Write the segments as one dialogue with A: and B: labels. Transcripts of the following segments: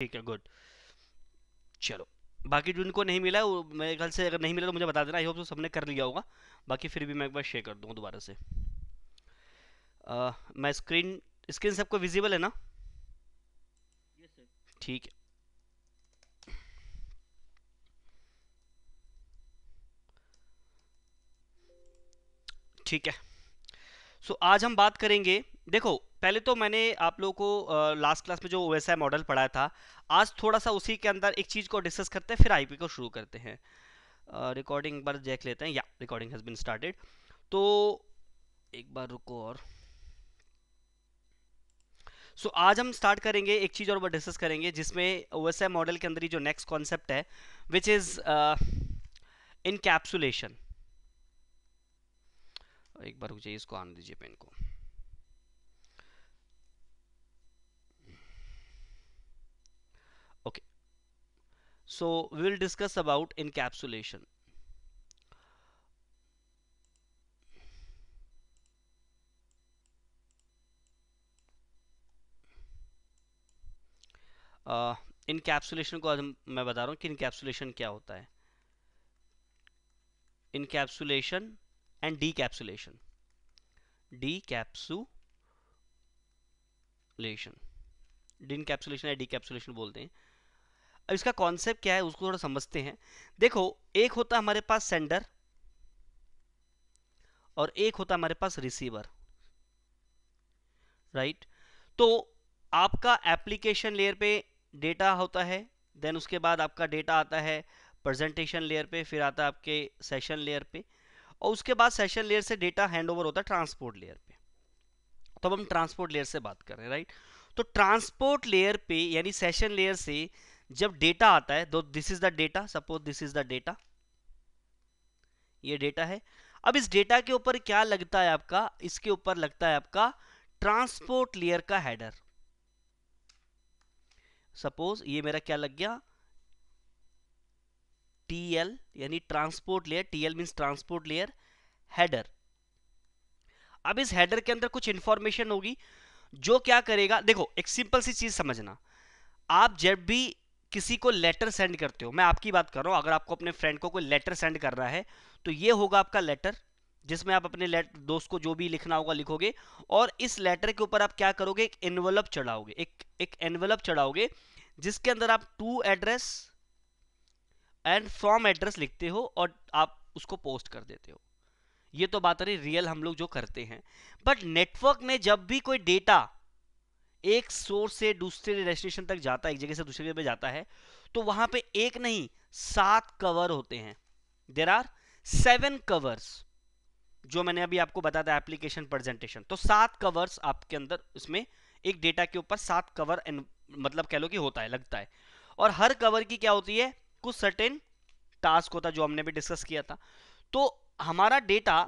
A: ठीक है गुड चलो बाकी जो जिनको नहीं मिला वो मेरे ख्याल से अगर नहीं मिला तो मुझे बता देना। आई होप तो सबने कर लिया होगा। बाकी फिर भी मैं एक बार शेयर कर दूँगा दोबारा से। आ, मैं स्क्रीन स्क्रीन सबको विजिबल है ना? ठीक है। ठीक है। सो so, आज हम बात करेंगे देखो पहले तो मैंने आप लोगों को लास्ट क्लास में जो ओ मॉडल पढ़ाया था आज थोड़ा सा उसी के अंदर एक चीज़ को डिस्कस करते हैं फिर आईपी को शुरू करते हैं। रिकॉर्डिंग बार देख लेते हैं। या रिकॉर्डिंग हैज़ बीन स्टार्टेड तो एक बार रुको और। सो so, आज हम स्टार्ट करेंगे एक चीज़ और डिस्कस करेंगे जिसमें ओ मॉडल के अंदर ही जो नेक्स्ट कॉन्सेप्ट है विच इज़ इनकैप्सुलेशन एक बार रुक जाइए इसको आने दीजिए पेन को। So we will discuss about encapsulation. Encapsulation uh, को आज मैं बता रहा हूँ कि इनकैप्सुलेशन क्या होता है। Encapsulation and decapsulation decapsulation de encapsulation या डी कैप्सुलेशन बोलते हैं। अब इसका कॉन्सेप्ट क्या है, उसको थोड़ा समझते हैं। देखो, एक होता हमारे पास सेंडर और एक होता हमारे पास रिसीवर राइट तो आपका एप्लीकेशन लेयर पे डेटा होता है देन उसके बाद आपका डेटा आता है प्रेजेंटेशन लेयर पे, फिर आता है आपके सेशन लेयर पे, और उसके बाद सेशन लेयर से डेटा हैंड ओवर होता है ट्रांसपोर्ट लेयर पे। तो अब हम ट्रांसपोर्ट लेयर से बात कर रहे हैं राइट तो ट्रांसपोर्ट लेयर पे, यानी सेशन लेयर से जब डेटा आता है, दो this is the data suppose this is the data ये डेटा है। अब इस डेटा के ऊपर क्या लगता है आपका? इसके ऊपर लगता है आपका ट्रांसपोर्ट लेयर का हेडर सपोज़ ये मेरा क्या लग गया? टीएल यानी transport layer TL means transport layer header अब इस हेडर के अंदर कुछ इंफॉर्मेशन होगी, जो क्या करेगा? देखो, एक सिंपल सी चीज़ समझना। आप जब भी किसी को लेटर सेंड करते हो, मैं आपकी बात कर रहा हूँ, अगर आपको अपने फ्रेंड को कोई लेटर सेंड कर रहा है तो ये होगा आपका लेटर जिसमें आप अपने दोस्त को जो भी लिखना होगा लिखोगे, और इस लेटर के ऊपर आप क्या करोगे, एक एनवलप चढ़ाओगे, एक एक एनवलप चढ़ाओगे, जिसके अंदर आप to address and from address लिखते हो और आप उसको पोस्ट कर देते हो। ये तो बात रही रियल हम लोग जो करते हैं। बट नेटवर्क में जब भी कोई डेटा एक सोर्स से दूसरे डेस्टिनेशन तक जाता है, एक जगह से दूसरी जगह पे जाता है तो वहाँ पे एक नहीं, सात कवर होते हैं। देर आर सेवन कवर्स जो मैंने अभी आपको बताया था एप्लीकेशन प्रेजेंटेशन तो सात कवर्स आपके अंदर, इसमें एक डेटा के ऊपर सात कवर मतलब कह लो कि होता है, लगता है। और हर कवर की क्या होती है? कुछ सर्टेन टास्क होता जो हमने भी डिस्कस किया था। तो हमारा डेटा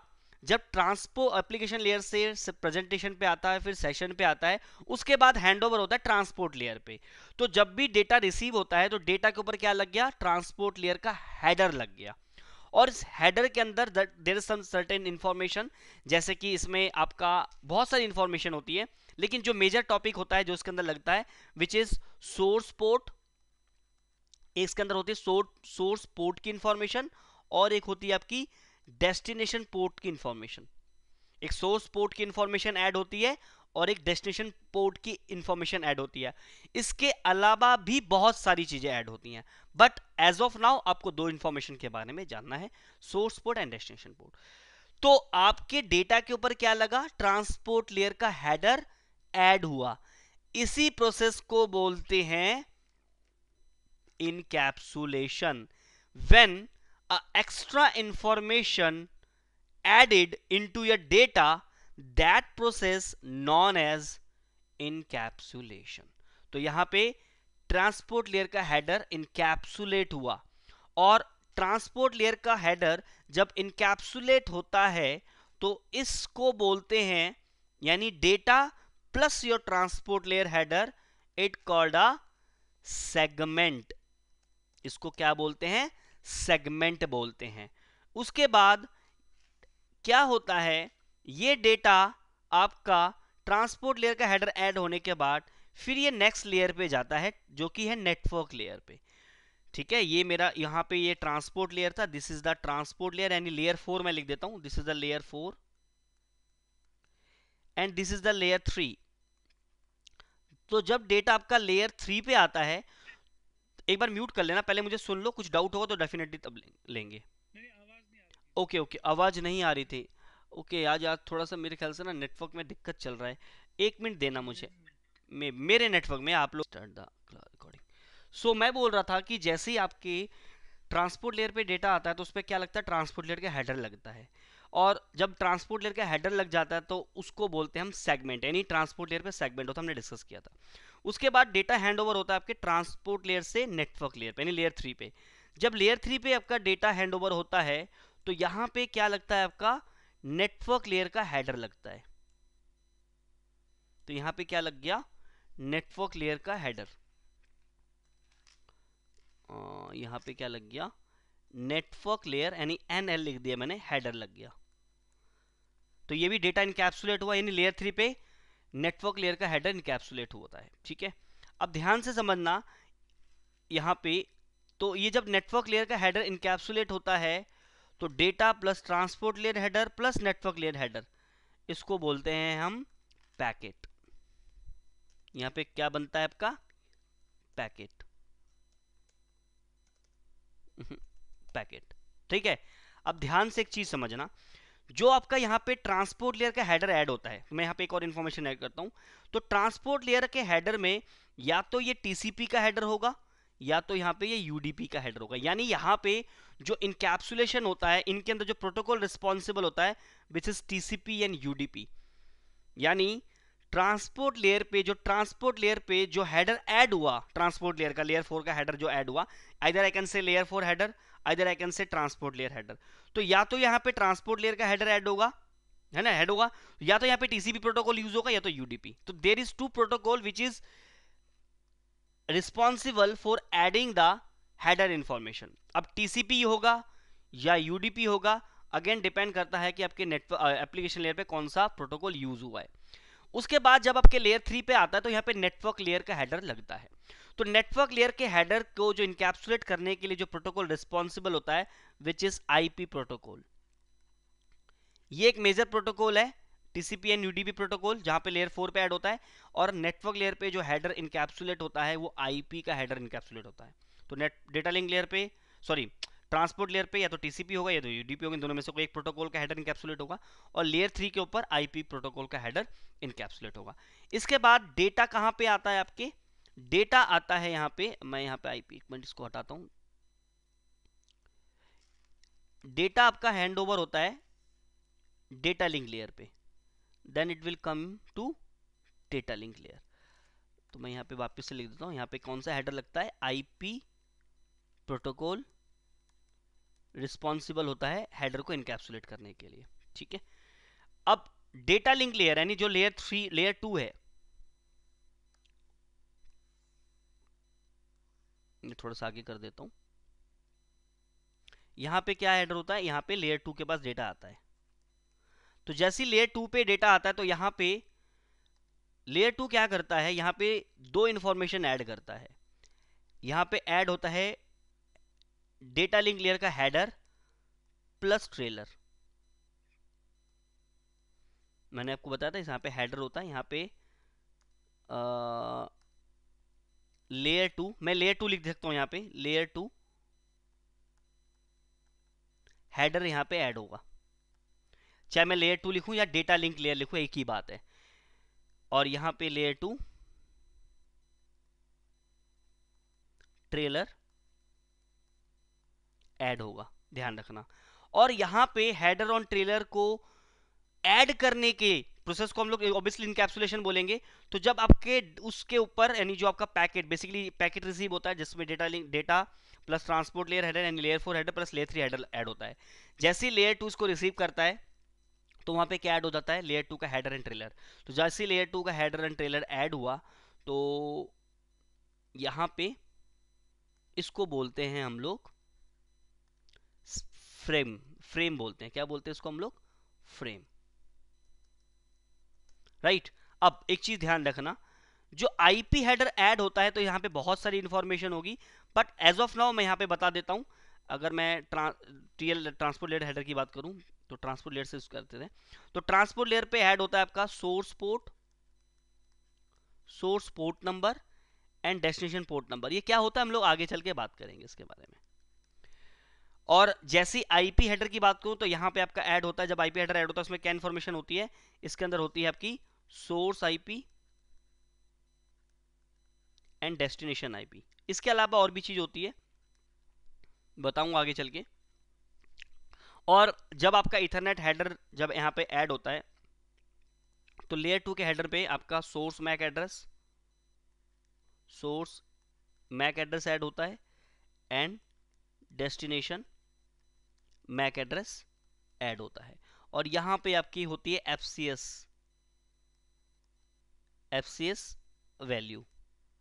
A: जब ट्रांसपो एप्लीकेशन लेयर से प्रेजेंटेशन पे आता है, फिर सेशन पे आता है, उसके बाद हैंडओवर होता है ट्रांसपोर्ट लेयर पे। तो जब भी डेटा रिसीव होता है तो डेटा के ऊपर क्या लग गया? ट्रांसपोर्ट लेयर का हेडर लग गया। और इस हेडर के अंदर there is some certain information जैसे कि इसमें आपका बहुत सारी इंफॉर्मेशन होती है, लेकिन जो मेजर टॉपिक होता है, जो इसके अंदर लगता है विच इज़ सोर्स पोर्ट एक इसके अंदर होती है सोर्स पोर्ट की इंफॉर्मेशन और एक होती है आपकी डेस्टिनेशन पोर्ट की इंफॉर्मेशन। एक सोर्स पोर्ट की इंफॉर्मेशन ऐड होती है और एक डेस्टिनेशन पोर्ट की इंफॉर्मेशन ऐड होती है। इसके अलावा भी बहुत सारी चीज़ें ऐड होती हैं। बट एज ऑफ़ नाउ आपको दो इंफॉर्मेशन के बारे में जानना है, source port and destination port. तो आपके डेटा के ऊपर क्या लगा? ट्रांसपोर्ट लेयर का हैडर ऐड हुआ। इसी प्रोसेस को बोलते हैं encapsulation. When extra information added into your data, that process known as encapsulation. तो यहाँ पे ट्रांसपोर्ट लेयर का हेडर इनकैप्सुलेट हुआ और ट्रांसपोर्ट लेयर का हेडर जब इनकैप्सुलेट होता है तो इसको बोलते हैं, यानी data plus your transport layer header it called a segment इसको क्या बोलते हैं? सेगमेंट बोलते हैं। उसके बाद क्या होता है, ये डेटा आपका ट्रांसपोर्ट लेयर का हेडर ऐड होने के बाद फिर ये नेक्स्ट लेयर पे जाता है, जो कि है नेटवर्क लेयर पे। ठीक है, ये मेरा, यहाँ पे ये ट्रांसपोर्ट लेयर था this is the transport layer यानी लेयर फोर मैं लिख देता हूँ this is the layer four and this is the layer three तो जब डेटा आपका लेयर थ्री पे आता है एक बार म्यूट कर लेना पहले मुझे सुन लो कुछ डाउट होगा तो डेफिनेटली तब लेंगे। ओके ओके आवाज़ नहीं आ रही थी। ओके आज आज थोड़ा सा मेरे ख्याल से ना नेटवर्क में दिक्कत चल रहा है। एक मिनट देना मुझे। मे, मेरे नेटवर्क में आप लोग स्टार्ट द रिकॉर्डिंग सो मैं बोल रहा था कि जैसे ही आपके ट्रांसपोर्ट लेयर पे डेटा आता है तो उस पर क्या लगता है? ट्रांसपोर्ट लेयर का हेडर लगता है। और जब ट्रांसपोर्ट लेयर का हेडर लग जाता है तो उसको बोलते हैं हम सेगमेंट यानी ट्रांसपोर्ट लेयर पे सेगमेंट होता है हमने डिस्कस किया था। उसके बाद डेटा हैंड ओवर होता है आपके ट्रांसपोर्ट लेयर से नेटवर्क लेयर पे, यानी लेयर थ्री पे। जब लेयर थ्री पे आपका डेटा हैंड ओवर होता है तो यहाँ पे क्या लगता है आपका? नेटवर्क लेयर का हेडर लगता है। तो यहाँ पे क्या लग गया? नेटवर्क लेयर का हेडर यहाँ पे क्या लग गया? नेटवर्क लेयर यानी एन एल लिख दिया मैंने हेडर लग गया। तो ये भी डेटा इनकैप्सुलेट हुआ, यानी लेयर थ्री पे। नेटवर्क लेयर का हेडर इनकैप्सुलेट होता है, ठीक है? अब ध्यान से समझना यहाँ पे तो ये जब नेटवर्क लेयर का हेडर इनकैप्सुलेट होता है तो data plus transport layer header plus network layer header इसको बोलते हैं हम पैकेट यहाँ पे क्या बनता है आपका? पैकेट पैकेट ठीक है? अब ध्यान से एक चीज़ समझना। जो आपका यहाँ पे ट्रांसपोर्ट लेयर का हेडर ऐड होता है। मैं यहाँ पे एक और इंफॉर्मेशन ऐड करता हूँ। तो ट्रांसपोर्ट लेयर के हेडर में या तो ये टीसीपी का हेडर होगा, या तो यहाँ पे ये यूडीपी का हेडर होगा। यानी यहाँ पे जो इनकैप्सुलेशन होता है, इनके अंदर जो प्रोटोकॉल रिस्पॉन्सिबल होता है which is TCP and UDP यानी ट्रांसपोर्ट लेयर पे जो ट्रांसपोर्ट लेयर पे जो हेडर ऐड हुआ ट्रांसपोर्ट लेयर का लेयर फोर का हेडर जो ऐड हुआ either I can say layer four header either I can say transport layer header तो या तो यहाँ पे ट्रांसपोर्ट लेयर का हेडर ऐड होगा, है ना हेड होगा, या तो यहाँ पे टीसीपी प्रोटोकॉल यूज़ होगा, या तो यूडीपी तो there is two protocol which is responsible for adding the header information अब टीसीपी होगा या यूडीपी होगा अगेन डिपेंड करता है कि आपके नेटवर्क एप्लीकेशन लेयर पे कौन सा प्रोटोकॉल यूज़ हुआ है। उसके बाद जब आपके लेयर थ्री पे आता है तो यहाँ पे नेटवर्क लेयर का हेडर लगता है। तो नेटवर्क लेयर के हेडर को जो इनकैप्सुलेट करने के लिए जो प्रोटोकॉल रिस्पॉन्सिबल होता है विच इज़ आईपी प्रोटोकॉल ये एक मेजर प्रोटोकॉल है टीसीपी एंड यूडीपी प्रोटोकॉल जहाँ पे लेयर फोर पे ऐड होता है, और नेटवर्क लेयर पे जो हेडर इनकैप्सुलेट होता है, वो आईपी का हेडर इनकैप्सुलेट होता है। तो नेट डेटा लिंक लेयर पे सॉरी ट्रांसपोर्ट लेयर पे या तो टीसीपी होगा या तो यूडीपी होगा दोनों में से कोई एक प्रोटोकॉल का हेडर इनकैप्सुलेट होगा और लेयर थ्री के ऊपर आईपी प्रोटोकॉल का हेडर इनकैप्सुलेट होगा। इसके बाद डेटा कहाँ पे आता है आपके? डेटा आता है यहाँ पे, मैं यहाँ पे आईपी एक मिनट इसको हटाता हूँ। डेटा आपका हैंड ओवर होता है डेटा लिंक लेयर पे। Then it will come to data link layer तो मैं यहाँ पे वापस से लिख देता हूँ, यहाँ पे कौन सा हेडर लगता है? आईपी प्रोटोकॉल रिस्पॉन्सिबल होता है हेडर को इनकैप्सुलेट करने के लिए, ठीक है? अब डेटा लिंक लेयर यानी जो लेयर थ्री लेयर टू है थोड़ा सा आगे कर देता हूँ। यहाँ पे क्या हेडर होता है? यहाँ पे लेयर टू के पास डेटा आता है। तो जैसी लेयर टू पे डेटा आता है तो यहाँ पे लेयर टू क्या करता है? यहाँ पे दो इंफॉर्मेशन ऐड करता है। यहाँ पे ऐड होता है डेटा लिंक लेयर का हैडर प्लस ट्रेलर मैंने आपको बताया था यहाँ पे हैडर होता है, यहाँ पे लेयर टू मैं लेयर टू लिख सकता हूँ यहाँ पे लेयर टू हैडर यहाँ पे ऐड होगा। चाहे मैं लेयर टू लिखूं या डेटा लिंक लेयर लिखूं, एक ही बात है। और यहाँ पे लेयर टू ट्रेलर ऐड होगा, ध्यान रखना। और यहाँ पे हेडर ऑन ट्रेलर को ऐड करने के प्रोसेस को हम लोग ऑब्वियसली इनकैप्सुलेशन बोलेंगे। तो जब आपके, उसके ऊपर, यानी जो आपका पैकेट बेसिकली पैकेट रिसीव होता है, जिसमें data link data plus transport layer header यानी layer four header plus layer three header add होता है। जैसे ही लेयर टू इसको रिसीव करता है तो वहाँ पे क्या ऐड हो जाता है? लेयर टू का हेडर एंड ट्रेलर तो जैसे लेयर टू का हेडर एंड ट्रेलर ऐड हुआ तो यहाँ पे इसको बोलते हैं हम लोग फ्रेम फ्रेम बोलते हैं। क्या बोलते हैं इसको हम लोग? फ्रेम। Right right? अब एक चीज़ ध्यान रखना, जो आईपी हेडर ऐड होता है तो यहाँ पे बहुत सारी इंफॉर्मेशन होगी बट एज ऑफ़ नाउ मैं यहाँ पे बता देता हूँ, अगर मैं टीएल ट्रांसपोर्ट लेयर हेडर की बात करूँ तो ट्रांसपोर्ट लेयर से करते थे। तो ट्रांसपोर्ट लेयर पे ऐड होता है आपका source port source port number and destination port number ये क्या होता है हम लोग आगे चल के बात करेंगे इसके बारे में। और जैसी आईपी हेडर की बात करूँ तो यहाँ पे आपका ऐड होता है। जब आईपी हेडर ऐड होता है, उसमें क्या इंफॉर्मेशन होती है। इसके अंदर होती है आपकी source IP and destination IP इसके अलावा और भी चीज़ होती है। बताऊँगा आगे चल के। और जब आपका इथरनेट हेडर जब यहाँ पे ऐड होता है तो लेयर टू के हेडर पे आपका source MAC address source MAC address add होता है and destination MAC address add होता है। और यहाँ पे आपकी होती है F C S F C S value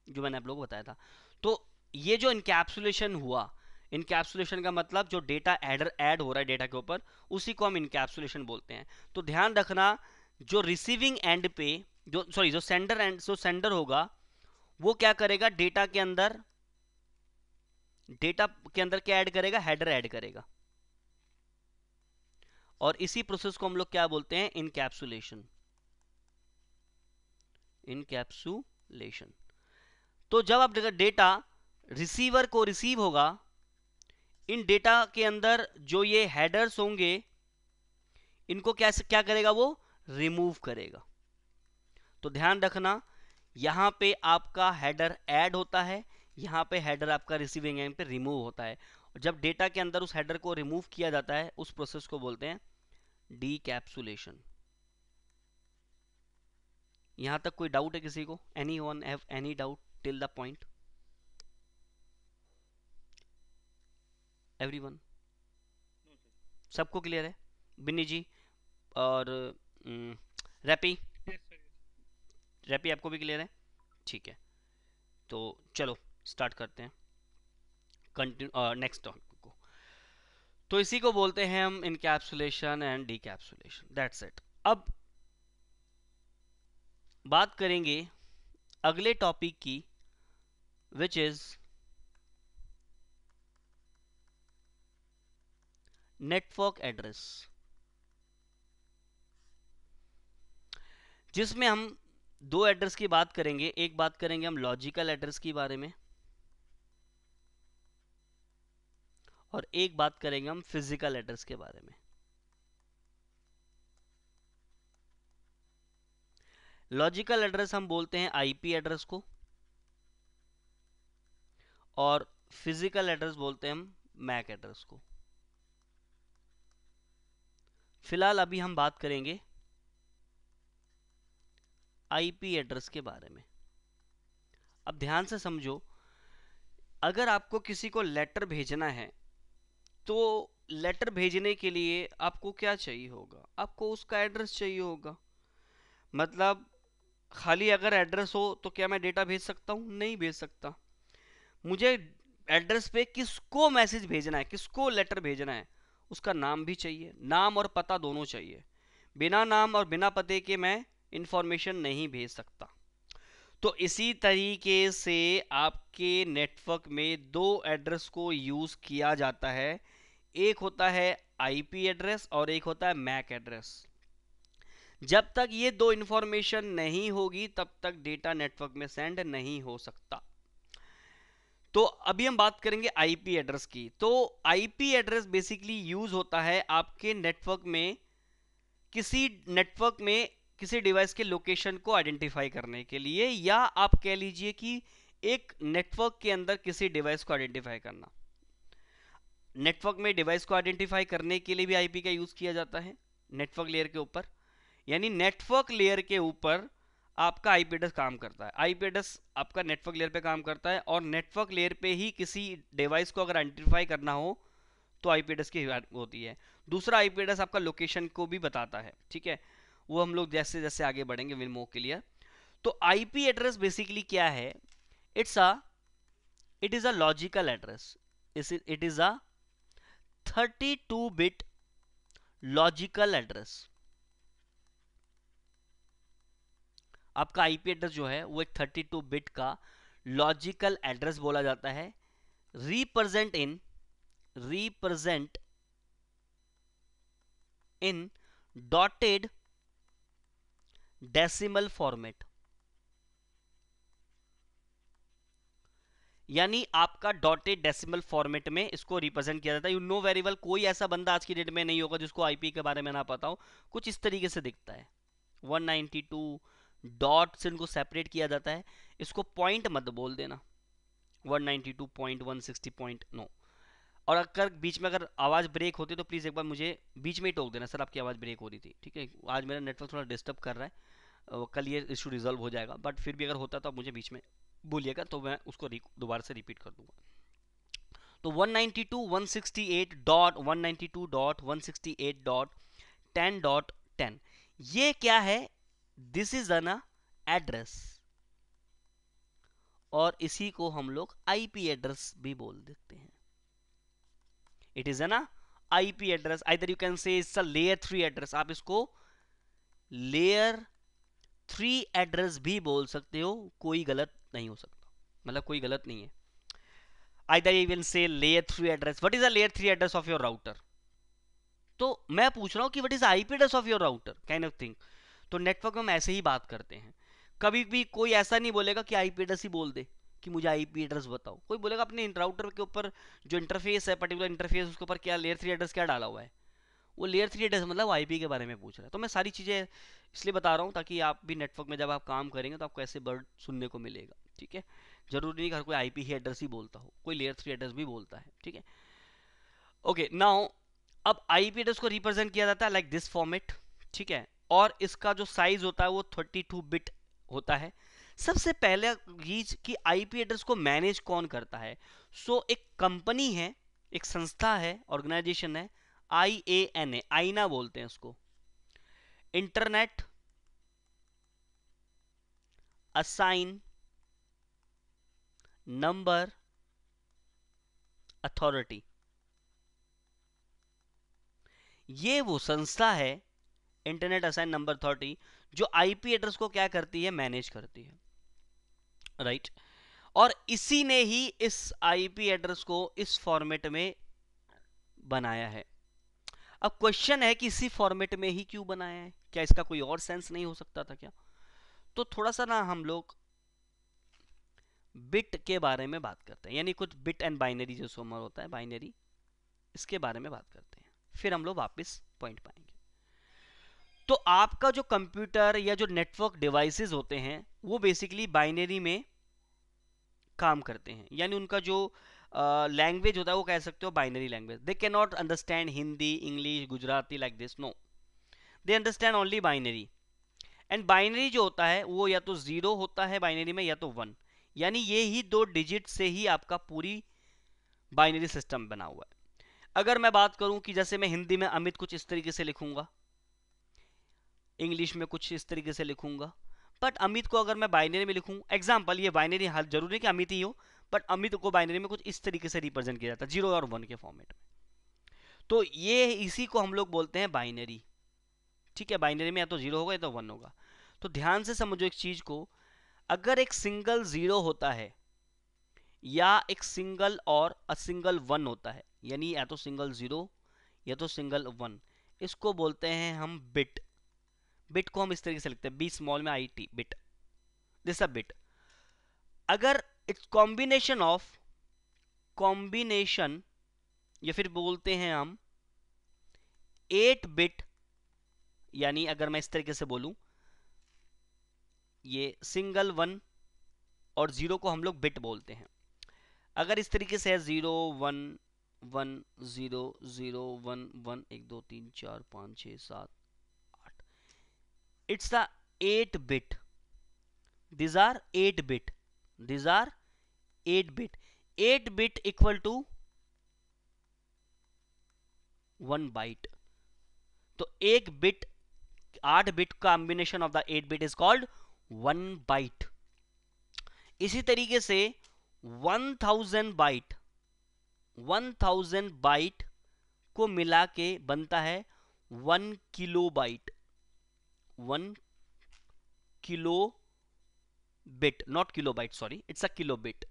A: जो मैंने आप लोगों को बताया था। तो ये जो इनकैप्सुलेशन हुआ इनकैप्सुलेशन का मतलब जो डेटा एडर ऐड हो रहा है डेटा के ऊपर, उसी को हम इनकैप्सुलेशन बोलते हैं। तो ध्यान रखना, जो रिसीविंग एंड पे, जो सॉरी जो सेंडर एंड जो सेंडर होगा, वो क्या करेगा? डेटा के अंदर डेटा के अंदर क्या ऐड करेगा? हेडर ऐड करेगा। और इसी प्रोसेस को हम लोग क्या बोलते हैं? इनकैप्सुलेशन इनकैप्सुलेशन तो जब आप डेटा रिसीवर को रिसीव होगा, इन डेटा के अंदर जो ये हेडर्स होंगे, इनको क्या क्या करेगा वो? रिमूव करेगा। तो ध्यान रखना, यहाँ पे आपका हेडर ऐड होता है, यहाँ पे हेडर आपका रिसीविंग एंड पे रिमूव होता है। जब डेटा के अंदर उस हेडर को रिमूव किया जाता है, उस प्रोसेस को बोलते हैं डी कैप्सुलेशन यहाँ तक कोई डाउट है किसी को? Anyone have any doubt till the point everyone सबको क्लियर है? बिन्नी जी और रैपी? रैपी, आपको भी क्लियर है? ठीक है। तो चलो स्टार्ट करते हैं। कंटिन्यू नेक्स्ट टॉपिक तो इसी को बोलते हैं हम encapsulation and decapsulation that's it अब बात करेंगे अगले टॉपिक की विच इज़ नेटवर्क एड्रेस जिसमें हम दो एड्रेस की बात करेंगे. एक बात करेंगे हम लॉजिकल एड्रेस की बारे में. और एक बात करेंगे हम फ़िज़िकल एड्रेस के बारे में। लॉजिकल एड्रेस हम बोलते हैं आईपी एड्रेस को। और फ़िज़िकल एड्रेस बोलते हैं हम मैक एड्रेस को। फ़िलहाल अभी हम बात करेंगे आईपी एड्रेस के बारे में। अब ध्यान से समझो, अगर आपको किसी को लेटर भेजना है तो लेटर भेजने के लिए आपको क्या चाहिए होगा? आपको उसका एड्रेस चाहिए होगा। मतलब खाली अगर एड्रेस हो तो क्या मैं डेटा भेज सकता हूँ? नहीं भेज सकता। मुझे एड्रेस पे किसको मैसेज भेजना है, किसको लेटर भेजना है, उसका नाम भी चाहिए। नाम और पता दोनों चाहिए। बिना नाम और बिना पते के मैं इंफॉर्मेशन नहीं भेज सकता। तो इसी तरीके से आपके नेटवर्क में दो एड्रेस को यूज़ किया जाता है। एक होता है आईपी एड्रेस और एक होता है मैक एड्रेस जब तक ये दो इंफॉर्मेशन नहीं होगी, तब तक डेटा नेटवर्क में सेंड नहीं हो सकता। तो अभी हम बात करेंगे आईपी एड्रेस की। तो आईपी एड्रेस बेसिकली यूज़ होता है आपके नेटवर्क में, किसी नेटवर्क में किसी डिवाइस के लोकेशन को आइडेंटिफाई करने के लिए या आप कह लीजिए कि एक नेटवर्क के अंदर किसी डिवाइस को आइडेंटिफाई करना। नेटवर्क में डिवाइस को आइडेंटिफाई करने के लिए भी आईपी का यूज़ किया जाता है, नेटवर्क लेयर के ऊपर। यानी नेटवर्क लेयर के ऊपर आपका आईपी एड्रेस काम करता है। आईपी एड्रेस आपका नेटवर्क लेयर पे काम करता है और नेटवर्क लेयर पे ही किसी डिवाइस को अगर आइडेंटिफाई करना हो तो आईपी एड्रेस की होती है। दूसरा आईपी एड्रेस आपका लोकेशन को भी बताता है, ठीक है? वो हम लोग जैसे जैसे आगे बढ़ेंगे विल मोक के लिए। तो आईपी एड्रेस बेसिकली क्या है? It's a it is a logical address it is a 32 bit logical address आपका आईपी एड्रेस जो है, वो एक 32 बिट का लॉजिकल एड्रेस बोला जाता है। Represent in represent in dotted decimal format यानी आपका डॉटेड डेसिमल फॉर्मेट में इसको रिप्रेजेंट किया जाता है। यू नो वेरी वेल कोई ऐसा बंदा आज की डेट में नहीं होगा जिसको आईपी के बारे में ना पता हो। कुछ इस तरीके से दिखता है। 192 डॉट से इनको सेपरेट किया जाता है। इसको पॉइंट मत बोल देना। 192.160.9 और अगर बीच में अगर आवाज़ ब्रेक होती है तो प्लीज़ एक बार मुझे बीच में ही टोक देना, सर आपकी आवाज़ ब्रेक हो रही थी, ठीक है? आज मेरा नेटवर्क थोड़ा डिस्टर्ब कर रहा है कल ये इशू रिजॉल्व हो जाएगा बट फिर भी अगर होता तो आप मुझे बीच में बोलिएगा तो मैं उसको दोबारा से रिपीट कर दूँगा। तो 192.168.162.168.10.10 ये क्या है? दिस इज़ अन एड्रेस और इसी को हम लोग आईपी एड्रेस भी बोल देते हैं। It is an IP address either you can say it's a layer three address आप इसको लेयर थ्री एड्रेस भी बोल सकते हो, कोई गलत नहीं हो सकता। मतलब कोई गलत नहीं है। Either you can say layer three address what is a layer three address of your router तो मैं पूछ रहा हूँ कि what is IP address of your router kind of thing तो नेटवर्क में हम ऐसे ही बात करते हैं। कभी भी कोई ऐसा नहीं बोलेगा कि आईपी एड्रेस ही बोल दे। कि मुझे आईपी एड्रेस बताओ। कोई बोलेगा अपने राउटर के ऊपर जो इंटरफेस है पर्टिकुलर इंटरफेस उसके ऊपर क्या लेयर थ्री एड्रेस क्या डाला हुआ है? वो लेयर थ्री एड्रेस मतलब आईपी के बारे में पूछ रहा है। तो मैं सारी चीज़ें इसलिए बता रहा हूँ ताकि आप भी नेटवर्क में जब आप काम करेंगे तो आपको ऐसे वर्ड सुनने को मिलेगा, ठीक है? ज़रूरी नहीं कि हर कोई आईपी ही एड्रेस ही बोलता हो, कोई लेयर थ्री एड्रेस भी बोलता है, ठीक है? ओके नाउ अब आईपी एड्रेस को रिप्रेजेंट किया जाता है लाइक दिस फॉर्मेट ठीक है? और इसका जो साइज़ होता है वो 32 बिट होता है। सबसे पहले चीज़ कि आईपी एड्रेस को मैनेज कौन करता है? सो so, एक कंपनी है एक संस्था है ऑर्गेनाइजेशन है आई ए एन ए आईना बोलते हैं उसको। Internet assign number authority. ये वो संस्था है इंटरनेट असाइन नंबर अथॉरिटी जो आईपी एड्रेस को क्या करती है मैनेज करती है। राइट? और इसी ने ही इस आईपी एड्रेस को इस फॉर्मेट में बनाया है। अब क्वेश्चन है कि इसी फॉर्मेट में ही क्यों बनाया है? क्या इसका कोई और सेंस नहीं हो सकता था क्या? तो थोड़ा सा ना हम लोग बिट के बारे में बात करते हैं। यानी कुछ बिट एंड बाइनरी जो सोमर होता है बाइनरी इसके बारे में बात करते हैं। फिर हम लोग वापस पॉइंट पाएँगे। तो आपका जो कंप्यूटर या जो नेटवर्क डिवाइसेस होते हैं, वो बेसिकली बाइनरी में काम करते हैं। यानी उनका जो लैंग्वेज uh, होता है वो कह सकते हो binary language they cannot understand Hindi English Gujarati like this no they understand only binary and binary जो होता है वो या तो ज़ीरो होता है बाइनरी में या तो वन यानी ये ही दो डिजिट से ही आपका पूरी बाइनरी सिस्टम बना हुआ है। अगर मैं बात करूँ कि जैसे मैं हिंदी में अमित कुछ इस तरीके से लिखूँगा इंग्लिश में कुछ इस तरीके से लिखूँगा बट अमित को अगर मैं बाइनरी में लिखूँ एग्ज़ाम्पल ये बाइनरी हाल ज़रूरी है कि अमित ही हो बट अमित को बाइनरी में कुछ इस तरीके से रिप्रेजेंट किया जाता है ज़ीरो और वन के फॉर्मेट में। तो ये इसी को हम लोग बोलते हैं बाइनरी ठीक है बाइनरी में या तो ज़ीरो होगा या तो वन होगा। तो ध्यान से समझो एक चीज़ को, अगर एक सिंगल ज़ीरो होता है, या एक सिंगल और अ सिंगल वन होता है, यानी या तो सिंगल ज़ीरो या तो सिंगल वन इसको बोलते हैं हम बिट बिट को हम इस तरीके से लिखते हैं बी स्मॉल में I T bit this bit अगर इट्स कॉम्बिनेशन ऑफ़ कॉम्बिनेशन या फिर बोलते हैं हम एट बिट यानी अगर मैं इस तरीके से बोलूँ, ये सिंगल वन और ज़ीरो को हम लोग बिट बोलते हैं. अगर इस तरीके से है zero one one zero zero one one एक, दो, तीन, चार, पाँच, छ, सात it's the 8 bit. These are 8 bit. These are 8 bit. 8 bit equal to 1 byte. तो एक बिट आठ bit combination of the eight bit is called one byte इसी तरीके से one thousand byte one thousand byte को मिला के बनता है one kilobyte one kilo bit, not kilobyte sorry, it's a kilobit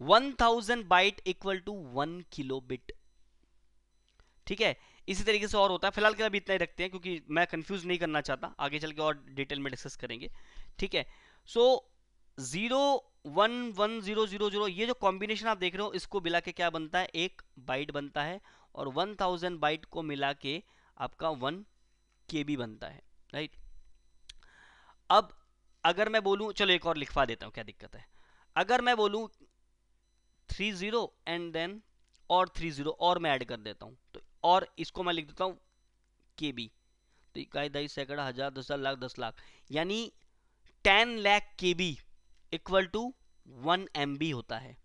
A: 1000 byte equal to one kilobit ठीक है? इसी तरीके से और होता है। फ़िलहाल के अभी इतना ही रखते हैं, क्योंकि मैं कंफ्यूज नहीं करना चाहता। आगे चल के और डिटेल में डिस्कस करेंगे। ठीक है? So zero one one zero zero zero ये जो कॉम्बिनेशन आप देख रहे हो, इसको मिला के क्या बनता है? एक बाइट बनता है और वन थाउज़ेंड बाइट को मिला के आपका वन के बी बनता है। राइट अब अगर मैं बोलूँ चलो एक और लिखवा देता हूँ क्या दिक्कत है? अगर मैं बोलूँ थ्री ज़ीरो एंड देन और थ्री ज़ीरो और मैं ऐड कर देता हूँ तो और इसको मैं लिख देता हूँ के बी तो इकाई दई सैकड़ा हज़ार दस हज़ार लाख दस लाख। यानी ten lakh K B equal to one M B होता है।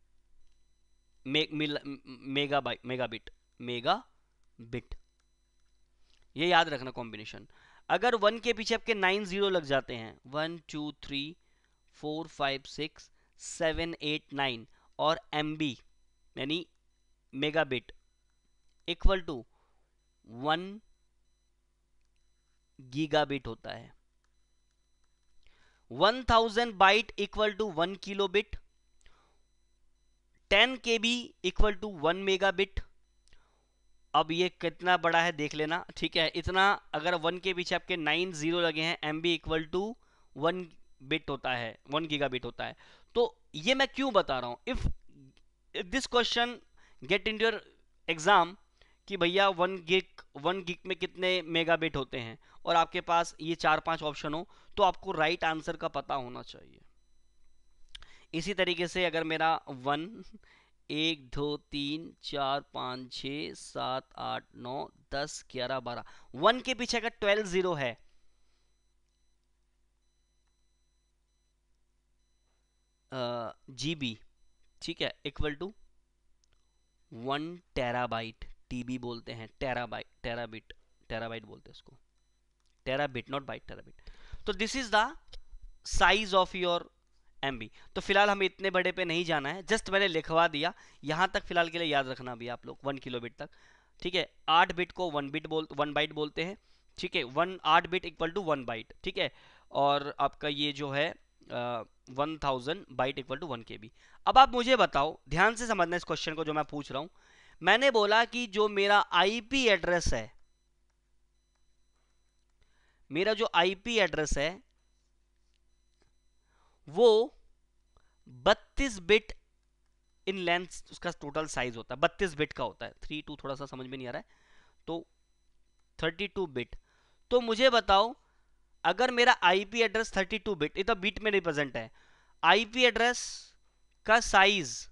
A: Mega, megabyte megabit megabit. ये याद रखना कॉम्बिनेशन अगर वन के पीछे आपके नाइन ज़ीरो लग जाते हैं, one, two, three, four, five, six, seven, eight, nine और एम बी यानी megabit equal to one gigabit होता है। One thousand byte equal to one kilobit ten K B equal to one megabit अब ये कितना बड़ा है देख लेना, ठीक है? इतना अगर वन के पीछे आपके नाइन ज़ीरो लगे हैं, M B equal to one bit होता है, वन गीगा बिट होता है। तो ये मैं क्यों बता रहा हूँ? If this question get in your exam कि भैया वन गिक वन गिक में कितने मेगा बिट होते हैं, और आपके पास ये चार पाँच ऑप्शन हो तो आपको राइट right आंसर का पता होना चाहिए। इसी तरीके से अगर मेरा वन एक, दो, तीन, चार, पाँच, छ, सात, आठ, नौ, दस, ग्यारह, बारह। वन के पीछे अगर ट्वेल्व ज़ीरो है। जीबी, ठीक है equal to one terabyte TB बोलते हैं टेराबाइट टेराबिट टेराबाइट बोलते हैं इसको टेराबिट नॉट बाइट टेराबिट तो this is the size of your MB तो फ़िलहाल हमें इतने बड़े पे नहीं जाना है। जस्ट मैंने लिखवा दिया। यहाँ तक फ़िलहाल के लिए याद रखना भी आप लोग वन किलो बिट तक। ठीक है? आठ बिट को वन बिट बोल वन बाइट बोलते हैं। ठीक है? वन आठ bit equal to one byte ठीक है? और आपका ये जो है one thousand byte equal to one K B अब आप मुझे बताओ, ध्यान से समझना इस क्वेश्चन को जो मैं पूछ रहा हूँ। मैंने बोला कि जो मेरा आईपी एड्रेस है, मेरा जो आईपी एड्रेस है वो 32 बिट इन लेंथ उसका टोटल साइज़ होता है। 32 बिट का होता है। थ्री टू थोड़ा सा समझ में नहीं आ रहा है। तो 32 बिट तो मुझे बताओ, अगर मेरा आईपी एड्रेस 32 बिट ये तो बिट में रिप्रेजेंट है। आईपी एड्रेस का साइज़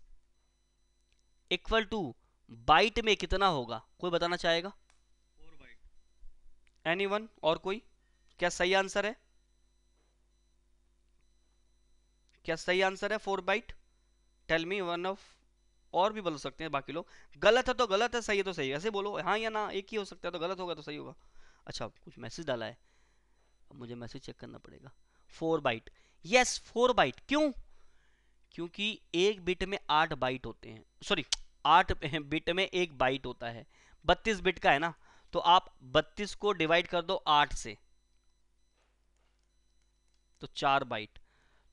A: इक्वल टू बाइट में कितना होगा? कोई बताना चाहेगा? एनी वन और कोई? क्या सही आंसर है? क्या सही आंसर है? Four byte tell me one of और भी बोल सकते हैं बाकी लोग। गलत है तो गलत है, सही है तो सही है। ऐसे बोलो हाँ या ना, एक ही हो सकता है तो गलत होगा तो सही होगा। अच्छा कुछ मैसेज डाला है। अब मुझे मैसेज चेक करना पड़ेगा। Four byte yes four byte क्यों? क्योंकि एक बिट में आठ बाइट होते हैं। सॉरी आठ बिट में एक बाइट होता है। बत्तीस बिट का है ना? तो आप बत्तीस को डिवाइड कर दो आठ से। तो चार बाइट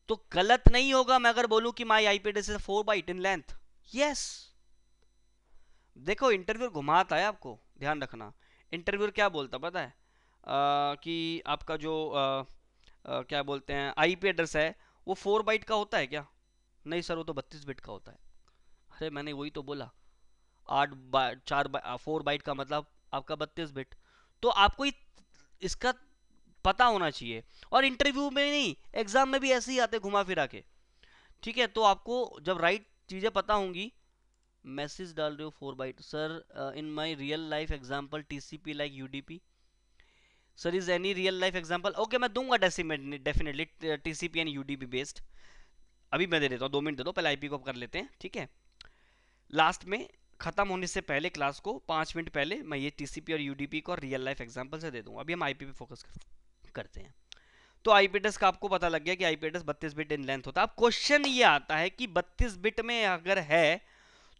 A: तो गलत नहीं होगा मैं अगर बोलूँ कि my IP address is four byte in length yes देखो इंटरव्यू घुमाता है आपको ध्यान रखना। इंटरव्यू क्या बोलता पता है? आ, कि आपका जो आ, आ, क्या बोलते हैं आईपी एड्रेस है वो फोर बाइट का होता है क्या? नहीं सर वो तो बत्तीस बिट का होता है। अरे मैंने वही तो बोला। आठ बा चार बा, फोर बाइट का मतलब आपका बत्तीस बिट तो आपको इसका पता होना चाहिए। और इंटरव्यू में नहीं एग्ज़ाम में भी ऐसे ही आते घुमा फिरा के। ठीक है तो आपको जब राइट चीज़ें पता होंगी मैसेज डाल रहे हो four byte sir in my real life example TCP like UDP sir is any real life example okay मैं दूँगा definitely TCP and UDP based अभी मैं दे देता हूँ, दो मिनट दे दो, पहले आईपी को कर लेते हैं, ठीक है? लास्ट में, खत्म होने से पहले क्लास को, पाँच मिनट पहले मैं ये टीसीपी और यूडीपी को रियल लाइफ एग्ज़ाम्पल से दे दूँगा। अभी हम आईपी पे फोकस करते करते हैं। तो आईपीएस का आपको पता लग गया कि आईपीएस 32 बिट इन लेंथ होता है। अब क्वेश्चन ये आता है कि 32 बिट में अगर है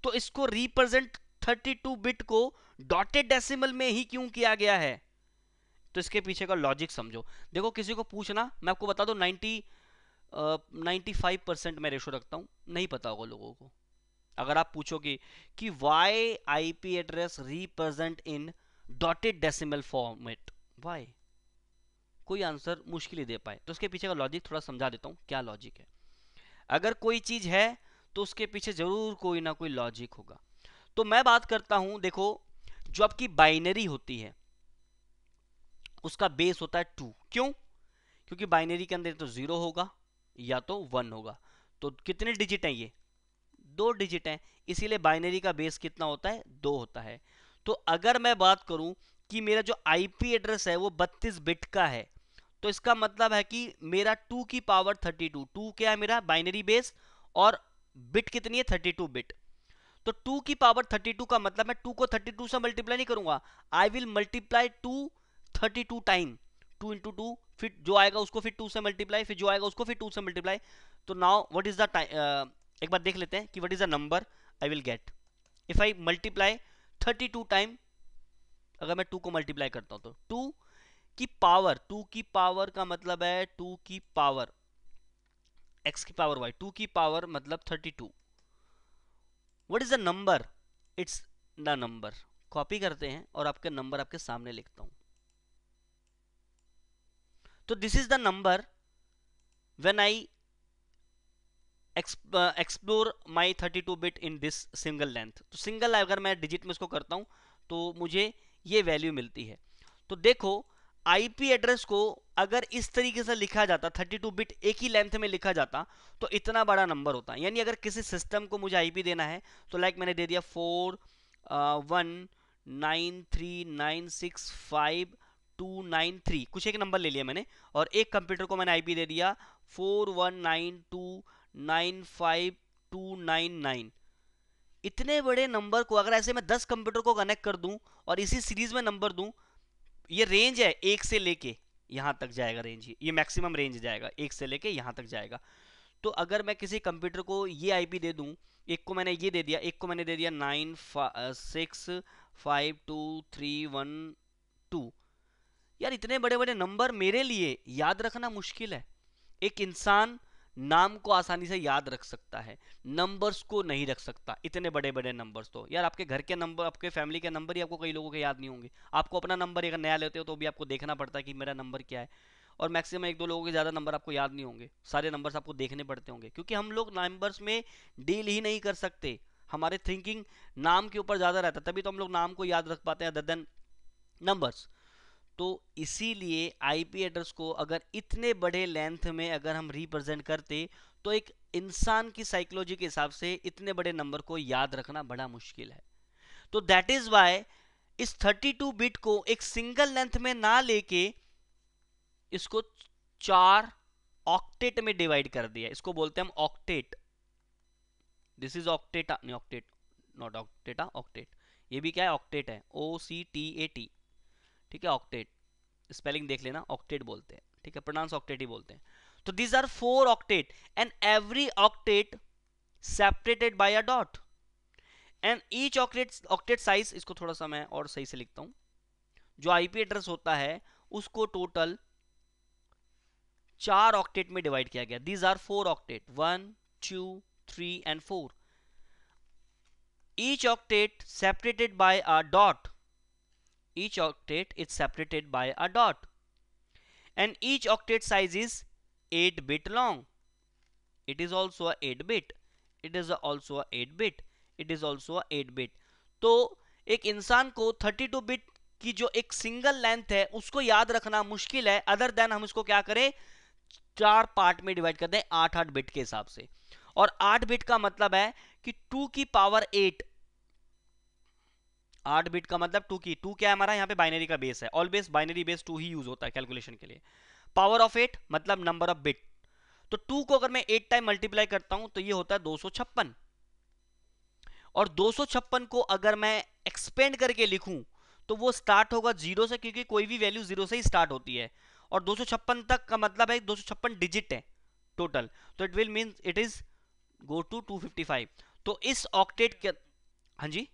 A: तो इसको रिप्रेजेंट 32 बिट को डॉटेड डेसिमल में ही क्यों किया गया है? तो इसके पीछे का लॉजिक समझो। देखो, किसी को पूछना, मैं आपको बता दो 90 नाइन्टी फाइव परसेंट मैं रेशो रखता हूँ, नहीं पता होगा लोगों को। अगर आप पूछोगे कि why I P address represent in dotted decimal format why कोई आंसर मुश्किल ही दे पाए। तो उसके पीछे का लॉजिक थोड़ा समझा देता हूँ, क्या लॉजिक है। अगर कोई चीज़ है तो उसके पीछे ज़रूर कोई ना कोई लॉजिक होगा। तो मैं बात करता हूँ, देखो, जो आपकी बाइनरी होती है, उसका बेस होता है टू क्यों? क्योंकि बाइनरी के अंदर तो ज़ीरो होगा, या तो वन होगा। तो कितने डिजिट हैं ये? दो डिजिट हैं, इसीलिए बाइनरी का बेस कितना होता है? दो होता है। तो अगर मैं बात करूँ कि मेरा जो आईपी एड्रेस है, वो 32 बिट का है तो इसका मतलब है कि मेरा टू की पावर 32 टू टू क्या है मेरा? बाइनरी बेस और बिट कितनी है? 32 बिट। तो टू की पावर 32 का मतलब मैं टू को 32 से मल्टीप्लाई नहीं करूँगा। I will multiply two 32 time two into two, फिर जो आएगा उसको फिर टू से मल्टीप्लाई फिर जो आएगा उसको फिर टू से मल्टीप्लाई तो now what is the time एक बार देख लेते हैं कि what is the number I will get if I multiply 32 time अगर मैं टू को मल्टीप्लाई करता हूँ तो। टू की पावर, टू की पावर का मतलब है टू की पावर, एक्स की पावर वाई, टू की पावर मतलब thirty two. What is the number it's the number copy करते हैं और आपके नंबर आपके सामने लिखता हूँ। तो this is the number when I explore my thirty two bit in this single length तो सिंगल अगर मैं डिजिट में इसको करता हूँ तो मुझे ये वैल्यू मिलती है। तो देखो आईपी एड्रेस को अगर इस तरीके से लिखा जाता 32 बिट एक ही लेंथ में लिखा जाता तो इतना बड़ा नंबर होता। यानी अगर किसी सिस्टम को मुझे आईपी देना है तो लाइक मैंने दे दिया four one nine three nine six five two nine three कुछ एक नंबर ले लिया मैंने, और एक कंप्यूटर को मैंने आईपी दे दिया four one nine two nine five two nine nine इतने बड़े नंबर को अगर ऐसे मैं दस कंप्यूटर को कनेक्ट कर दूँ, और इसी सीरीज़ में नंबर दूँ ये रेंज है एक से लेके यहाँ तक जाएगा रेंज ये। मैक्सिमम रेंज जाएगा, एक से लेके यहाँ तक जाएगा। तो अगर मैं किसी कंप्यूटर को ये आईपी दे दूँ, एक को मैंने ये दे दिया, एक को मैंने दे दिया nine six five two three one two यार इतने बड़े बड़े नंबर मेरे लिए याद रखना मुश्किल है। एक इंसान नाम को आसानी से याद रख सकता है। नंबर्स को नहीं रख सकता। इतने बड़े बड़े नंबर्स तो। यार, आपके घर के नंबर आपके फैमिली के नंबर ही आपको कई लोगों के याद नहीं होंगे। आपको अपना नंबर अगर नया लेते हो तो भी आपको देखना पड़ता है कि मेरा नंबर क्या है। और मैक्सिमम एक दो लोगों के ज़्यादा नंबर आपको याद नहीं होंगे। सारे नंबर्स आपको देखने पड़ते होंगे। क्योंकि हम लोग नंबर्स में डील ही नहीं कर सकते। हमारे थिंकिंग नाम के ऊपर ज़्यादा रहता है, तभी तो हम लोग नाम को याद रख पाते हैं अदर देन नंबर्स तो इसीलिए आईपी एड्रेस को अगर इतने बड़े लेंथ में अगर हम रिप्रेजेंट करते तो एक इंसान की साइकोलॉजी के हिसाब से इतने बड़े नंबर को याद रखना बड़ा मुश्किल है। तो दैट इज़ वाई इस 32 बिट को एक सिंगल लेंथ में ना लेके इसको चार ऑक्टेट में डिवाइड कर दिया। इसको बोलते हैं हम ऑक्टेट दिस इज़ ऑक्टेटा नहीं ऑक्टेट नॉट ऑक्टेटा ऑक्टेट ये भी क्या है? ऑक्टेट है। ओ सी टी ए टी ठीक है ऑक्टेट स्पेलिंग देख लेना ऑक्टेट बोलते हैं, ठीक है प्रोनाउंस ऑक्टेट ही बोलते हैं. तो these are four octet and every octet separated by a dot and each octet octet size इसको थोड़ा सा मैं और सही से लिखता हूँ. जो आईपी एड्रेस होता है, उसको टोटल चार ऑक्टेट में डिवाइड किया गया. These are four octet one two three and four each octet separated by a dot each octet is separated by a dot. And each octet size is 8 bit long. It is also a 8 bit. It is also a 8 bit. It is also a 8 bit. तो एक इंसान को 32 bit की जो एक single length है, उसको याद रखना मुश्किल है। अदर देन हम इसको क्या करें? चार पार्ट में डिवाइड कर दें आठ आठ बिट के हिसाब से। और आठ बिट का मतलब है कि टू की पावर एट आठ बिट का मतलब टू की। टू क्या है हमारा? यहाँ पे बाइनरी का बेस है। All base binary base two ही यूज़ होता है कैलकुलेशन के लिए। पावर ऑफ़ एट मतलब नंबर ऑफ़ बिट तो टू को अगर मैं एट टाइम मल्टीप्लाई करता हूँ तो ये होता है दो और दो को अगर मैं एक्सपेंड करके लिखूं तो वो स्टार्ट होगा ज़ीरो से, क्योंकि कोई भी वैल्यू ज़ीरो से ही स्टार्ट होती है। और दो सौ छप्पन तक का मतलब है दो डिजिट है टोटल तो it will mean it is go to 255 तो इस ऑक्टेट के हाँ जी?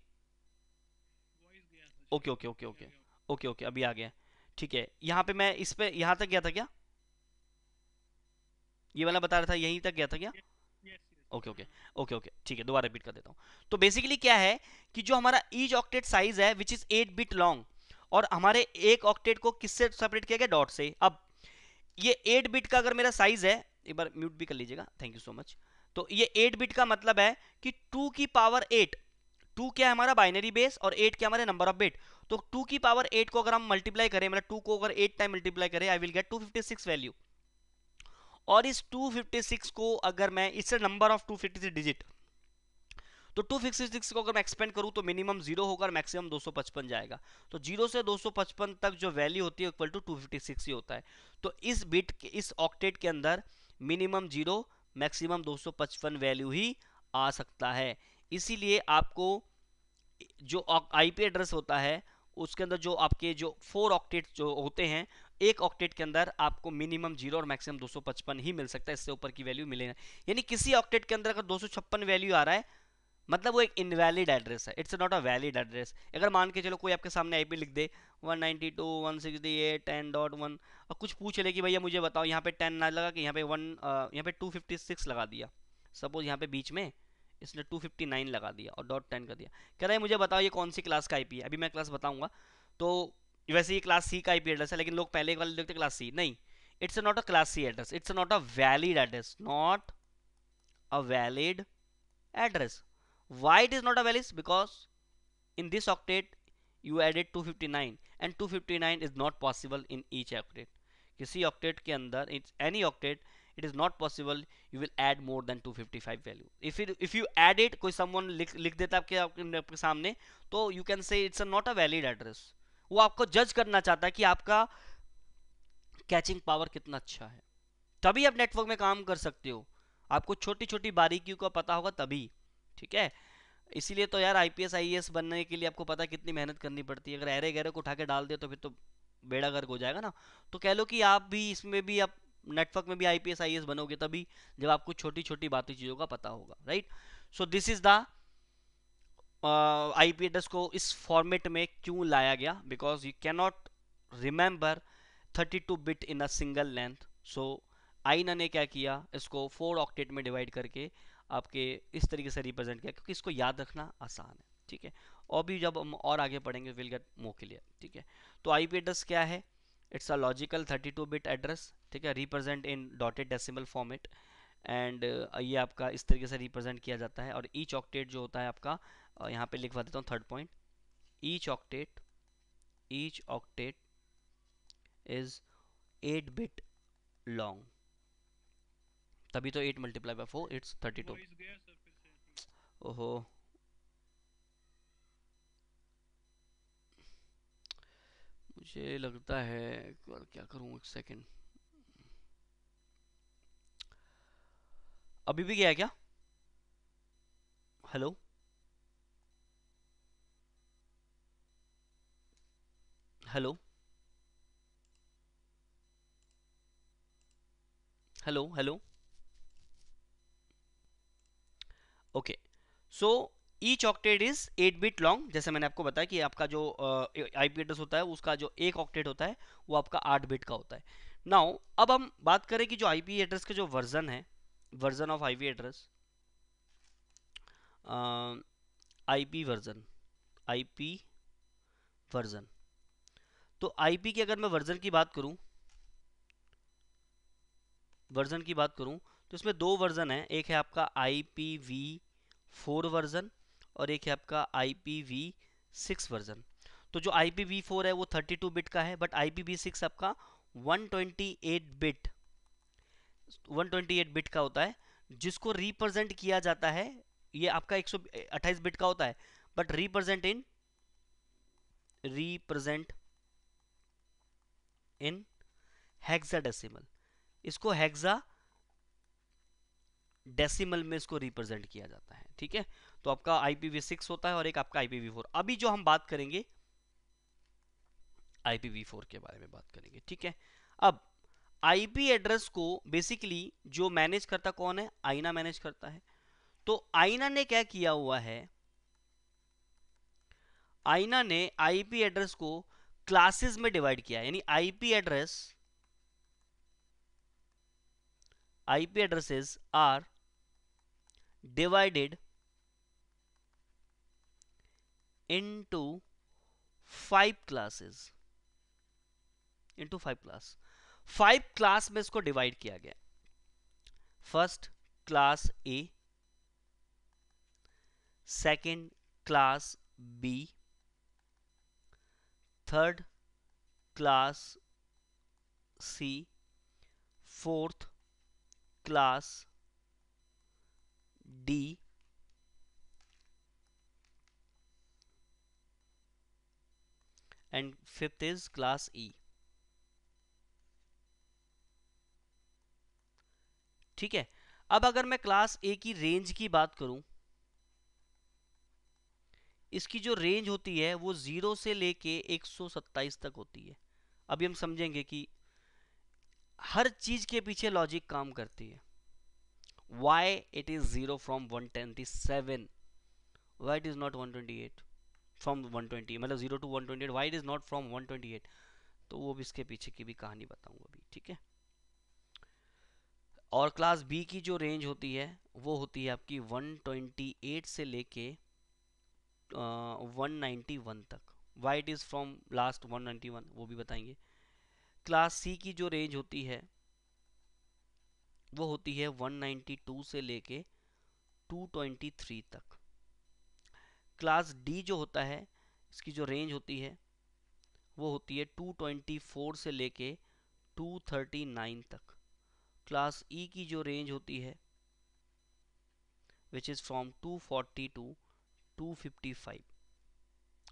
A: Okay okay okay okay. Okay okay अभी आ गया। ठीक है यहाँ पे मैं इस पे यहाँ तक गया था क्या? ये वाला बता रहा था यहीं तक गया था क्या? Okay okay okay okay. ठीक है दोबारा रिपीट कर देता हूँ। तो बेसिकली क्या है कि जो हमारा ईच ऑक्टेट साइज़ है which is eight bit long और हमारे एक ऑक्टेट को किससे सेपरेट किया गया? डॉट से। अब ये एट बिट का अगर मेरा साइज़ है एक बार म्यूट भी कर लीजिएगा। थैंक यू सो मच तो ये एट बिट का मतलब है कि टू की पावर एट टू क्या है हमारा बाइनरी बेस और एट क्या हमारे नंबर ऑफ़ बिट तो टू की पावर एट को अगर हम मल्टीप्लाई करें मतलब टू को अगर एट टाइम मल्टीप्लाई करें I will get two fifty six value और इस 256 को अगर मैं, इससे नंबर ऑफ़ 256 डिजिट तो 256 को अगर मैं एक्सपेंड करूँ तो मिनिमम ज़ीरो होगा और मैक्सिमम 255 जाएगा. तो ज़ीरो से 255 तक जो वैल्यू होती है इक्वल टू 256 ही होता है. तो इस बिट के, इस ऑक्टेट के अंदर मिनिमम ज़ीरो मैक्सिमम 255 वैल्यू ही आ सकता है. इसीलिए आपको जो आईपी एड्रेस होता है उसके अंदर जो आपके जो फोर ऑक्टेट जो होते हैं एक ऑक्टेट के अंदर आपको मिनिमम ज़ीरो और मैक्सिमम 255 ही मिल सकता है इससे ऊपर की वैल्यू मिलेगा यानी किसी ऑक्टेट के अंदर अगर दो सौ छप्पन वैल्यू आ रहा है मतलब वो एक इनवैलिड एड्रेस है it's not a valid address अगर मान के चलो कोई आपके सामने आईपी लिख दे 192, 168, 10.1 और कुछ पूछ ले कि भैया मुझे बताओ यहाँ पे 10 ना लगा कि यहाँ पे वन यहाँ पे 256 लगा दिया। सपोज़ यहाँ पे बीच में इसने 259 लगा दिया और डॉट टेन कर दिया। कह रहा है, मुझे बताओ ये कौन सी क्लास का आईपी है? अभी मैं क्लास बताऊँगा। तो वैसे ये क्लास सी का आईपी एड्रेस है, लेकिन लोग पहले वाले लिखते क्लास सी नहीं it's not a class C address it's not a valid address not a valid address why it is not a valid? Because in this octet, you added 259 and 259 is not possible in each octet. किसी octet के अंदर it's any octet it is not possible, you will add more than 255 value. If it, if you add it, कोई someone लिख लिख देता आपके आपके सामने तो you can say it's a not a valid address. वो आपको जज करना चाहता है कि आपका कैचिंग पावर कितना अच्छा है। तभी आप नेटवर्क में काम कर सकते हो। आपको छोटी छोटी बारीकियों का पता होगा तभी, ठीक है? इसीलिए तो यार आईपीएस आईएएस बनने के लिए आपको पता कितनी मेहनत करनी पड़ती है। अगर एरे गहरे को उठा के डाल दे तो फिर तो बेड़ा गर्क हो जाएगा ना। तो कह लो कि आप भी इसमें भी आप नेटवर्क में भी आईपीएस आईएएस बनोगे, तभी जब आपको छोटी छोटी बातें, चीज़ों का पता होगा right so this is the I P address को इस फॉर्मेट में क्यों लाया गया? Because you cannot remember 32 bit in a single length so IANA ने क्या किया? इसको फोर ऑक्टेट में डिवाइड करके आपके इस तरीके से रिप्रेजेंट किया, क्योंकि इसको याद रखना आसान है, ठीक है? और भी जब हम और आगे पढ़ेंगे विल गेट मोर क्लियर ठीक है? तो आई पी एड्रेस क्या है? It's a logical 32 bit address ठीक है? Represent in dotted decimal format and ये आपका इस तरीके से रिप्रेजेंट किया जाता है और ईच ऑक्टेट जो होता है आपका यहाँ पे लिखवा देता हूँ third point each octet each octet is eight bit long तभी तो eight multiply by four it's thirty two ओहो। मुझे लगता है क्या करूँ एक सेकेंड अभी भी गया क्या? Hello hello hello hello okay so each octet is 8 bit long जैसे मैंने आपको बताया कि आपका जो आईपी एड्रेस होता है, उसका जो एक ऑक्टेट होता है, वो आपका 8 बिट का होता है। नाउ अब हम बात करें कि जो आईपी एड्रेस के जो वर्जन है version of IP address IP version IP version तो आईपी की अगर मैं वर्जन की बात करूँ वर्जन की बात करूँ तो इसमें दो वर्जन है। एक है आपका I P V four version और एक है आपका आई पी वर्जन तो जो आई पी है, वो थर्टी टू बिट का है बट आई पी आपका one twenty eight bit one twenty eight bit का होता है, जिसको रिप्रेजेंट किया जाता है, ये आपका एक सौ अट्ठाईस बिट का होता है but represent in represent in hexadecimal इसको हेक्सा डेसिमल में इसको रिप्रेजेंट किया जाता है, ठीक है? तो आपका IPv6 होता है और एक आपका IPv4 अभी जो हम बात करेंगे IPv4 के बारे में बात करेंगे, ठीक है? अब आईपी एड्रेस को बेसिकली जो मैनेज करता कौन है? आईना मैनेज करता है। तो आईना ने क्या किया हुआ है? आईना ने आईपी एड्रेस को क्लासेस में डिवाइड किया यानी IP address IP addresses are divided into five classes, into five class. Five class में इसको डिवाइड किया गया। First class A second class B third class C fourth class D and fifth is class E. ठीक है? अब अगर मैं class A की रेंज की बात करूँ, इसकी जो रेंज होती है, वो ज़ीरो से लेके 127 तक होती है। अभी हम समझेंगे कि हर चीज़ के पीछे लॉजिक काम करती है। Why it is 0 from 127 is not one twenty 128 from one twenty मतलब zero to one twenty eight why it is not from one twenty eight तो वो भी इसके पीछे की भी कहानी बताऊँगा अभी, ठीक है? और क्लास बी की जो रेंज होती है, वो होती है आपकी 128 से लेके वन नाइन्टी वन तक। Why it is from last 191 वो भी बताएँगे। क्लास सी की जो रेंज होती है, वो होती है 192 से लेके 223 तक। क्लास डी जो होता है, इसकी जो रेंज होती है, वो होती है 224 से लेके 239 तक। क्लास ई e की जो रेंज होती है विच इज़ फ्रॉम 240 टू 255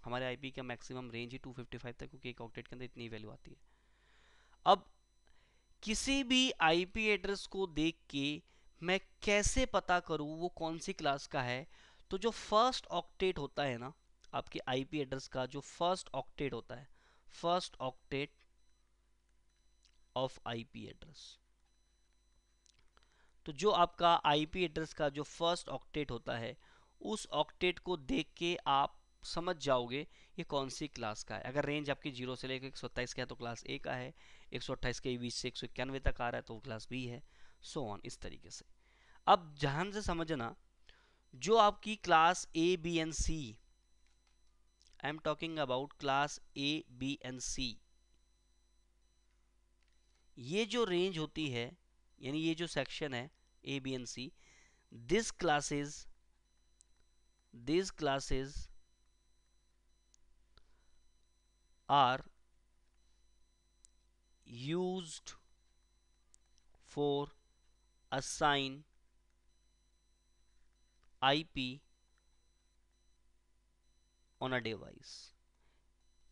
A: हमारे आईपी का मैक्सिमम रेंज ही 255 तक, क्योंकि एक ऑक्टेट के अंदर इतनी वैल्यू आती है। अब, किसी भी आईपी एड्रेस को देख के मैं कैसे पता करूँ वो कौन सी क्लास का है तो जो फ़र्स्ट ऑक्टेट होता है ना, आपके आईपी एड्रेस का जो फ़र्स्ट ऑक्टेट होता है first octet of IP address तो जो आपका आईपी एड्रेस का जो फ़र्स्ट ऑक्टेट होता है, उस ऑक्टेट को देख के आप समझ जाओगे ये कौन सी क्लास का है। अगर रेंज आपकी ज़ीरो से लेकर एक सौ अट्ठाइस का है तो क्लास ए का है, एक सौ के बीच से एक सौ इक्यानवे तक आ रहा है तो क्लास बी है सो ऑन इस तरीके से। अब ध्यान से समझना जो आपकी class A B and C I am talking about class A B and C ये जो रेंज होती है, यानी ये जो सेक्शन है A B and C this classes this classes are used for assign IP on a device,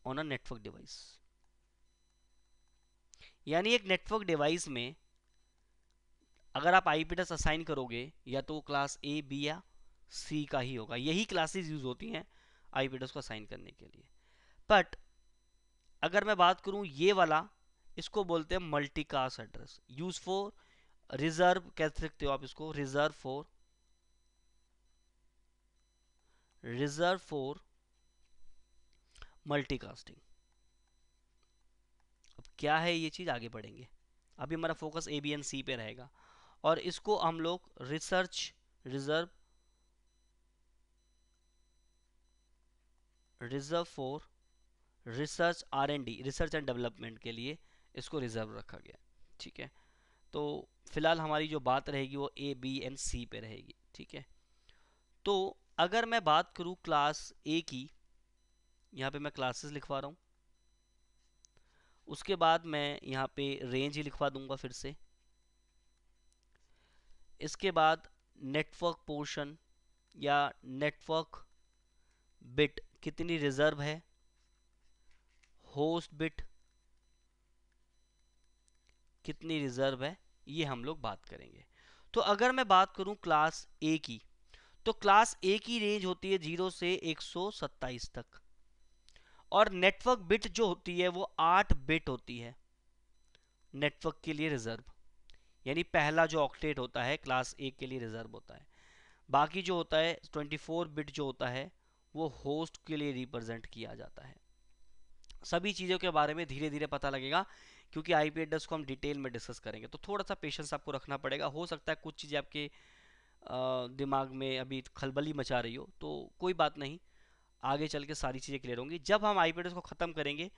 A: on a network device. यानी एक नेटवर्क डिवाइस में अगर आप आईपी एड्रेस असाइन करोगे, या तो क्लास ए बी या सी का ही होगा। यही क्लासेस यूज़ होती हैं आईपी एड्रेस को असाइन करने के लिए। बट अगर मैं बात करूँ ये वाला, इसको बोलते हैं multicast address use for reserve कह सकते हो आप इसको? Reserve for reserve for multicasting अब क्या है ये चीज़? आगे बढ़ेंगे। अभी हमारा focus A B and C पे रहेगा। और इसको हम लोग research reserve reserve for research R and D research and development के लिए इसको रिज़र्व रखा गया। ठीक है? तो फ़िलहाल हमारी जो बात रहेगी वो ए बी एंड सी पे रहेगी। ठीक है? तो अगर मैं बात करूँ क्लास ए की, यहाँ पे मैं क्लासेस लिखवा रहा हूँ। उसके बाद मैं यहाँ पे रेंज ही लिखवा दूँगा फिर से। इसके बाद नेटवर्क पोर्शन या नेटवर्क बिट कितनी रिज़र्व है? होस्ट बिट कितनी रिज़र्व है? ये हम लोग बात करेंगे। तो अगर मैं बात करूँ क्लास ए की तो क्लास ए की रेंज होती है ज़ीरो से 127 तक। और नेटवर्क बिट जो होती है वो 8 बिट होती है। नेटवर्क के लिए रिज़र्व यानी पहला जो ऑक्टेट होता है क्लास ए के लिए रिज़र्व होता है। बाकी जो होता है 24 बिट जो होता है, वो होस्ट के लिए रिप्रेजेंट किया जाता है। सभी चीज़ों के बारे में धीरे धीरे पता लगेगा, क्योंकि आईपी एड्रेस को हम डिटेल में डिस्कस करेंगे। तो थोड़ा सा पेशेंस आपको रखना पड़ेगा। हो सकता है कुछ चीज़ें आपके दिमाग में अभी खलबली मचा रही हो तो कोई बात नहीं, आगे चल के सारी चीज़ें क्लियर होंगी। जब हम आई को ख़त्म करेंगे,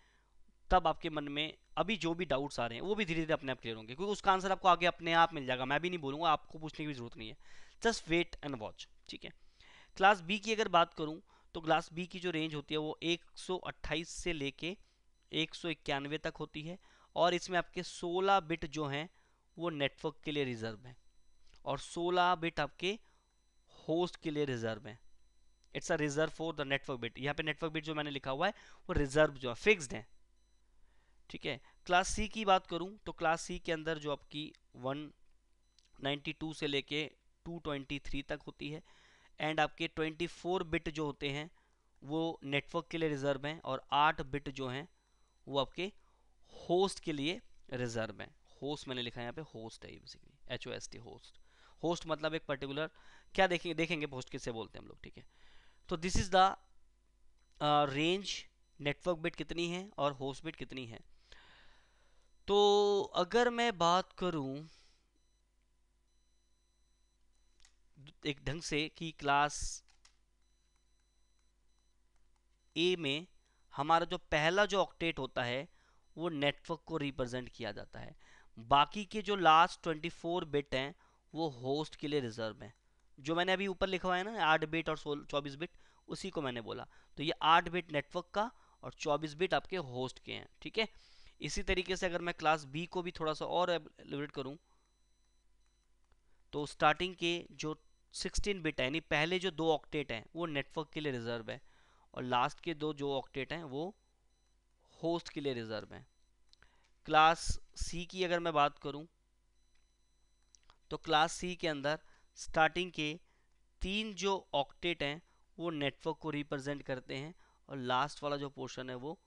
A: तब आपके मन में अभी जो भी डाउट्स आ रहे हैं, वो भी धीरे धीरे अपने आप क्लियर होंगे, क्योंकि उसका आंसर आपको आगे अपने आप मिल जाएगा। मैं भी नहीं बोलूँगा, आपको पूछने की ज़रूरत नहीं है। जस्ट वेट एंड वॉच ठीक है? क्लास बी की अगर बात करूँ तो क्लास बी की जो रेंज होती है, वो 128 से लेके एक सौ इक्यानवे तक होती है, और इसमें आपके 16 बिट जो हैं, वो नेटवर्क के लिए रिज़र्व हैं। और 16 बिट आपके होस्ट के लिए रिज़र्व है। It's a reserve for the network bit यहाँ पे नेटवर्क बिट जो मैंने लिखा हुआ है, वो रिज़र्व जो है फिक्स्ड है। ठीक है? क्लास सी की बात करूँ तो क्लास सी के अंदर जो आपकी 192 से लेके 223 तक होती है एंड आपके 24 बिट जो होते हैं, वो नेटवर्क के लिए रिज़र्व हैं, और 8 बिट जो हैं, वो आपके होस्ट के लिए रिज़र्व हैं। होस्ट मैंने लिखा है यहाँ पे होस्ट है basically H O S T host host मतलब एक पर्टिकुलर क्या देखेंगे देखेंगे होस्ट किससे बोलते हैं हम लोग, ठीक है? तो this is the range network bit कितनी है और होस्ट बिट कितनी है? तो अगर मैं बात करूँ, एक ढंग से कि क्लास ए में हमारा जो पहला जो ऑक्टेट होता है, वो नेटवर्क को रिप्रेजेंट किया जाता है। बाकी के जो लास्ट 24 बिट हैं वो होस्ट के लिए रिज़र्व हैं। जो मैंने अभी ऊपर लिखा है ना, आठ बिट और सोल, चौबीस बिट उसी को मैंने बोला। तो ये आठ बिट नेटवर्क का और चौबीस बिट आपके होस्ट के हैं, ठीक है? इसी तरीके से अगर मैं क्लास बी को भी थोड़ा सा और एलिब्रेट करूँ तो स्टार्टिंग के जो 16 बिट है, यानी पहले जो दो ऑक्टेट हैं, वो नेटवर्क के लिए रिज़र्व है और लास्ट के दो जो ऑक्टेट हैं, वो होस्ट के लिए रिज़र्व हैं। क्लास सी की अगर मैं बात करूँ तो क्लास सी के अंदर स्टार्टिंग के तीन जो ऑक्टेट हैं, वो नेटवर्क को रिप्रेजेंट करते हैं और लास्ट वाला जो पोर्शन है वो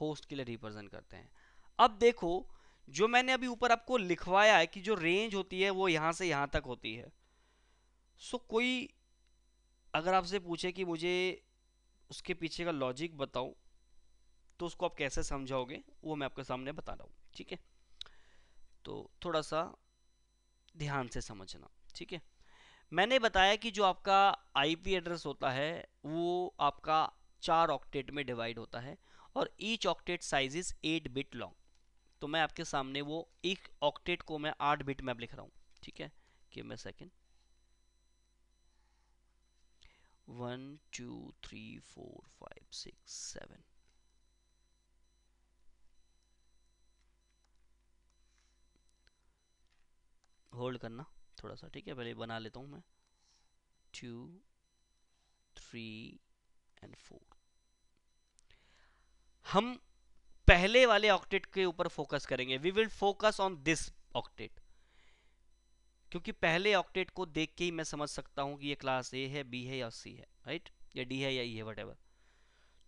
A: होस्ट के लिए रिप्रेजेंट करते हैं। अब देखो, जो मैंने अभी ऊपर आपको लिखवाया है कि जो रेंज होती है वो यहाँ से यहाँ तक होती है। सो कोई अगर आपसे पूछे कि मुझे उसके पीछे का लॉजिक बताओ तो उसको आप कैसे समझाओगे, वो मैं आपके सामने बता रहा हूँ, ठीक है? तो थोड़ा सा ध्यान से समझना, ठीक है? मैंने बताया कि जो आपका आईपी एड्रेस होता है, वो आपका चार ऑक्टेट में डिवाइड होता है और each octet size is eight bit long तो मैं आपके सामने वो एक ऑक्टेट को मैं आठ बिट में लिख रहा हूँ, ठीक है? कि मैं second one two three four five six seven hold करना थोड़ा सा ठीक है? पहले बना लेता हूँ मैं। टू थ्री एंड फोर हम पहले वाले ऑक्टेट के ऊपर फोकस करेंगे। We will focus on this octet क्योंकि पहले ऑक्टेट को देख के ही मैं समझ सकता हूँ कि ये क्लास ए है बी है या सी है राइट या डी है या ई e है वट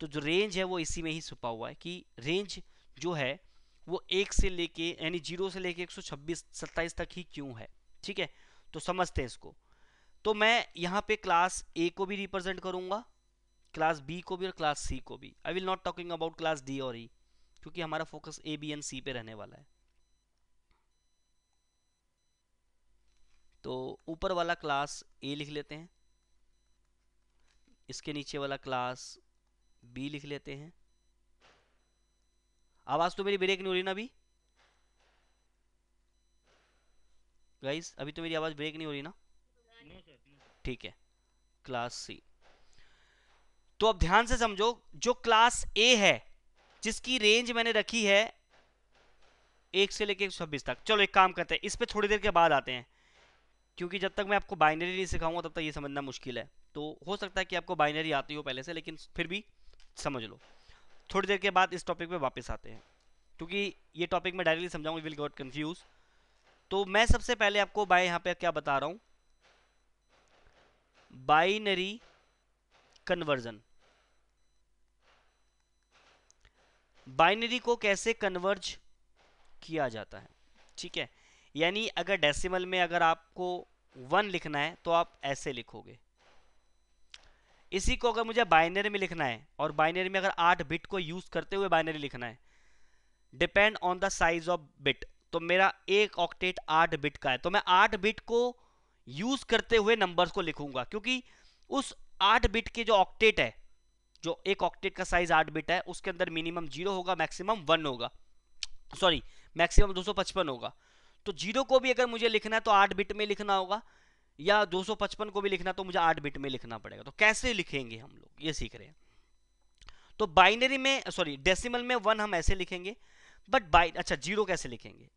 A: तो जो रेंज है वो इसी में ही छुपा हुआ है कि रेंज जो है वो एक से लेके, यानी ज़ीरो से लेके 126 27 तक ही क्यों है? ठीक है? तो समझते हैं इसको। तो मैं यहाँ पे क्लास ए को भी रिप्रेजेंट करूँगा क्लास बी को भी और क्लास सी को भी। I will not talking about class D और ई क्योंकि हमारा focus A B and C पे रहने वाला है। तो ऊपर वाला क्लास ए लिख लेते हैं, इसके नीचे वाला क्लास बी लिख लेते हैं। आवाज़ तो मेरी ब्रेक नहीं हो रही ना अभी? गाइस अभी तो मेरी आवाज़ ब्रेक नहीं हो रही ना? ठीक है क्लास सी तो अब ध्यान से समझो जो क्लास ए है जिसकी रेंज मैंने रखी है एक से लेके छब्बीस तक। चलो एक काम करते हैं इस पे थोड़ी देर के बाद आते हैं। क्योंकि जब तक मैं आपको बाइनरी नहीं सिखाऊँगा तब तक ये समझना मुश्किल है। तो हो सकता है कि आपको बाइनरी आती हो पहले से लेकिन फिर भी समझ लो। थोड़ी देर के बाद इस टॉपिक पे वापस आते हैं। क्योंकि ये टॉपिक मैं डायरेक्टली समझाऊँगा विल गॉट कंफ्यूज तो मैं सबसे पहले आपको बाय यहाँ पे क्या बता रहा हूँ? बाइनरी कन्वर्जन बाइनरी को कैसे कन्वर्ज किया जाता है? ठीक है? यानी अगर डेसिमल में अगर आपको वन लिखना है तो आप ऐसे लिखोगे। इसी को अगर मुझे बाइनरी में लिखना है और बाइनरी में अगर आठ बिट को यूज़ करते हुए बाइनरी लिखना है depend on the size of bit तो मेरा एक ऑक्टेट आठ बिट का है। तो मैं आठ बिट को यूज़ करते हुए नंबर्स को लिखूँगा, क्योंकि उस आठ बिट के जो ऑक्टेट है, जो एक ऑक्टेट का साइज़ आठ बिट है, उसके अंदर मिनिमम ज़ीरो होगा मैक्सिमम वन होगा। सॉरी मैक्सिमम 255 होगा। तो ज़ीरो को भी अगर मुझे लिखना है तो आठ बिट में लिखना होगा। या 255 को भी लिखना तो मुझे आठ बिट में लिखना पड़ेगा। तो कैसे लिखेंगे हम लोग? ये सीख रहे हैं। तो बाइनरी में, सॉरी, डेसिमल में वन हम ऐसे लिखेंगे, बट बाइ अच्छा ज़ीरो कैसे लिखेंगे?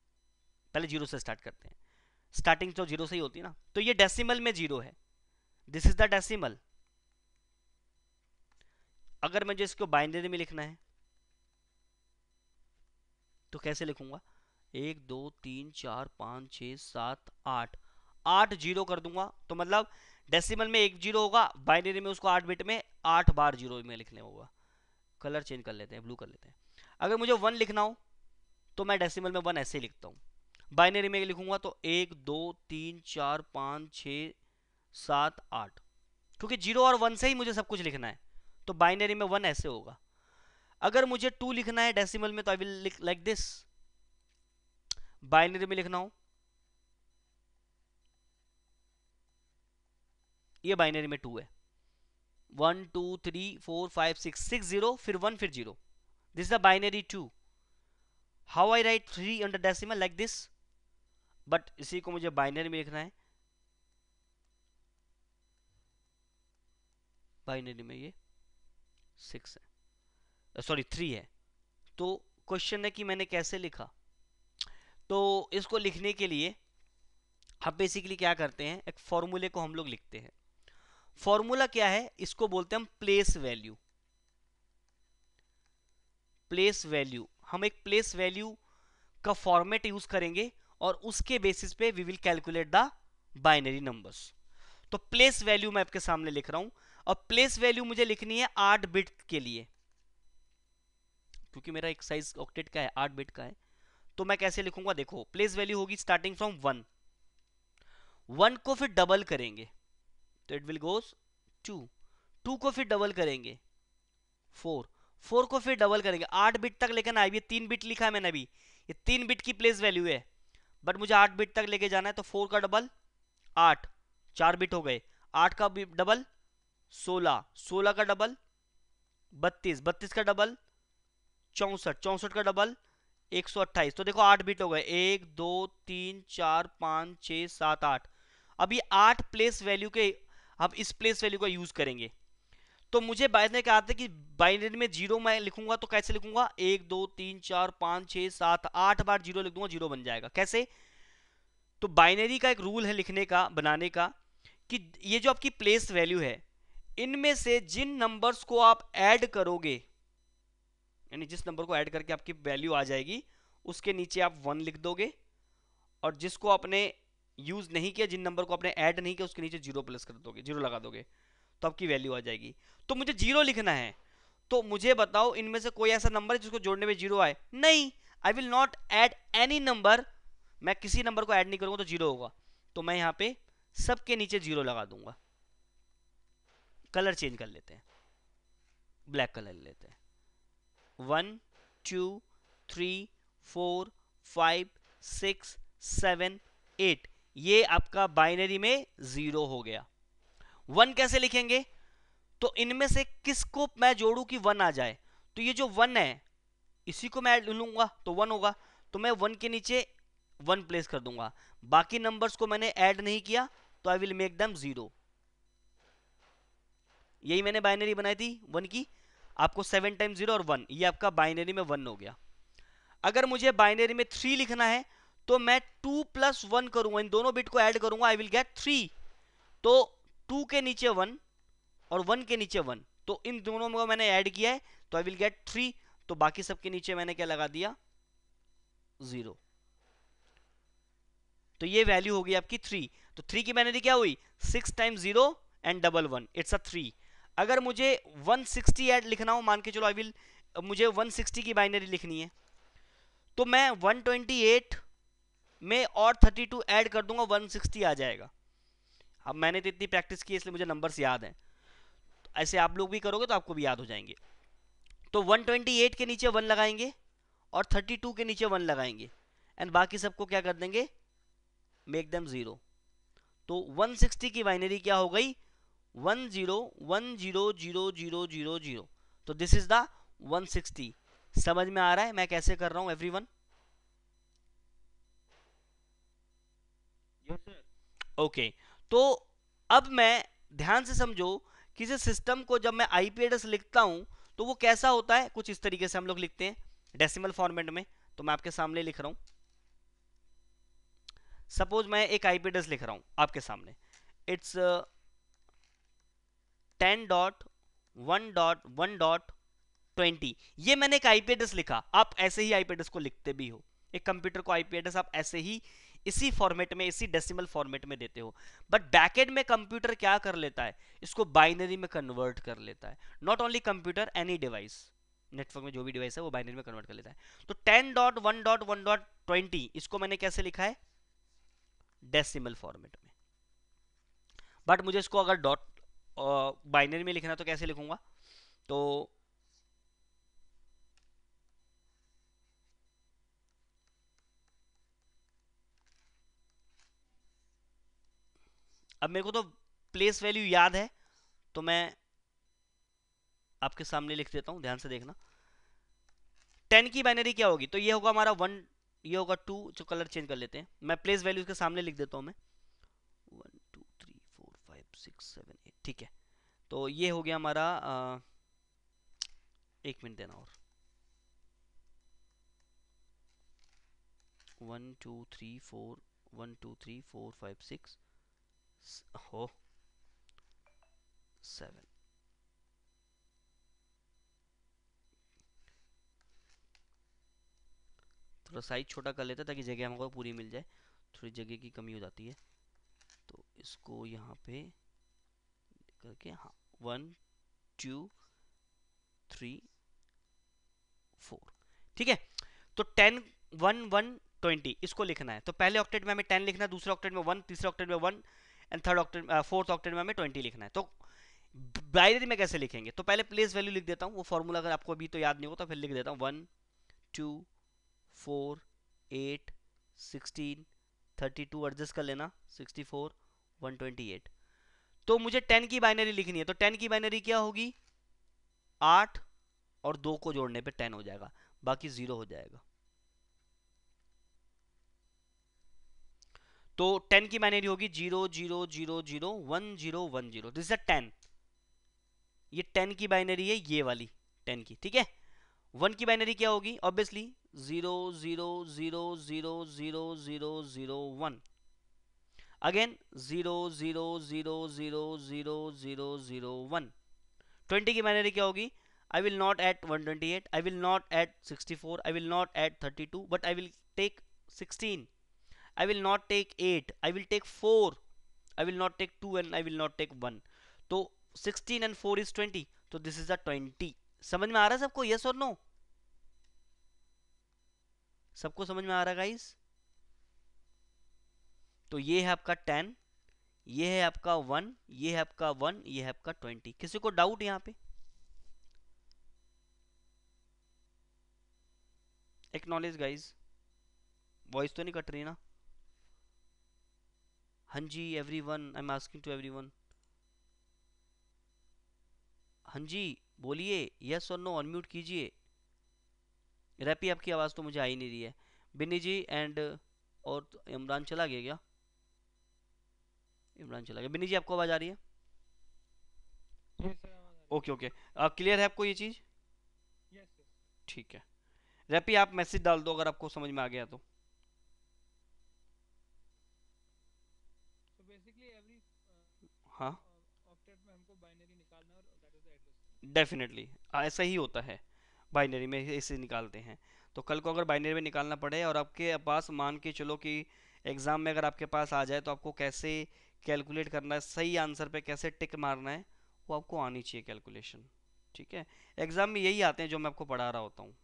A: पहले ज़ीरो से स्टार्ट करते हैं। स्टार्टिंग तो ज़ीरो से ही होती है ना? तो ये डेसिमल में ज़ीरो है। दिस इज़ द डेसिमल अगर मुझे इसको बाइनरी में लिखना है तो कैसे लिखूँगा? एक, दो, तीन, चार, पाँच छ सात, आठ। आठ ज़ीरो कर दूँगा तो मतलब डेसिमल में एक ज़ीरो होगा बाइनरी में उसको आठ बिट में आठ बार ज़ीरो में लिखने होगा। कलर चेंज कर लेते हैं ब्लू कर लेते हैं। अगर मुझे वन लिखना हो तो मैं डेसिमल में वन ऐसे ही लिखता हूँ। बाइनरी में लिखूँगा तो एक, दो, तीन, चार, पाँच छ सात, आठ। क्योंकि ज़ीरो और वन से ही मुझे सब कुछ लिखना है तो बाइनरी में वन ऐसे होगा। अगर मुझे टू लिखना है डेसिमल में तो I will like this binary में लिखना हो ये बाइनरी में टू है। One two three four five six six zero फिर वन फिर zero this the binary two how I write three under decimal like this but इसी को मुझे बाइनरी में लिखना है। बाइनरी में ये सिक्स है। सॉरी uh, थ्री है। तो क्वेश्चन है कि मैंने कैसे लिखा? तो इसको लिखने के लिए हम बेसिकली क्या करते हैं? एक फॉर्मूले को हम लोग लिखते हैं। फॉर्मूला क्या है? इसको बोलते हैं हम प्लेस वैल्यू प्लेस वैल्यू हम एक प्लेस वैल्यू का फॉर्मेट यूज़ करेंगे और उसके बेसिस पे we will calculate the binary numbers तो प्लेस वैल्यू मैं आपके सामने लिख रहा हूँ। और प्लेस वैल्यू मुझे लिखनी है आठ बिट के लिए। क्योंकि मेरा एक साइज़ ऑक्टेट का है, आठ बिट का है। तो मैं कैसे लिखूँगा? देखो प्लेस वैल्यू होगी स्टार्टिंग फ्रॉम वन वन को फिर डबल करेंगे। तो it will goes to two को फिर डबल करेंगे. फोर फोर को फिर डबल करेंगे. आठ बिट तक लेकर आए ये तीन बिट लिखा है मैंने अभी. ये तीन बिट की प्लेस वैल्यू है. बट मुझे आठ बिट तक लेके जाना है तो फोर का डबल आठ. चार बिट हो गए. आठ का डबल सोलह. सोलह का डबल बत्तीस. बत्तीस का डबल चौसठ. चौसठ का डबल एक सौ अट्ठाईस. तो देखो आठ बिट हो गए. एक, दो, तीन, चार, पाँच छ सात, आठ. अभी आठ प्लेस वैल्यू के अब इस प्लेस वैल्यू का यूज़ करेंगे। तो मुझे बाइनरी का आता है कि बाइनरी में ज़ीरो मैं लिखूँगा तो कैसे लिखूँगा? एक, दो, तीन, चार, पाँच छः सात, आठ बार ज़ीरो लिख दूँगा ज़ीरो बन जाएगा। कैसे? तो बाइनरी का एक रूल है लिखने का, बनाने का, कि ये जो आपकी प्लेस वैल्यू है, इनमें से जिन नंबर्स को आप ऐड करोगे, यानी जिस नंबर को ऐड करके आपकी वैल्यू आ जाएगी, उसके नीचे आप वन लिख दोगे, और जिसको आपने यूज़ नहीं किया, जिन नंबर को आपने ऐड नहीं किया, उसके नीचे ज़ीरो प्लस कर दोगे ज़ीरो लगा दोगे तो आपकी वैल्यू आ जाएगी। तो मुझे ज़ीरो लिखना है। तो मुझे बताओ, इनमें से कोई ऐसा नंबर है जिसको जोड़ने में ज़ीरो आए? नहीं I will not add any number मैं किसी नंबर को ऐड नहीं करूँगा तो ज़ीरो होगा। तो मैं यहाँ पे सबके नीचे ज़ीरो लगा दूँगा। कलर चेंज कर लेते हैं। ब्लैक कलर लेते हैं। One two three four five six seven eight ये आपका बाइनरी में ज़ीरो हो गया। वन कैसे लिखेंगे? तो इनमें से किसको मैं जोड़ू कि वन आ जाए? तो ये जो वन है, इसी को मैं लूँगा तो वन होगा। तो मैं वन के नीचे वन प्लेस कर दूँगा। बाकी नंबर्स को मैंने ऐड नहीं किया तो I will make them zero यही मैंने बाइनरी बनाई थी वन की। आपको सेवन टाइम ज़ीरो और वन, ये आपका बाइनरी में वन हो गया। अगर मुझे बाइनरी में थ्री लिखना है तो मैं टू प्लस वन करूँगा, इन दोनों बिट को ऐड करूँगा आई विल गेट थ्री तो टू के नीचे वन और वन के नीचे वन तो इन दोनों में मैंने ऐड किया है तो आई विल गेट थ्री तो बाकी सबके नीचे मैंने क्या लगा दिया? ज़ीरो तो ये वैल्यू होगी आपकी थ्री तो थ्री की मैंने क्या हुई? Six time zero and double one it's a three अगर मुझे 160 ऐड लिखना हो, मान के चलो आई विल मुझे 160 की बाइनरी लिखनी है तो मैं 128 में और 32 ऐड कर दूँगा 160 आ जाएगा। अब मैंने तो इतनी प्रैक्टिस की, इसलिए मुझे नंबर्स याद हैं। तो ऐसे आप लोग भी करोगे तो आपको भी याद हो जाएँगे। तो 128 के नीचे वन लगाएँगे और 32 के नीचे वन लगाएँगे। एंड बाकी सबको क्या कर देंगे? मेक देम ज़ीरो तो 160 की बाइनरी क्या हो गई? One zero one zero zero zero zero zero तो दिस इज़ द 160 समझ में आ रहा है? मैं कैसे कर रहा हूँ एवरीवन ओके तो अब मैं ध्यान से समझो किसी सिस्टम को जब मैं आईपी एड्रेस लिखता हूँ तो वो कैसा होता है? कुछ इस तरीके से हम लोग लिखते हैं डेसिमल फॉर्मेट में। तो मैं आपके सामने लिख रहा हूँ। सपोज़ मैं एक आईपी एड्रेस लिख रहा हूँ आपके सामने। It's ten dot one dot one dot twenty ये मैंने एक आईपी एड्रेस लिखा। आप ऐसे ही आईपी एड्रेस को लिखते भी हो। एक कंप्यूटर को आईपी एड्रेस आप ऐसे ही इसी फॉर्मेट में, इसी डेसिमल फॉर्मेट में देते हो। बट बैकेड में कंप्यूटर क्या कर लेता है? इसको बाइनरी में कन्वर्ट कर लेता है। Not only computer any device network में जो भी डिवाइस है, वो बाइनरी में कन्वर्ट कर लेता है। तो ten dot one dot one dot twenty इसको मैंने कैसे लिखा है? डेसिमल फॉर्मेट में। बट मुझे इसको अगर डॉट बाइनरी में लिखना तो कैसे लिखूँगा? तो अब मेरे को तो प्लेस वैल्यू याद है तो मैं आपके सामने लिख देता हूँ, ध्यान से देखना। टेन की बाइनरी क्या होगी? तो ये होगा हमारा वन, ये होगा टू, जो कलर चेंज कर लेते हैं। मैं प्लेस वैल्यू के सामने लिख देता हूँ मैं। One, two, three, four, five, six, seven, eight, ठीक है। तो ये हो गया हमारा एक मिनट देना और। One, two, three, four, one, two, three, four, five, six हो सेवन थोड़ा साइज़ छोटा कर लेते ताकि जगह हमको पूरी मिल जाए। थोड़ी जगह की कमी हो जाती है। तो इसको यहाँ पे करके हाँ वन टू थ्री फोर ठीक है? तो टेन वन वन ट्वेंटी इसको लिखना है। तो पहले ऑक्टेट में हमें टेन लिखना है, दूसरे ऑक्टेट में वन तीसरे ऑक्टेट में one and third octet fourth octet में हमें ट्वेंटी लिखना है। तो बाइनरी में कैसे लिखेंगे? तो पहले प्लेस वैल्यू लिख देता हूँ, वो फॉर्मूला अगर आपको अभी तो याद नहीं हो तो फिर लिख देता हूँ। One two four eight sixteen thirty two adjust कर लेना। Sixty four one twenty eight तो मुझे टेन की बाइनरी लिखनी है। तो टेन की बाइनरी क्या होगी? आठ और दो को जोड़ने पे टेन हो जाएगा। बाकी ज़ीरो हो जाएगा। तो टेन की बाइनरी होगी zero zero zero zero one zero one zero this is ten ये टेन की बाइनरी है ये वाली टेन की ठीक है वन की बाइनरी क्या होगी obviously zero zero zero zero zero zero zero one again zero zero zero zero zero zero zero one twenty की बाइनरी क्या होगी I will not add one twenty eight I will not add sixty four I will not add thirty two but I will take sixteen I will not take 8 I will take 4 I will not take 2 and I will not take 1 तो 16 and 4 is 20 तो this is a 20 समझ में आ रहा है सबको? Yes और no सबको समझ में आ रहा है गाइस तो ये है आपका 10 ये है आपका 1 ये है आपका 1 ये है आपका 20 किसी को डाउट यहाँ पे? एक्नॉलेज गाइस वॉइस तो नहीं कट रही ना? हाँ जी every one I am asking to every one हाँ जी बोलिए यस और नो अनम्यूट कीजिए. रैपी आपकी आवाज़ तो मुझे आ ही नहीं रही है. बिन्नी जी एंड और इमरान चला गया क्या? इमरान चला गया. बिन्नी जी आपको आवाज़ आ रही है? ओके ओके क्लियर है। आपको ये चीज़? ठीक है. रैपी आप मैसेज डाल दो अगर आपको समझ में आ गया तो. डेफिनेटली ऐसा ही होता है बाइनरी में इसे निकालते हैं। तो कल को अगर बाइनरी में निकालना पड़े और आपके पास मान के चलो कि एग्ज़ाम में अगर आपके पास आ जाए तो आपको कैसे कैलकुलेट करना है, सही आंसर पे कैसे टिक मारना है, वो आपको आनी चाहिए कैलकुलेशन ठीक है? एग्ज़ाम में यही आते हैं जो मैं आपको पढ़ा रहा होता हूँ।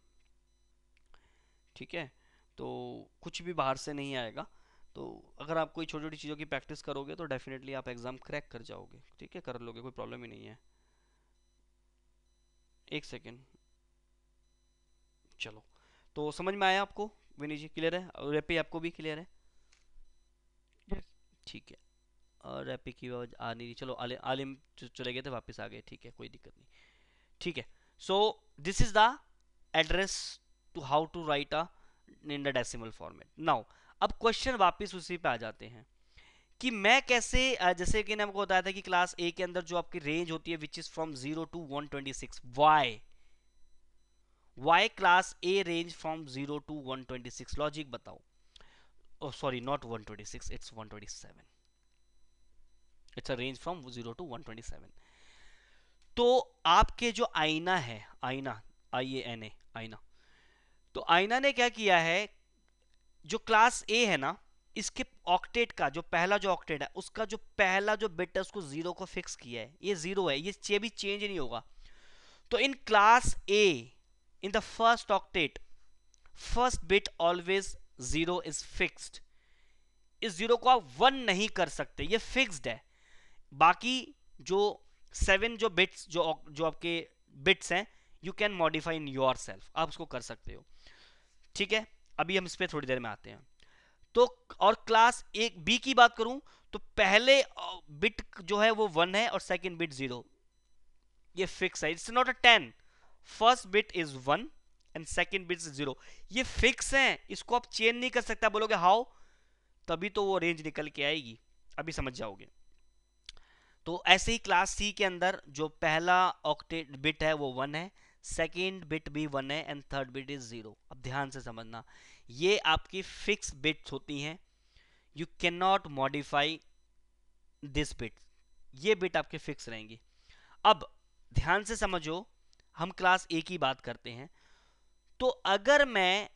A: ठीक है? तो कुछ भी बाहर से नहीं आएगा। तो अगर आप कोई छोटी छोटी चीज़ों की प्रैक्टिस करोगे तो डेफिनेटली आप एग्ज़ाम क्रैक कर जाओगे। ठीक है? कर लोगे, कोई प्रॉब्लम ही नहीं है। एक सेकेंड। चलो। तो समझ में आया आपको? विनी जी क्लियर है? और रेपी आपको भी क्लियर है? ठीक है। और रेपी की आवाज़ आ नहीं रही। चलो आले, आलिम चले गए थे वापस आ गए। ठीक है कोई दिक्कत नहीं। ठीक है। So this is the address to how to write a in the decimal format now अब क्वेश्चन वापस उसी पे आ जाते हैं। कि मैं कैसे जैसे कि आपको बताया था कि क्लास ए के अंदर जो आपकी रेंज होती है which is from zero to one twenty six why why class A range from zero to one twenty six logic बताओ। Sorry not one twenty six it's one twenty seven it's a range from zero to one twenty seven तो आपके जो आईना है, आईना आई A N A आईना। तो आईना ने क्या किया है? जो क्लास ए है ना इसके ऑक्टेट का जो पहला जो ऑक्टेट है, उसका जो पहला जो बिट है, उसको ज़ीरो को फिक्स किया है। ये ज़ीरो है, ये चे भी चेंज नहीं होगा। तो in class A in the first octet, first bit always zero is fixed. इस ज़ीरो को आप वन नहीं कर सकते, ये फिक्स्ड है। बाकी जो सेवन जो बिट्स, जो जो आपके बिट्स हैं you can modify in yourself आप उसको कर सकते हो। ठीक है? अभी हम इस पर थोड़ी देर में आते हैं। तो और क्लास एक बी की बात करूँ तो पहले बिट जो है वो वन है और सेकंड बिट ज़ीरो ये फिक्स है। It's not a ten first bit is one and second bit is zero ये फिक्स है। इसको आप चेंज नहीं कर सकते। बोलोगे, हाउ? तभी तो वो रेंज निकल के आएगी। अभी समझ जाओगे। तो ऐसे ही क्लास सी के अंदर जो पहला ऑक्टेट बिट है वो वन है सेकेंड बिट भी वन है and third bit is zero अब ध्यान से समझना। ये आपकी फिक्स बिट्स होती हैं। You can not modify this bit ये बिट आपके फिक्स रहेंगी। अब ध्यान से समझो, हम क्लास ए की बात करते हैं। तो अगर मैं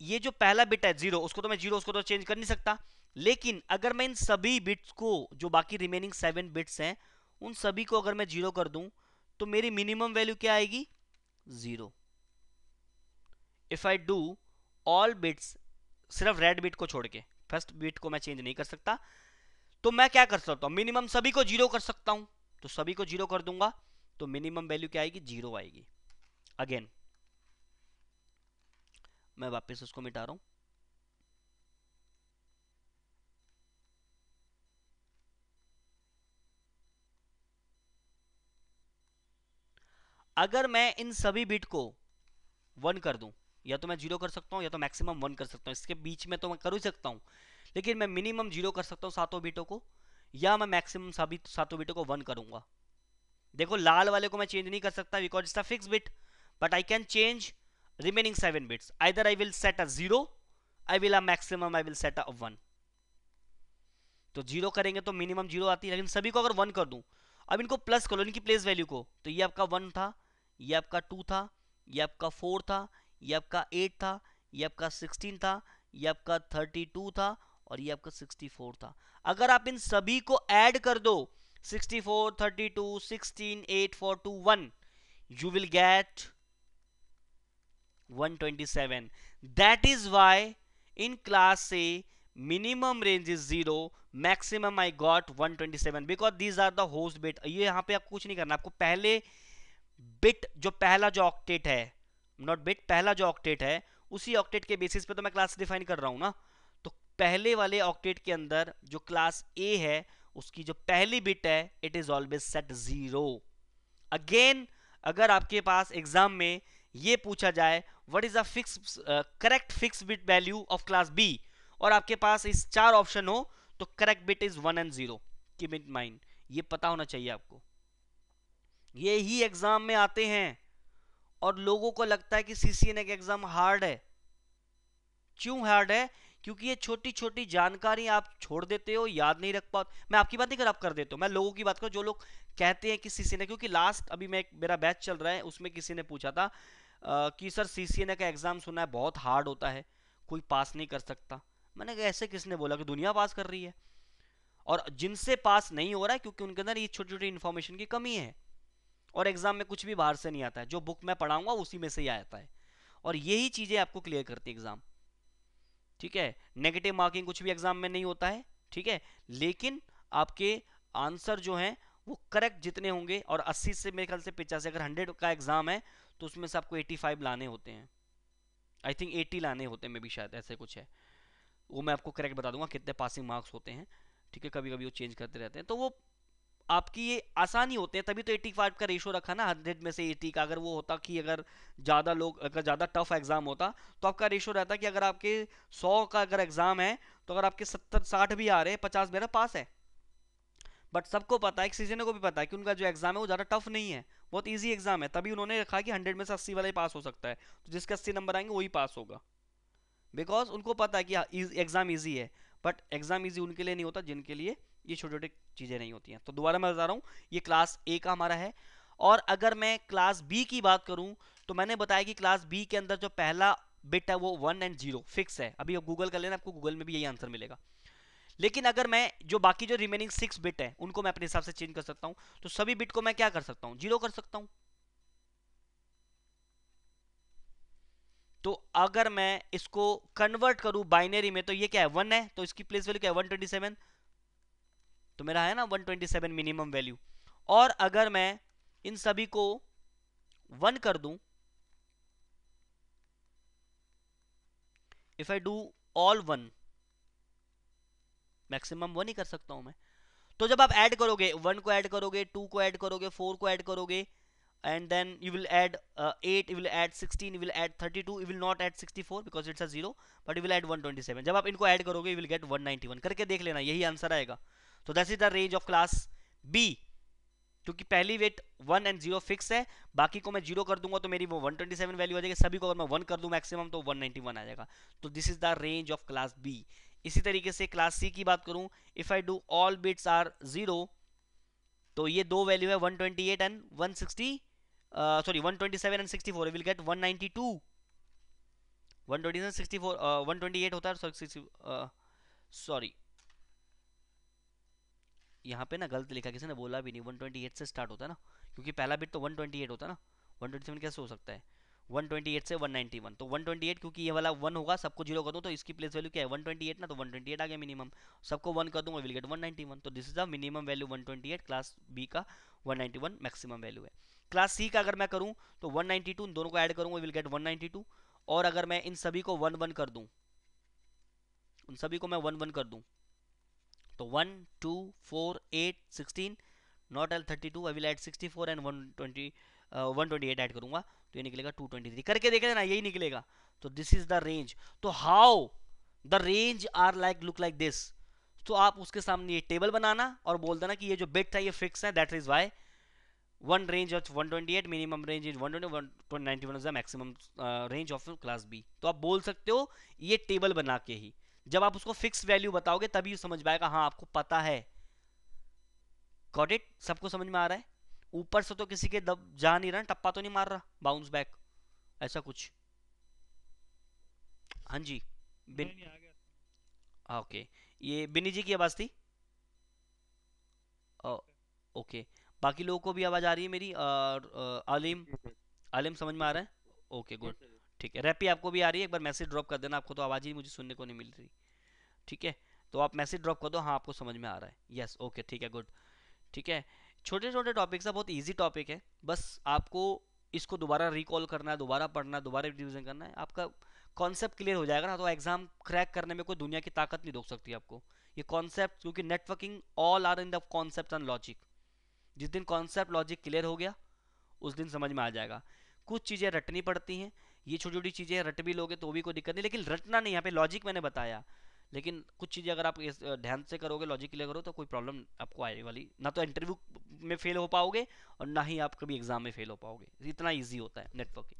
A: ये जो पहला बिट है ज़ीरो उसको तो मैं ज़ीरो उसको तो चेंज कर नहीं सकता। लेकिन अगर मैं इन सभी बिट्स को, जो बाकी रिमेनिंग सेवन बिट्स हैं, उन सभी को अगर मैं ज़ीरो कर दूँ तो मेरी मिनिमम वैल्यू क्या आएगी? Zero if I do all bits सिर्फ़ रेड बिट को छोड़ के। फ़र्स्ट बिट को मैं चेंज नहीं कर सकता। तो मैं क्या कर सकता हूँ? मिनिमम सभी को ज़ीरो कर सकता हूँ। तो सभी को ज़ीरो कर दूँगा। तो मिनिमम वैल्यू क्या आएगी? ज़ीरो आएगी। अगेन मैं वापस उसको मिटा रहा हूँ। अगर मैं इन सभी बिट को वन कर दूँ या तो मैं ज़ीरो कर सकता हूँ या तो मैक्सिमम वन कर सकता हूँ। इसके बीच में तो मैं कर ही सकता हूँ। लेकिन मैं मिनिमम ज़ीरो कर सकता हूँ सातों बीटों को, या मैं मैक्सिमम सभी सातों बीटों को वन करूँगा। देखो, लाल वाले को मैं चेंज नहीं कर सकता because it's a fix bit but I can change remaining seven bits either I will set a zero I will a maximum I will set a one तो ज़ीरो करेंगे तो मिनिमम ज़ीरो आती है, लेकिन सभी को अगर वन कर दूँ, अब इनको प्लस करो, इनकी प्लेस वैल्यू को। तो ये आपका वन था, ये आपका टू था, ये आपका फोर था ये आपका एट था ये आपका सिक्सटीन था ये आपका थर्टी टू था और ये आपका सिक्सटी फोर था। अगर आप इन सभी को ऐड कर दो, sixty four, thirty two, sixteen, eight, four, two, one, you will get 127 that is why in class A, minimum range is 0 maximum I got 127 because these are the host bit. ये यहाँ पे आपको कुछ नहीं करना, आपको पहले बिट जो पहला जो ऑक्टेट है नॉट बिट पहला जो ऑक्टेट है, उसी ऑक्टेट के बेसिस पे तो मैं क्लास डिफाइन कर रहा हूँ ना। तो पहले वाले ऑक्टेट के अंदर जो क्लास ए है, उसकी जो पहली बिट है it is always set zero again अगर आपके पास एग्ज़ाम में ये पूछा जाए what is the fix correct fix bit value of class B और आपके पास इस चार ऑप्शन हो तो correct bit is one and zero keep in mind ये पता होना चाहिए आपको। ये ही एग्ज़ाम में आते हैं। और लोगों को लगता है कि सीसीएनए का एग्ज़ाम हार्ड है। क्यों हार्ड है? क्योंकि ये छोटी छोटी जानकारी आप छोड़ देते हो याद नहीं रख पाते मैं आपकी बात नहीं कर आप कर देते हो मैं लोगों की बात करूँ जो लोग कहते हैं कि सीसीएनए क्योंकि लास्ट अभी मैं मेरा बैच चल रहा है उसमें किसी ने पूछा था आ, कि सर सीसीएनए का एग्ज़ाम सुना है बहुत हार्ड होता है कोई पास नहीं कर सकता। मैंने कहा ऐसे किसने बोला कि दुनिया पास कर रही है? और जिनसे पास नहीं हो रहा है क्योंकि उनके अंदर ये छोटी छोटी इन्फॉर्मेशन की कमी है। और एग्ज़ाम में कुछ भी बाहर से नहीं आता है। जो बुक मैं पढ़ाऊँगा, उसी में से ही आता है। और यही चीज़ें आपको क्लियर करती है एग्ज़ाम ठीक है? नेगेटिव मार्किंग कुछ भी एग्ज़ाम में नहीं होता है। ठीक है? लेकिन आपके आंसर जो हैं, वो करेक्ट जितने होंगे, और 80 से मेरे ख्याल से पिचासी, अगर 100 का एग्ज़ाम है तो उसमें से आपको 85 लाने होते हैं। आई थिंक एट्टी लाने होते हैं मे भी शायद ऐसे कुछ है। वो मैं आपको करेक्ट बता दूँगा, कितने पासिंग मार्क्स होते हैं। ठीक है? कभी कभी वो चेंज करते रहते हैं। तो वो आपकी ये आसानी होते हैं, तभी तो 85 का रेशो रखा ना 100 में से 80 का। अगर वो होता कि अगर ज़्यादा लोग, अगर ज़्यादा टफ एग्ज़ाम होता तो आपका रेशो रहता कि अगर आपके 100 का अगर एग्ज़ाम है तो अगर आपके 70 60 भी आ रहे हैं 50 मेरा पास है। बट सबको पता है सीज़न को भी पता है कि उनका जो एग्ज़ाम है, वो ज़्यादा टफ नहीं है। बहुत ईजी एग्ज़ाम है। तभी उन्होंने रखा कि हंड्रेड में से अस्सी वाला ही पास हो सकता है। तो जिसके अस्सी नंबर आएँगे, वही पास होगा। बिकॉज़ उनको पता है कि एग्ज़ाम ईजी है। बट एग्ज़ाम ईजी उनके लिए नहीं होता, जिनके लिए ये छोटे छोटे चीज़ें नहीं होती हैं। तो दोबारा मैं बता रहा हूँ, ये क्लास ए का हमारा है। और अगर मैं क्लास बी की बात करूँ तो मैंने बताया कि क्लास बी के अंदर जो पहला बिट है वो वन एंड ज़ीरो फिक्स है। अभी आप गूगल कर लेना, आपको गूगल में भी यही आंसर मिलेगा। लेकिन अगर मैं जो बाकी जो रिमेनिंग सिक्स बिट है, उनको मैं अपने हिसाब से चेंज कर सकता हूँ तो सभी बिट को मैं क्या कर सकता हूँ? ज़ीरो कर सकता हूँ। तो अगर मैं इसको कन्वर्ट करूँ बाइनरी में तो ये क्या है? वन है तो इसकी प्लेस वैल्यू क्या है? वन ट्वेंटी सेवन तो मेरा है ना one twenty seven minimum value और अगर मैं इन सभी को वन कर दूँ if I do all one maximum one ही कर सकता हूँ मैं. तो जब आप ऐड करोगे वन को ऐड करोगे टू को ऐड करोगे फोर को ऐड करोगे and then you will add uh, 8 you will add 16 you will add 32 you will not add 64 because it's a zero but you will add 127 जब आप इनको ऐड करोगे you will get 191 करके देख लेना यही आंसर आएगा. तो that is the range of class B क्योंकि पहली wait one and zero fix है, बाकी को मैं ज़ीरो कर दूँगा तो मेरी वो 127 वैल्यू आ जाएगी, सभी को अगर मैं वन कर दूँ मैक्सिमम तो 191 आ जाएगा। तो this is the range of class B इसी तरीके से क्लास सी की बात करूँ if I do all bits are zero तो ये दो वैल्यू है 128 and 160 sorry 127 and 64 will get 192 127 64 128 होता है सॉरी सॉरी यहाँ पे ना गलत लिखा, किसी ने बोला भी नहीं 128 से स्टार्ट होता है ना। क्योंकि पहला बिट तो 128 होता है ना। 127 कैसे हो सकता है? 128 से 191 तो 128 क्योंकि ये वाला वन होगा, सबको ज़ीरो कर दो तो इसकी प्लेस वैल्यू क्या है? 128 ना तो 128 आ गया मिनिमम सबको वन कर दूँगा विल गेट 191 तो this is the minimum value 128 class B का 191 मैक्सिमम वैल्यू है। क्लास सी का अगर मैं करूँ तो 192 इन दोनों को ऐड करूँगा विल गेट 192 और अगर मैं इन सभी को वन वन कर दूँ, उन सभी को मैं वन वन कर दूँ तो one two four eight sixteen not L thirty two I add sixty four and one twenty one twenty eight add करूँगा। तो ये निकलेगा टू ट्वेंटी थ्री करके देखे ना यही निकलेगा। तो दिस इज़ द रेंज तो how the range are like look like this तो आप उसके सामने ये टेबल बनाना और बोल देना कि ये जो बेट था ये फिक्स है that is why one range of 128 minimum range is 120 191 is the maximum uh, range of class B तो आप बोल सकते हो ये टेबल बना के ही। जब आप उसको फिक्स वैल्यू बताओगे तभी समझ पाएगा हाँ आपको पता है। गॉट इट सबको समझ में आ रहा है? ऊपर से तो किसी के दब जा नहीं रहा टप्पा तो नहीं मार रहा बाउंस बैक ऐसा कुछ। हाँ जी बिन हाँ ओके ये बिनी जी की आवाज़ थी? ओके। बाकी लोगों को भी आवाज़ आ रही है मेरी और आलिम आलिम समझ में आ रहा है? ओके गुड ठीक है। रैपी आपको भी आ रही है, एक बार मैसेज ड्रॉप कर देना, आपको तो आवाज़ ही मुझे सुनने को नहीं मिल रही। ठीक है? तो आप मैसेज ड्रॉप कर दो हाँ आपको समझ में आ रहा है। यस ओके ठीक है गुड ठीक है? छोटे छोटे टॉपिक्स है, बहुत ईजी टॉपिक है। बस आपको इसको दोबारा रिकॉल करना है, दोबारा पढ़ना है, दोबारा रिविजन करना है, आपका कॉन्सेप्ट क्लियर हो जाएगा ना तो एग्ज़ाम क्रैक करने में कोई दुनिया की ताकत नहीं रोक सकती आपको। ये कॉन्सेप्ट क्योंकि networking all are in the concept and logic जिस दिन कॉन्सेप्ट लॉजिक क्लियर हो गया, उस दिन समझ में आ जाएगा। कुछ चीज़ें रटनी पड़ती हैं ये छोटी छोटी चीज़ें रट भी लोगे तो भी कोई दिक्कत नहीं, लेकिन रटना नहीं, यहाँ पे लॉजिक मैंने बताया। लेकिन कुछ चीज़ें अगर आप ध्यान से करोगे लॉजिक क्लियर करो तो कोई प्रॉब्लम आपको आने वाली, ना तो इंटरव्यू में फेल हो पाओगे और ना ही आप कभी एग्ज़ाम में फेल हो पाओगे। इतना ईजी होता है नेटवर्किंग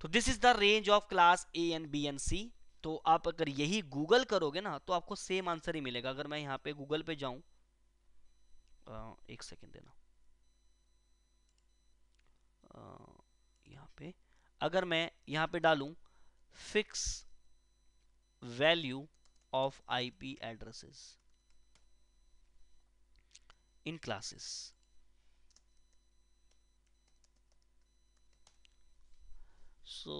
A: तो this is the range of class A and B and C तो आप अगर यही गूगल करोगे ना तो आपको सेम आंसर ही मिलेगा। अगर मैं यहाँ पे गूगल पे जाऊँ एक सेकेंड देना। पे अगर मैं यहाँ पे डालूं fix value of IP addresses in classes so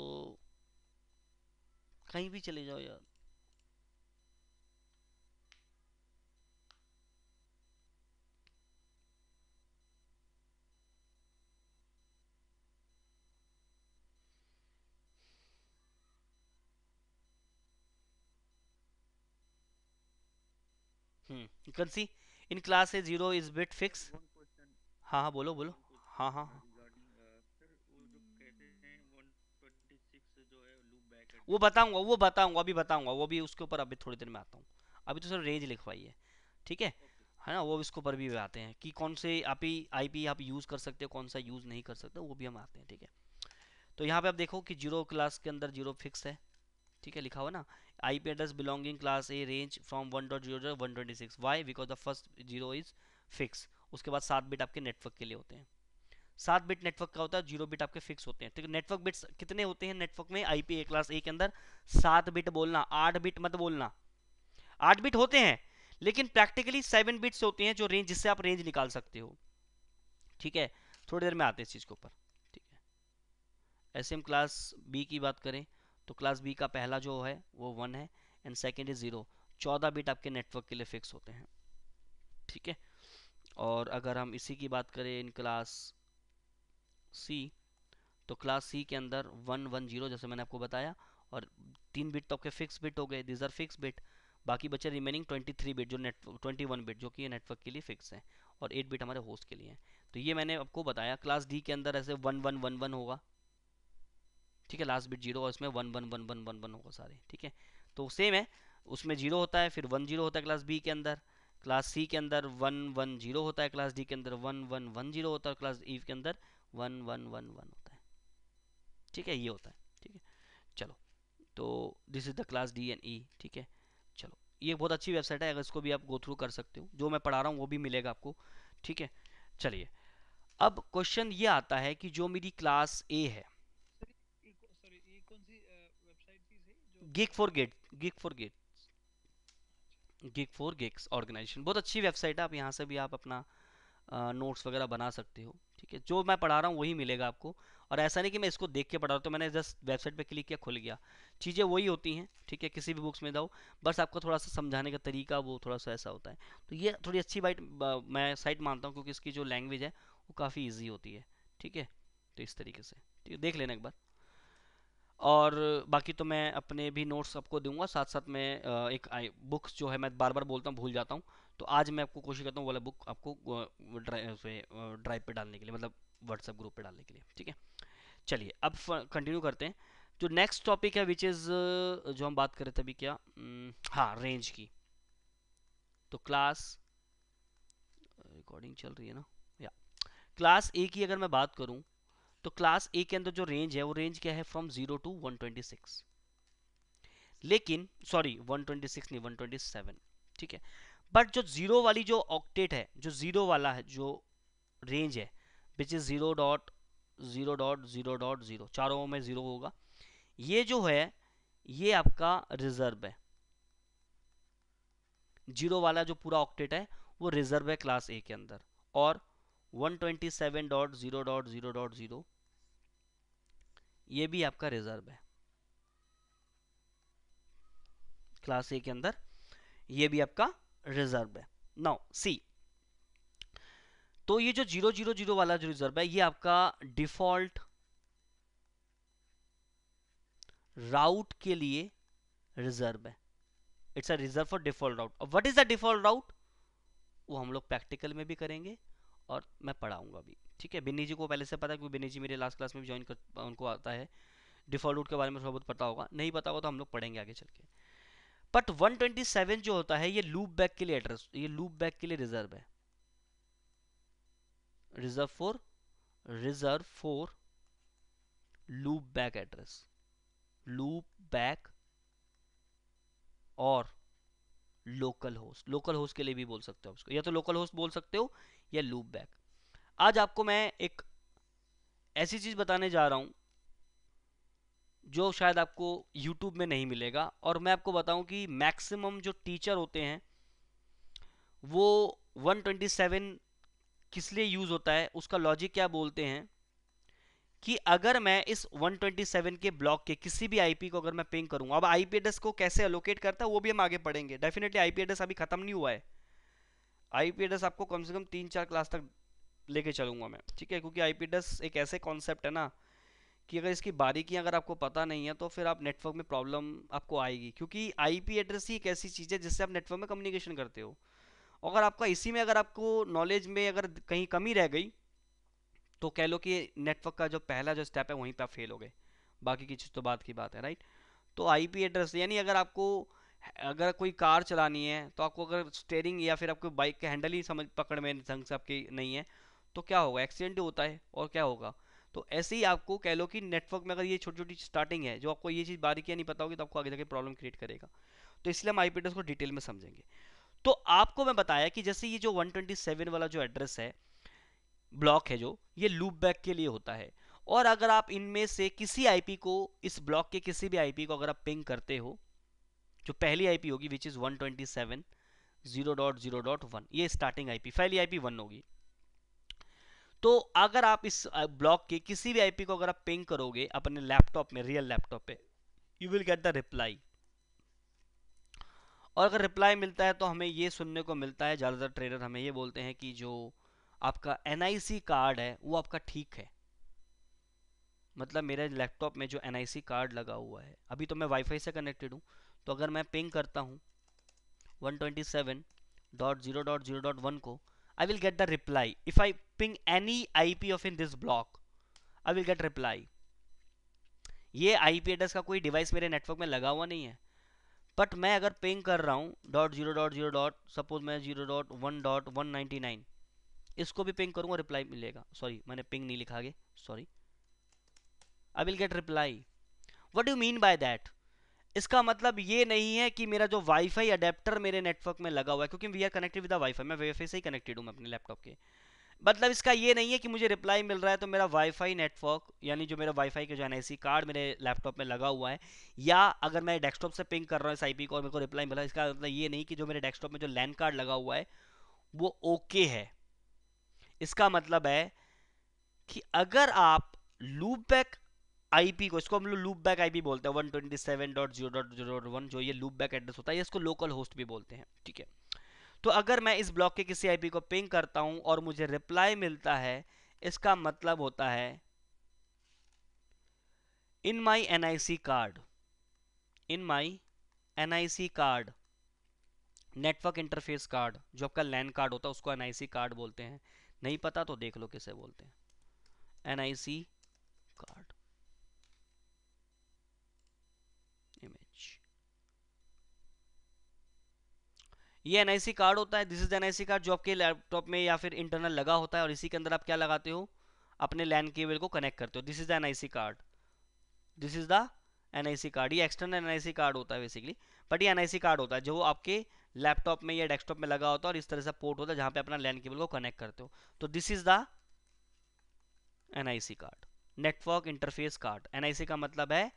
A: कहीं भी चले जाओ यार। You can see. In class A zero is bit fix हाँ हाँ बोलो बोलो। हाँ हाँ। हाँ वो बताऊँगा वो बताऊँगा अभी बताऊँगा वो भी उसके ऊपर अभी थोड़ी देर में आता हूँ। अभी तो सर रेंज लिखवाई है ठीक है? है ना वो इसके ऊपर भी आते हैं कि कौन से आप ही आई पी आप यूज़ कर सकते हो कौन सा यूज़ नहीं कर सकते वो भी हम आते हैं ठीक है? तो यहाँ पे आप देखो कि ज़ीरो क्लास के अंदर ज़ीरो फिक्स है ठीक है लिखा हुआ ना? I P class A range from one dot zero one twenty six why because the first zero is fix उसके बाद सात बिट आपके नेटवर्क के लिए होते हैं। सात बिट नेटवर्क का होता है ज़ीरो बिट आपके फिक्स होते हैं। ठीक है नेटवर्क बिट्स कितने होते हैं नेटवर्क में? आईपी ए क्लास ए के अंदर सात बिट बोलना, आठ बिट मत बोलना। आठ बिट होते हैं, लेकिन प्रैक्टिकली सेवन बिट्स होते हैं जो रेंज जिससे आप रेंज निकाल सकते हो। ठीक है? थोड़ी देर में आते हैं इस चीज़ के ऊपर। ठीक है? हम क्लास बी की बात करें तो क्लास बी का पहला जो है, वो वन है एंड सेकेंड इज़ ज़ीरो चौदह बिट आपके नेटवर्क के लिए फिक्स होते हैं। ठीक है? और अगर हम इसी की बात करें इन क्लास सी तो क्लास सी के अंदर वन वन ज़ीरो जैसे मैंने आपको बताया, और तीन बिट तो आपके फिक्स बिट हो गए दिज आर फिक्स बिट बाकी बचे रिमेनिंग 23 बिट जो नेट 21 बिट जो कि नेटवर्क के लिए फिक्स है, और 8 बिट हमारे होस्ट के लिए है। तो ये मैंने आपको बताया क्लास डी के अंदर ऐसे वन वन वन वन होगा। ठीक है लास्ट बिट ज़ीरो और इसमें one one one one one one होगा सारे, ठीक है? तो सेम है, उसमें ज़ीरो होता है, फिर वन ज़ीरो होता है क्लास बी के अंदर क्लास सी के अंदर वन वन ज़ीरो होता है क्लास डी के अंदर वन वन वन ज़ीरो होता है क्लास ई के अंदर वन वन वन वन होता है। ठीक है, ये होता है, ठीक है? चलो तो this is the class D and E ठीक है? चलो, ये बहुत अच्छी वेबसाइट है, अगर इसको भी आप गो थ्रू कर सकते हो, जो मैं पढ़ा रहा हूँ, वो भी मिलेगा आपको, ठीक है? चलिए, अब क्वेश्चन ये आता है कि जो मेरी क्लास ए है gig for gate gig for gate gig for gigs organization बहुत अच्छी वेबसाइट है, आप यहाँ से भी आप अपना नोट्स वगैरह बना सकते हो, ठीक है? जो मैं पढ़ा रहा हूँ वही मिलेगा आपको। और ऐसा नहीं कि मैं इसको देख के पढ़ा रहा हूँ तो मैंने जस्ट वेबसाइट पे क्लिक किया, खुल गया। चीज़ें वही होती हैं, ठीक है? किसी भी बुक्स में जाओ, बस आपको थोड़ा सा समझाने का तरीका, वो थोड़ा सा ऐसा होता है। तो ये थोड़ी अच्छी बाइट मैं साइट मानता हूँ, क्योंकि इसकी जो लैंग्वेज है, वो काफ़ी ईजी होती है, ठीक है? तो इस तरीके से, ठीक है? देख लेना एक बार। और बाकी तो मैं अपने भी नोट्स आपको दूँगा साथ साथ में एक आई बुक्स जो है मैं बार बार बोलता हूँ, भूल जाता हूँ। तो आज मैं आपको कोशिश करता हूँ वाला बुक आपको ड्राइव पे डालने के लिए मतलब व्हाट्सएप ग्रुप पे डालने के लिए, ठीक है? चलिए, अब कंटिन्यू करते हैं। जो नेक्स्ट टॉपिक है विच इज़ जो हम बात कर थे अभी क्या हाँ रेंज की। तो क्लास रिकॉर्डिंग चल रही है ना? या। क्लास ए की अगर मैं बात करूँ तो क्लास ए के अंदर जो रेंज है, वो रेंज क्या है? From zero to one twenty six लेकिन सॉरी वन ट्वेंटी सिक्स नहीं वन ट्वेंटी सेवन ठीक है? बट जो ज़ीरो वाली जो ऑक्टेट है, जो ज़ीरो वाला है, जो रेंज है which is zero dot zero dot zero dot zero चारों में ज़ीरो होगा, ये जो है, ये आपका रिज़र्व है. ज़ीरो वाला जो पूरा ऑक्टेट है, वो रिज़र्व है क्लास ए के अंदर. और 127 dot zero dot zero dot zero ये भी आपका रिज़र्व है। क्लास ए के अंदर ये भी आपका रिज़र्व है। नाउ सी तो ये जो ज़ीरो ज़ीरो ज़ीरो वाला जो रिज़र्व है, ये आपका डिफ़ॉल्ट राउट के लिए रिज़र्व है। It's a reserve for default route what is the default route वो हम लोग प्रैक्टिकल में भी करेंगे। और मैं पढ़ाऊँगा भी। ठीक है? बिन्नी जी को पहले से पता है, क्योंकि बिन्नी जी मेरे लास्ट क्लास में भी ज्वाइन कर, उनको आता है। डिफ़ॉल्ट रूट के बारे में थोड़ा बहुत पता होगा। नहीं पता होगा तो हम लोग पढ़ेंगे आगे चल के। बट 127 जो होता है, ये लूप बैक के लिए एड्रेस ये लूप बैक के लिए रिज़र्व है। Reserve for reserve for loopback address loopback और लोकल होस्ट लोकल होस्ट के लिए भी बोल सकते हो उसको। या तो लोकल होस्ट बोल सकते हो या लूप बैक। आज आपको मैं एक ऐसी चीज़ बताने जा रहा हूँ, जो शायद आपको YouTube में नहीं मिलेगा। और मैं आपको बताऊँ कि मैक्सिमम जो टीचर होते हैं, वो 127 किस लिए यूज़ होता है, उसका लॉजिक क्या बोलते हैं कि अगर मैं इस 127 के ब्लॉक के किसी भी आईपी को अगर मैं पिंग करूँगा अब आईपी एड्रेस को कैसे अलोकेट करता है, वो भी हम आगे पढ़ेंगे। डेफिनेटली आईपी एड्रेस अभी खत्म नहीं हुआ है। आईपी एड्रेस आपको कम से कम तीन चार क्लास तक लेके चलूँगा मैं, ठीक है? क्योंकि आईपी एड्रेस एक ऐसे कॉन्सेप्ट है ना कि अगर इसकी बारीकी अगर आपको पता नहीं है तो फिर आप नेटवर्क में प्रॉब्लम आपको आएगी। क्योंकि आईपी एड्रेस ही एक ऐसी चीज़ है जिससे आप नेटवर्क में कम्युनिकेशन करते हो। अगर आपका इसी में अगर आपको नॉलेज में अगर कहीं कमी रह गई तो कह लो कि नेटवर्क का जो पहला जो स्टेप है, वहीं पे आप फेल हो गए। बाकी की चीज़ तो बात की बात है राइट तो आईपी एड्रेस यानी अगर आपको अगर कोई कार चलानी है तो आपको अगर स्टेयरिंग या फिर आपको बाइक के हैंडल ही समझ, पकड़ में ढंग से आपकी नहीं है तो क्या होगा? एक्सीडेंट होता है और क्या होगा? तो ऐसे ही आपको कह लो कि नेटवर्क में अगर ये छोटी छोटी स्टार्टिंग है, जो आपको ये चीज़ बारीकियाँ नहीं पता होगी तो आपको आगे जाके प्रॉब्लम क्रिएट करेगा। तो इसलिए हम एड्रेस को डिटेल में समझेंगे। तो आपको मैं बताया कि जैसे ये जो 127 वाला जो एड्रेस है ब्लॉक है जो, ये लूप बैक के लिए होता है। और अगर आप इनमें से किसी आईपी को, इस ब्लॉक के किसी भी आईपी को अगर आप पिंग करते हो जो पहली आईपी होगी विच इज़ 127 0.0.1 ये स्टार्टिंग आईपी पहली आईपी वन होगी। तो अगर आप इस ब्लॉक के किसी भी आईपी को अगर आप पिंग करोगे, अपने लैपटॉप में रियल लैपटॉप पे you will get the reply और अगर रिप्लाई मिलता है तो हमें ये सुनने को मिलता है, ज़्यादातर ट्रेडर हमें ये बोलते हैं कि जो आपका एनआईसी कार्ड है, वो आपका ठीक है। मतलब मेरे लैपटॉप में जो एनआईसी कार्ड लगा हुआ है, अभी तो मैं वाईफाई से कनेक्टेड हूँ। तो अगर मैं पिंग करता हूँ 127.0.0.1 को I will get the reply if I ping any IP of in this block I will get reply ये आईपी एड्रेस का कोई डिवाइस मेरे नेटवर्क में लगा हुआ नहीं है। बट मैं अगर पिंग कर रहा हूँ dot zero dot zero dot suppose मैं zero dot one dot one ninety nine इसको भी पिंग करूँगा रिप्लाई मिलेगा। सॉरी मैंने पिंग नहीं लिखा आगे sorry I will get reply what you mean by that इसका मतलब ये नहीं है कि मेरा जो वाईफाई अडेप्टर मेरे नेटवर्क में लगा हुआ है, क्योंकि we are connected with wifi मैं वाईफाई से ही कनेक्टेड हूँ अपने लैपटॉप के। मतलब इसका ये नहीं है कि मुझे रिप्लाई मिल रहा है तो मेरा वाईफाई नेटवर्क यानी जो मेरा वाईफाई का जो एन कार्ड मेरे लैपटॉप में लगा हुआ है, या अगर मैं डेस्कटॉप से पिंग कर रहा हूँ इस आईपी को और मेरे को रिप्लाई मिला, इसका मतलब ये नहीं कि जो मेरे डेस्कटॉप में जो लैन कार्ड लगा हुआ है, वो ओके है। इसका मतलब है कि अगर आप लूप बैक आईपी को, इसको हम लोग लूप बैक आईपी बोलते हैं 127.0.0.1 जो ये लूप बैक एड्रेस होता है इसको लोकल होस्ट भी बोलते हैं, ठीक है? तो अगर मैं इस ब्लॉक के किसी आईपी को पिंग करता हूँ और मुझे रिप्लाई मिलता है, इसका मतलब होता है in my NIC card in my NIC card network interface card जो आपका लैन कार्ड होता है, उसको एनआईसी कार्ड बोलते हैं। नहीं पता तो देख लो किसे बोलते हैं। एनआईसी कार्ड ये एनआईसी कार्ड होता है दिस इज़ एनआईसी कार्ड जो आपके लैपटॉप में या फिर इंटरनल लगा होता है और इसी के अंदर आप क्या लगाते हो? अपने लैन केबल को कनेक्ट करते हो। This is the NIC card this is the NIC card ये एक्सटर्नल एनआईसी कार्ड होता है बेसिकली बट ये एनआईसी कार्ड होता है जो आपके लैपटॉप में या डेस्कटॉप में लगा होता है और इस तरह से पोर्ट होता है जहाँ पे अपना लैन केबल को कनेक्ट करते हो। तो this is the NIC card network interface card NIC का मतलब है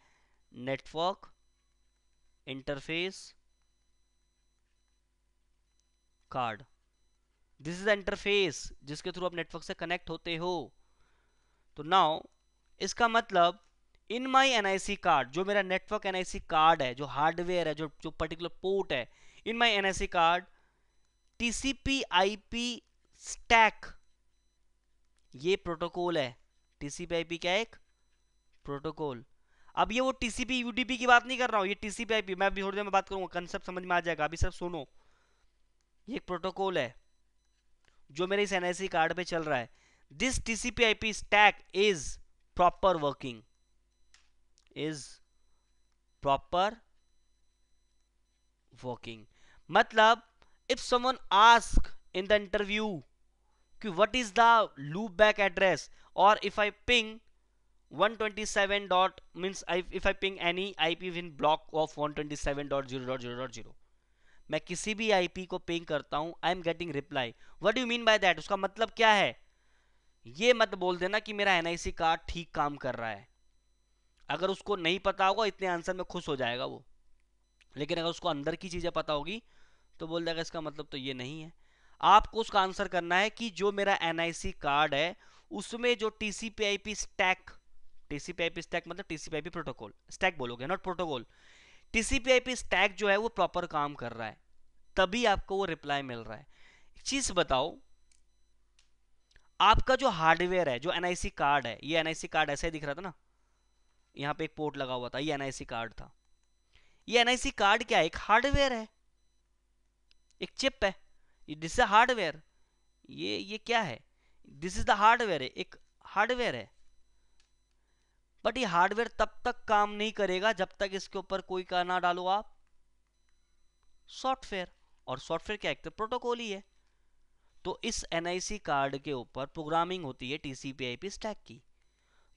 A: network interface card this is interface जिसके थ्रू आप नेटवर्क से कनेक्ट होते हो। तो नाउ इसका मतलब इन माई एनआईसी कार्ड जो मेरा नेटवर्क एनआईसी कार्ड है, जो हार्डवेयर है, जो जो पर्टिकुलर पोर्ट है in my NIC card TCP IP stack ये प्रोटोकॉल है। टीसीपी आईपी क्या एक? प्रोटोकॉल अब ये वो टीसीपी यूडीपी की बात नहीं कर रहा हूँ, ये टीसीपी आईपी मैं अभी थोड़ी देर में बात करूँगा कंसेप्ट समझ में आ जाएगा, अभी सिर्फ़ सुनो। ये एक प्रोटोकॉल है, जो मेरे इस एनआईसी कार्ड पे चल रहा है। This TCP IP stack is proper working is proper working मतलब if someone ask in the interview कि what is the loop back address और if I ping 127 dot, means if I ping any IP within block of 127.0.0.0 मैं किसी भी IP को ping करता हूँ I am getting reply what you mean by that उसका मतलब क्या है? ये मत बोल देना कि मेरा एनआईसी कार्ड ठीक काम कर रहा है। अगर उसको नहीं पता होगा, इतने आंसर में खुश हो जाएगा वो। लेकिन अगर उसको अंदर की चीज़ें पता होगी तो बोल देगा इसका मतलब तो ये नहीं है। आपको उसका आंसर करना है कि जो मेरा एनआईसी कार्ड है, उसमें जो TCP IP stack TCP IP stack मतलब टीसीपीआईपी प्रोटोकॉल स्टैक बोलोगे not protocol TCP IP stack जो है वो प्रॉपर काम कर रहा है। तभी आपको वो रिप्लाई मिल रहा है। एक चीज़ बताओ, आपका जो हार्डवेयर है, जो एनआईसी कार्ड है, ये एनआईसी कार्ड ऐसे ही दिख रहा था ना? यहाँ पे एक पोर्ट लगा हुआ था, ये एनआईसी कार्ड था। ये एनआईसी कार्ड क्या है? एक हार्डवेयर है। एक चिप है। दिस इज़ हार्डवेयर ये ये क्या है? दिस इज़ द हार्डवेयर है। एक हार्डवेयर है। बट ये हार्डवेयर तब तक काम नहीं करेगा जब तक इसके ऊपर कोई का ना डालो आप। सॉफ्टवेयर, और सॉफ्टवेयर क्या एक तो प्रोटोकॉल ही है। तो इस एनआईसी कार्ड के ऊपर प्रोग्रामिंग होती है टीसीपी आईपी स्टैक की।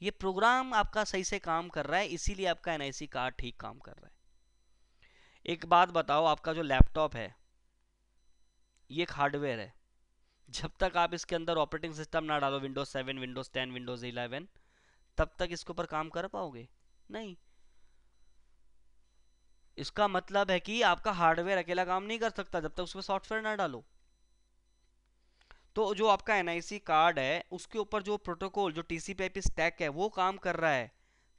A: ये प्रोग्राम आपका सही से काम कर रहा है, इसीलिए आपका एनआईसी कार्ड ठीक काम कर रहा है। एक बात बताओ, आपका जो लैपटॉप है, ये एक हार्डवेयर है। जब तक आप इसके अंदर ऑपरेटिंग सिस्टम ना डालो Windows seven Windows ten Windows eleven तब तक इसके ऊपर काम कर पाओगे? नहीं। इसका मतलब है कि आपका हार्डवेयर अकेला काम नहीं कर सकता जब तक उसमें सॉफ्टवेयर ना डालो। तो जो आपका एनआईसी कार्ड है, उसके ऊपर जो प्रोटोकॉल, जो टीसीपी स्टैक है, वो काम कर रहा है,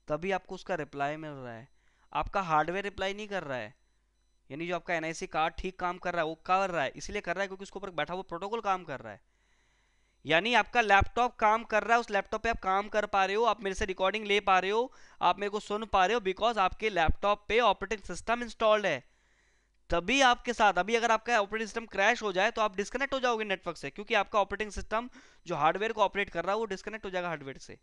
A: तभी आपको उसका रिप्लाई मिल रहा है। आपका हार्डवेयर रिप्लाई नहीं कर रहा है। यानी जो आपका एनआईसी कार्ड ठीक काम कर रहा है, वो कर रहा है, इसलिए कर रहा है क्योंकि उसके ऊपर बैठा हुआ प्रोटोकॉल काम कर रहा है। यानी आपका लैपटॉप काम कर रहा है, उस लैपटॉप पे आप काम कर पा रहे हो, आप मेरे से रिकॉर्डिंग ले पा रहे हो, आप मेरे को सुन पा रहे हो बिकॉज़ आपके लैपटॉप पे ऑपरेटिंग सिस्टम इंस्टॉल्ड है। तभी आपके साथ, अभी अगर आपका ऑपरेटिंग सिस्टम क्रैश हो जाए तो आप डिस्कनेक्ट हो जाओगे नेटवर्क से, क्योंकि आपका ऑपरेटिंग सिस्टम जो हार्डवेयर को ऑपरेट कर रहा है, वो डिस्कनेक्ट हो जाएगा हार्डवेयर से।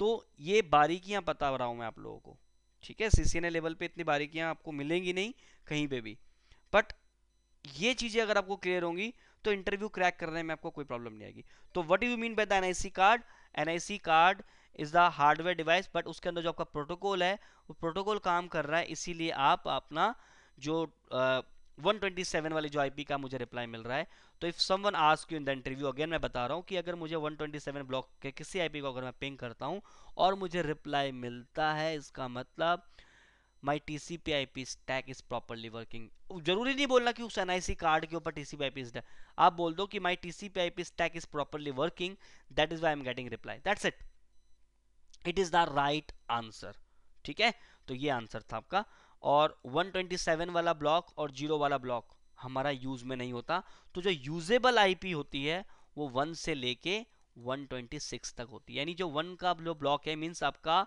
A: तो ये बारीकियाँ बता रहा हूँ मैं आप लोगों को, ठीक है? सीसीएनए लेवल पे इतनी बारीकियाँ आपको मिलेंगी नहीं, कहीं पे भी। बट ये चीज़ें अगर आपको क्लियर होंगी तो इंटरव्यू क्रैक करने में आपको कोई प्रॉब्लम नहीं आएगी। तो what you mean by the NIC card NIC card is the hardware device but उसके अंदर जो आपका प्रोटोकॉल है वो प्रोटोकॉल काम कर रहा है इसीलिए आप अपना जो uh, 127 वाली जो आईपी का मुझे रिप्लाई मिल रहा है। तो if someone ask you in the interview again मैं बता रहा हूँ कि अगर मुझे 127 ब्लॉक के किसी आईपी को अगर मैं पिंग करता हूँ और मुझे रिप्लाई मिलता है इसका मतलब my T C P I P stack is properly working ज़रूरी नहीं बोलना कि उस एन आई सी कार्ड के ऊपर टी सी पी आप बोल दो कि my T C P I P stack is properly working that is why am getting reply that's it it is the right answer ठीक है? तो ये आंसर था आपका. और 127 वाला ब्लॉक और ज़ीरो वाला ब्लॉक हमारा यूज़ में नहीं होता. तो जो यूजेबल आईपी होती है, वो वन से लेके 126 तक होती है. यानी जो वन का जो ब्लॉक है मीन्स आपका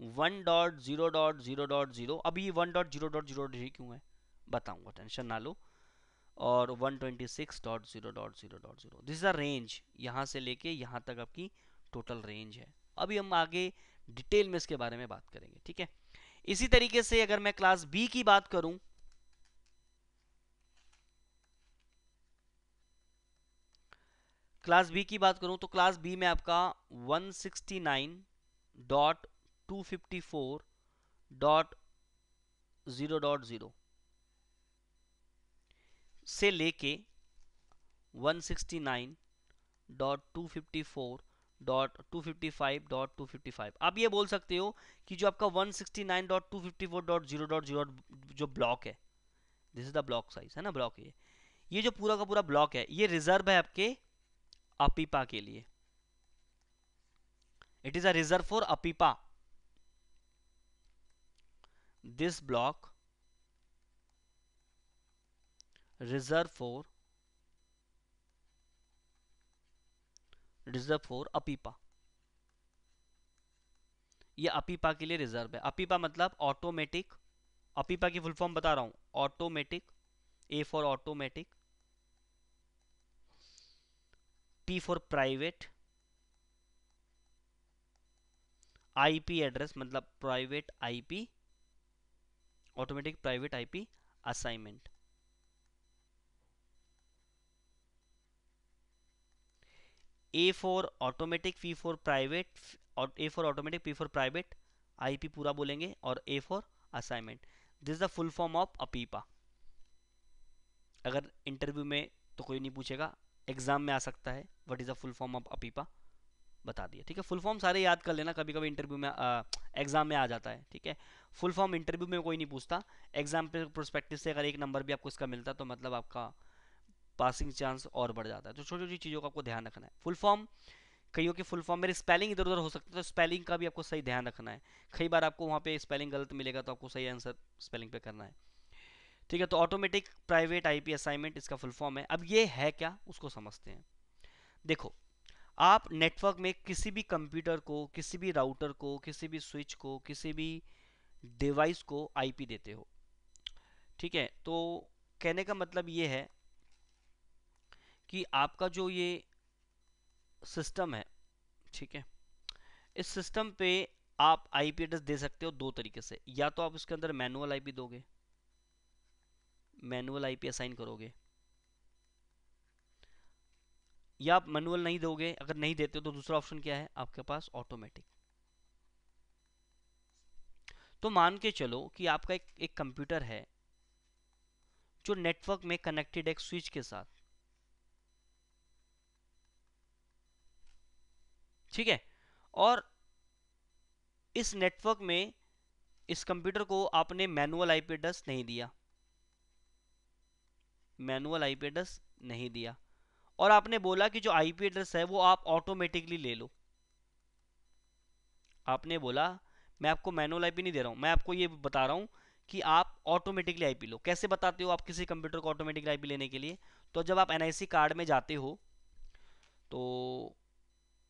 A: one dot zero dot zero dot zero अभी one dot zero dot zero dot क्यों है? बताऊँगा टेंशन ना लो। और one twenty six dot zero dot zero dot zero this a range यहाँ से लेके यहाँ तक आपकी टोटल रेंज है। अभी हम आगे डिटेल में इसके बारे में बात करेंगे, ठीक है? इसी तरीके से अगर मैं क्लास बी की बात करूँ क्लास बी की बात करूँ तो क्लास बी में आपका 169 dot two fifty four dot zero dot zero से लेके 169 dot two fifty four dot two fifty five dot two fifty five आप ये बोल सकते हो कि जो आपका one sixty nine dot two fifty four dot zero dot zero जो ब्लॉक है this is the block size है ना ब्लॉक ये? ये जो पूरा का पूरा ब्लॉक है, ये रिज़र्व है आपके अपीपा के लिए। It is a reserve for APIPA. This block reserve for reserve for APIPA ये अपीपा के लिए रिज़र्व है। अपीपा मतलब ऑटोमेटिक अपीपा की फुल फॉर्म बता रहा हूँ। Automatic A for automatic P for private IP address मतलब private IP automatic private IP assignment A for automatic P for private और A for automatic P for private IP पूरा बोलेंगे और A for assignment this is the full form of APIPA अगर interview में तो कोई नहीं पूछेगा एग्ज़ाम में आ सकता है what is the full form of APIPA बता दिया, ठीक है? फुल फॉर्म सारे याद कर लेना कभी कभी इंटरव्यू में एग्ज़ाम में आ जाता है, ठीक है? फुल फॉर्म इंटरव्यू में कोई नहीं पूछता। एग्ज़ाम पे प्रोस्पेक्टिव से अगर एक नंबर भी आपको इसका मिलता तो मतलब आपका पासिंग चांस और बढ़ जाता है। तो छोटी छोटी चीज़ों का आपको ध्यान रखना है। फुल फॉर्म कईयों के फुल फॉर्म मेरे स्पेलिंग इधर उधर हो सकता है तो स्पेलिंग का भी आपको सही ध्यान रखना है। कई बार आपको वहाँ पे स्पेलिंग गलत मिलेगा तो आपको सही आंसर स्पेलिंग पे करना है। ठीक है तो ऑटोमेटिक प्राइवेट आईपी असाइनमेंट इसका फुल फॉर्म है। अब ये है क्या, उसको समझते हैं। देखो आप नेटवर्क में किसी भी कंप्यूटर को, किसी भी राउटर को, किसी भी स्विच को, किसी भी डिवाइस को आईपी देते हो। ठीक है? तो कहने का मतलब ये है कि आपका जो ये सिस्टम है, ठीक है? इस सिस्टम पे आप आईपी एड्रेस दे सकते हो दो तरीके से। या तो आप उसके अंदर मैनुअल आईपी दोगे मैनुअल आईपी असाइन करोगे। या आप मैनुअल नहीं दोगे, अगर नहीं देते तो दूसरा ऑप्शन क्या है? आपके पास ऑटोमेटिक तो मान के चलो कि आपका एक एक कंप्यूटर है, जो नेटवर्क में कनेक्टेड एक स्विच के साथ. ठीक है? और इस नेटवर्क में, इस कंप्यूटर को आपने मैनुअल आईपी एड्रेस नहीं दिया. मैनुअल आईपी एड्रेस नहीं दिया. और आपने बोला कि जो आईपी एड्रेस है, वो आप ऑटोमेटिकली ले लो। आपने बोला, मैं आपको मैनुअल आईपी नहीं दे रहा हूँ, मैं आपको ये बता रहा हूँ कि आप ऑटोमेटिकली आईपी लो। कैसे बताते हो आप किसी कंप्यूटर को ऑटोमेटिकली आईपी लेने के लिए? तो जब आप एनआईसी कार्ड में जाते हो तो